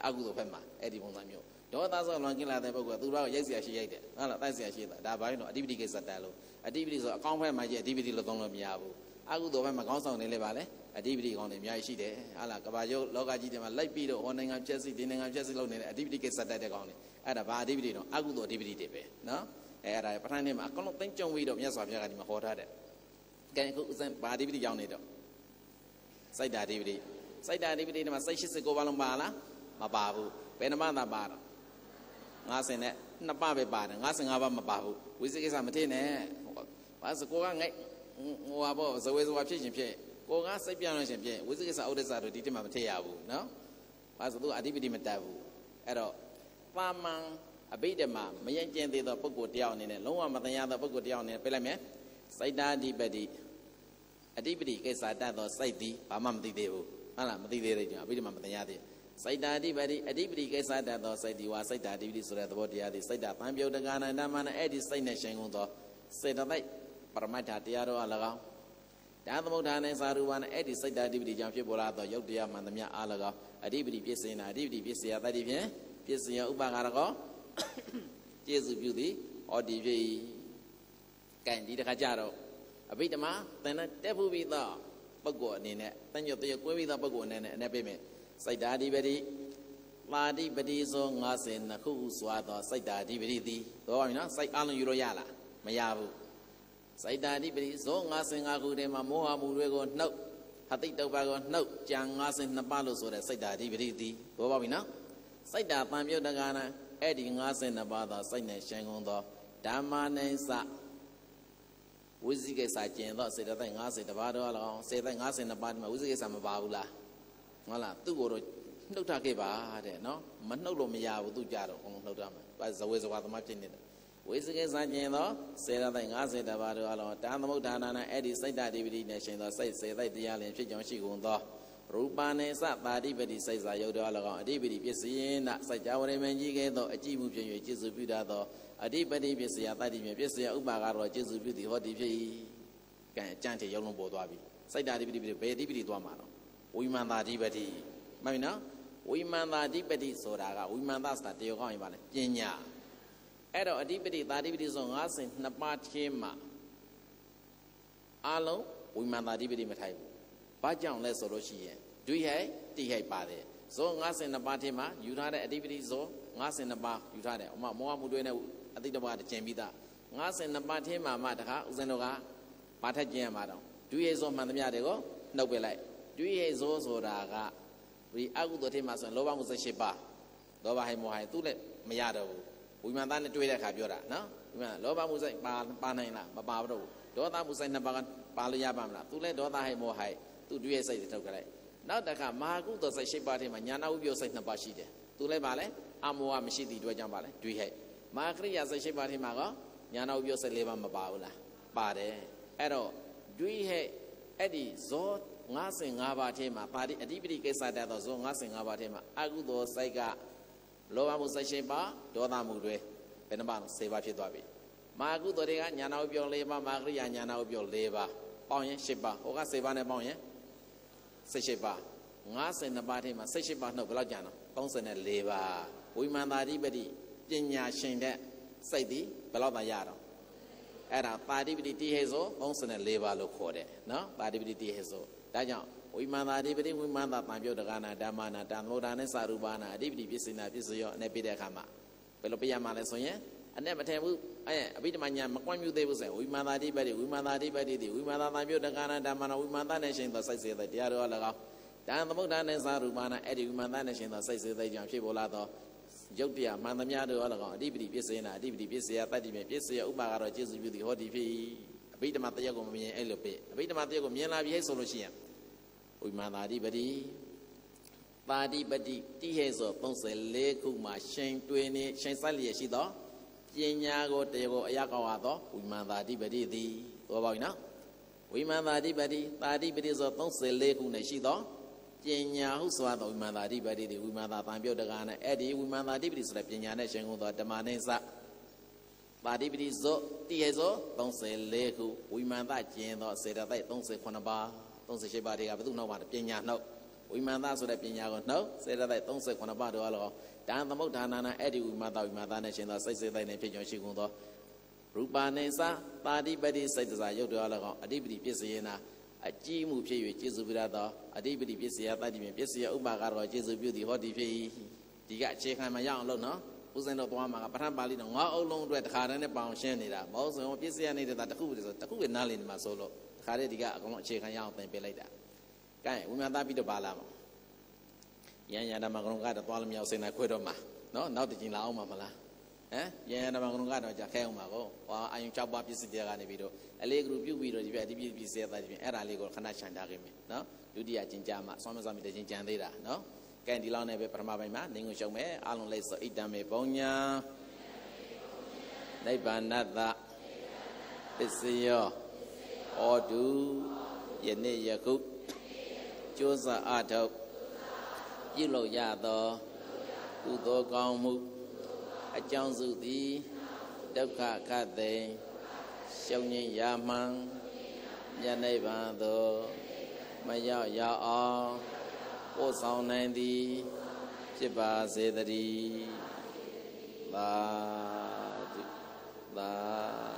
အကုသိုလ်ဘက်မှာအဲ့ဒီပုံစံမျိုးဒေါသဆိုလွန်ကင်းလာတဲ့ပုဂ္ဂိုလ်သူတို့ကရိုက်စရာရှိရိုက်တယ်ဟုတ်လားတိုက်စရာရှိတာဒါဘာလို့အဓိပတိကိစ္စတက်လို့အဓိပတိဆိုအကောင်းဘက်မှာကြီးအဓိပတိလို့သုံးလို့မရဘူးအကုသိုလ်ဘက်မှာကောင်းဆောင်နေလေပါလေ အဓိပတိကောင်းတွေအများကြီးရှိတယ်ဟာလားကဘာရုပ်လောကကြီးတွေမှာလိုက်ပြီးတော့ဟောနိုင်ငံဖြည့်စီဒီနိုင်ငံဖြည့်စီလုပ်နေတဲ့အဓိပတိကိစ္စတက်တဲ့ကောင်းတွေအဲ့ဒါဘာအဓိပတိတော့အကုသိုလ်အဓိပတိတွေပဲနော်အဲအဲ့ဒါပထမနေ့မှာအကုန်လုံးသိကြုံပြီးတော့မြတ်စွာဘုရားကဒီမှာဟောထားတယ်ကဲအခုဥစဉ်ဘာအဓိပတိရောက်နေတော့စိုက်တာအဓိပတိစိုက်တာအဓိပတိတွေမှာစိတ်89ပါးလုံးပါလားမပါဘူးဘယ်နှမသာပါတော့90နဲ့နှစ်ပပဲပါတယ်55ပါးမပါဘူးဝိသိကိစ္စမထင်နဲ့ဘာစကောကငိုက်ဟိုဟာပေါ့ဇဝေဇဝါဖြစ်ရှင်ဖြစ် ကိုကစိတ်ပြလို့ရှင်ဖြစ်ဝိသိကိစ္စဥဒိစ္စတို့ဒီတိမှာမထည့်ရဘူးနော်ဘာလို့သူအဓိပတိမတက်ဘူးအဲ့တော့ပါမန်အဘိဓမ္မာမယဉ်ကျင်သေးသောပုဂ္ဂိုလ်တယောက်အနေနဲ့လုံးဝမသိရသောပုဂ္ဂိုလ်တယောက်အနေနဲ့ပြလိုက်မယ်စိတ်ဓာအဓိပတိအဓိပတိကိစ္စတတ်သောစိတ်သည်ဘာမှမသိသေးဘူးဟုတ်လားမသိသေးတဲ့ကြောင့်အဘိဓမ္မာမသိရသေးစိတ်ဓာအဓိပတိအဓိပတိကိစ္စတတ်သောစိတ်ဒီဝါစိတ်ဓာအဓိပတိဆိုတဲ့သဘောတရားသည်စိတ်ဓာပံပြုတ်တက္ကနာဓမ္မနဲ့အဲ့ဒီစိတ်နဲ့ရှင်ကုန်သောစေတသိက်ပရမတ္ထတရားတော်အ၎င်း ဒါသမုဒ္ဒါနဲ့သာရူပနဲ့အဲ့ဒီစိတ်ဓာအဓိပတိကြောင့်ဖြစ်ပေါ်လာသောယုတ်တရားမှန်သမျှအား၎င်းအဓိပတိပြည့်စင်တာအဓိပတိပြည့်စရာတတ်ဒီဖြင့်ပြည့်စင်ရဥပကာရကောကျေစုပြုသည်ဟောဒီဖြစ်၏ကဲဒီတခါကြတော့အဘိဓမ္မာသင်တဲ့တက်ဖို့ပြီးတော့ပုဂ္ဂိုလ်အနေနဲ့တညွတ်တရကွဲပြီးသားပုဂ္ဂိုလ်အနေနဲ့အနေပြမယ်စိုက်တာဒီပတိပါတိပတိသော52ခုစွာသောစိုက်တာဒီပတိသည်တော့ပါပြီနော်စိုက်အားလုံးယူလို့ရလားမရဘူး စိုက်တာဒီပတိဇော55ခုတည်းမှာမောဟမှုတွေကိုနှုတ်ဟတိတ်တုပ္ပါကိုနှုတ်ကြံ52ပါးလို့ဆိုတဲ့စိုက်တာဒီပတိသည်တော့ပါပြီနော်စိုက်တာပံပြုတ်တက္ကနာအဲ့ဒီ52ပါးသောစိုက်နဲ့ရှင်ကုန်သောဓမ္မနိစ္စဝိဇိကိစ္စကျင်တော့စေတသိက်50တပါးတော့လောင်းစေတသိက်52ပါးဒီမှာဝိဇိကိစ္စမပါဘူးလားဟုတ်လားသူ့ကိုတော့နှုတ်ထခဲ့ပါတဲ့နော်မနှုတ်လို့မရဘူးသူကြတော့အုံနှုတ်ရမယ်ဇဝေဇဝါသမားဖြစ်နေတယ် ဝိဇိကိစ္စကျင်တော့စေတသိက်50တပါးတော့လောင်းတန်သမုဋ္ဌာနာနဲ့အဲ့ဒီစိတ်တတိပတိနဲ့ရှင်သောစိတ်စေသိက်တရားလင်ဖြစ်ကြောင်းရှိကုန်သောရူပနေသပါတိပတိစိတ်စာယုတ်တော်၎င်းအဓိပတိပစ္စယေနစัจ java ရေမင်းကြီးကဲ့သို့အကြည့်မှုဖြစ်၍ကျေစုပြုတတ်သောအဓိပတိပစ္စယတတိမြပစ္စယဥပါကတော့ကျေစုပြုသည်ဟောဒီဖြစ်၏ကဲအကျန့်ထေရုံလုံးပေါ်သွားပြီစိတ်ဓာတိပတိဘယ်အဓိပတိသွားမှာတော့ဝိမာန်တာအဓိပတိမှန်ပြီနော်ဝိမာန်တာအဓိပတိဆိုတာကဝိမာန်တာဆိုတာတယောကောင်းရင်ပါလေပညာ အဲ့တော့အဓိပတိတာအဓိပတိဆို50နှစ်ပါးချင်းမှာအလုံးဝိမာန်တာအဓိပတိမထိုက်ဘူးဘာကြောင့်လဲဆိုလို့ရှိရင်ဒွိဟိုက်တိဟိုက်ပါတယ်ဇော52ပါးထဲမှာယူထားတဲ့အဓိပတိဇော52ပါးယူထားတယ်ဥမာမောဟမှုတွေနဲ့အတိတ်တပါးတကျင်ပြီးသား52ပါးထဲမှာမှတခါဦးဇင်းတို့ကဘာထက်ကျင်ရမှာတော့ဒွိဟိဇောမှန်သမျှတွေကိုနှုတ်ပစ်လိုက်ဒွိဟိဇောဆိုတာကဒီအကုသိုလ်ထဲမှာဆိုရင်လောဘမှု18ပါးလောဘဟိမောဟိသူလည်းမရတော့ဘူး ဝိမာန်သားနဲ့တွေ့တဲ့အခါပြောတာနော်ဝိမာန်လောဘမှုစိတ်ပါပါနိုင်လားမပါဘူးဒေါသမှုစိတ်နှစ်ပါးကပါလို့ရပါမလားသူလည်းဒေါသဟိမောဟိသူတွေ့ရဲ့စိတ်တွေထုတ်ကြလိုက်နောက်တစ်ခါမဟာကုသိုလ်စိတ်၈ပါးထဲမှာညာနာဥပ္ပယောစိတ်၂ပါးရှိတယ်သူလည်းပါလဲအမောဟမရှိသည့်အတွက်ကြောင့်ပါလဲတွေးဟဲ့မဟာကရိယာစိတ်၈ပါးထဲမှာကညာနာဥပ္ပယောစိတ်၄ပါးမပါဘူးလားပါတယ်အဲ့တော့တွေးဟဲ့အဲ့ဒီဇော55ပါးထဲမှာပါတိအဓိပတိကိစ္စတတ်သောဇော55ပါးထဲမှာအကုသိုလ်စိတ်က လောဘမှုစိတ်၈ပါးဒေါသမှုတွေဘယ်နှပါး10ပါးဖြစ်သွားပြီမဟာကုသိုလ်တွေကညာနာဥပ္ပယော၄ပါးမဟာကရိယာညာနာဥပ္ပယော၄ပါးပေါင်းရင်၈ပါးဟိုက10ပါးနဲ့ပေါင်းရင်18ပါး52ပါးထဲမှာ18ပါးနှုတ်ဘယ်လောက်ကျန်တော့34ပါးဝိမာန်သာဓိပတိပညာရှင်တဲ့စိတ်ဒီဘယ်လောက်သာရတော့အဲ့ဒါပါတိပတိတိဟေဆို34ပါးလို့ခေါ်တယ်နော်ပါတိပတိတိဟေဆိုဒါကြောင့် ဝိမာန်သာဓိပတိဝိမာန်သာတံပြုတ်တက္ကနာဓမ္မနာတံမောဒာနဲ့စာရူပနာအဓိပတိပစ္စေနာပစ္စယောအနေပြတဲ့အခါမှာဘယ်လိုပြရမှာလဲဆိုရင်အနဲ့မထင်ဘူးအဲအဘိဓမ္မာညာမကွန့်မြူသေးဘူးဆိုရင်ဝိမာန်သာဓိပတိဝိမာန်သာဓိပတိဒီဝိမာန်သာတံပြုတ်တက္ကနာဓမ္မနာဝိမာန်သာနဲ့ရှင်သောစိုက်စေတဲ့တရားတော်၎င်းတန်သမုဒ္ဒနဲ့သာရူပနာအဲ့ဒီဝိမာန်သားနဲ့ရှင်သောစိတ်စေသိကြောင့်ဖြစ်ပေါ်လာသောရုပ်တရားမှန်သမျှတို့ဟော၎င်းအဓိပတိပစ္စေနာအဓိပတိပစ္စေယတတ္တိမေပစ္စေယဥပါကတော့ကျေစုပြုသည်ဟောဒီဖြစ်အဘိဓမ္မာတရားကိုမမြင်အဲ့လိုပဲအဘိဓမ္မာတရားကိုမြင်လာပြီဆိုလို့ရှိရင် ဝိမာန်သာဓိပတိပါတိပတိတိဟဲဆို34ခုမှာရှင်တွင်နေရှင်ဆက်လျက်ရှိသောပညာကိုတရားကိုအရာကောင်းရသောဝိမာန်သာဓိပတိသည်သောပါပြီနော်ဝိမာန်သာဓိပတိပါတိပတိဆို34ခုနဲ့ရှိသောပညာဟုဆိုသောဝိမာန်သာဓိပတိဒီဝိမာန်သာတံပြုတ်တကားနဲ့အဲ့ဒီဝိမာန်သာဓိပတိဆိုတဲ့ပညာနဲ့ရှင်ကုန်သောဓမ္မနိစ္စပါတိပတိဇောတိယေဇော34ခုဝိမာန်သကျင်သောစေတသိက်38ပါး 38ပါးတွေကဘယ်သူနောက်မှာပညာနှုတ်ဝိမာန်သဆိုတဲ့ပညာကိုနှုတ်စေတသိက်38ပါးတို့ alors တန်သမုဋ္ဌာနာနာအဲ့ဒီဝိမာန်သဝိမာန်သနဲ့ရှင်သောစိတ်စေသိက်နဲ့ဖြစ်ကြောင်းရှိကုန်သောရူပနိစ္စပါတိပတိစိတ်တစားရုပ်တော်၎င်းအဓိပတိပစ္စယေနာအကြည့်မှုဖြစ်၍ကျေစုပြုရသောအဓိပတိပစ္စယတတ္တိမြပစ္စယဥပါကတော့ကျေစုပြုသည်ဟောဒီဖြစ်၏ဒီကအခြေခံမှာရအောင်လို့နော်ဦးဇင်းတော်သွားမှာကပထမပါဠိတော်ငါအုပ်လုံးအတွက်တခါတည်းနဲ့ပေါအောင်ရှင်းနေတာမဟုတ်ဆိုရင်ပစ္စယနေတာတခုပဲဆိုတခုပဲနားလည်နေမှာဆိုလို့တ ခါတည်းဒီကအကုန်လုံးအခြေခံရအောင်သင်ပေးလိုက်တာကဲဝိမာသပြီးတော့ပါလာမှာရန်ရတာမှာကလုံးကတော့သွားလို့မရအောင်စိတ်နဲ့ခွဲတော့မှာနော်နောက်တစ်ချိန်လာအောင်မှာမလားဟမ်ရန်ရတာမှာကလုံးကတော့ကြာခဲအောင်မှာကိုဟောအာယုံ6ပါးပစ္စည်းတရားကနေပြီးတော့အလေးကလူပြုတ်ပြီးတော့ဒီပြဒီပြပစ္စည်းသားဒီပြအဲ့ဒါလေးကိုခဏခြံထားခဲ့မယ်နော်ဒုတိယကျင်ကြမှာဆွမ်းမဆွမ်းမိတဲ့ကျင်ကြံသေးတာနော်ကဲဒီလောက်နဲ့ပဲပထမပိုင်းမှာနေငုံရှုံမယ်အလုံးလိုက်ဆိုဣတံမေဘုံညာနိဗ္ဗာနတပစ္စယော ဩတုယနေ့ယခုကျိုးစားအထုတ်ပြုလုပ်ရသောကုသိုလ်ကောင်းမှုအကြောင်းစုသည်ဒုက္ခခတ်သိမ်းရှုံငင်းရမှန်မြတ်နိဗ္ဗာန်သို့မရောက်ရောက်အောင်ပို့ဆောင်နိုင်သည်ဖြစ်ပါစေတည်းသာသာ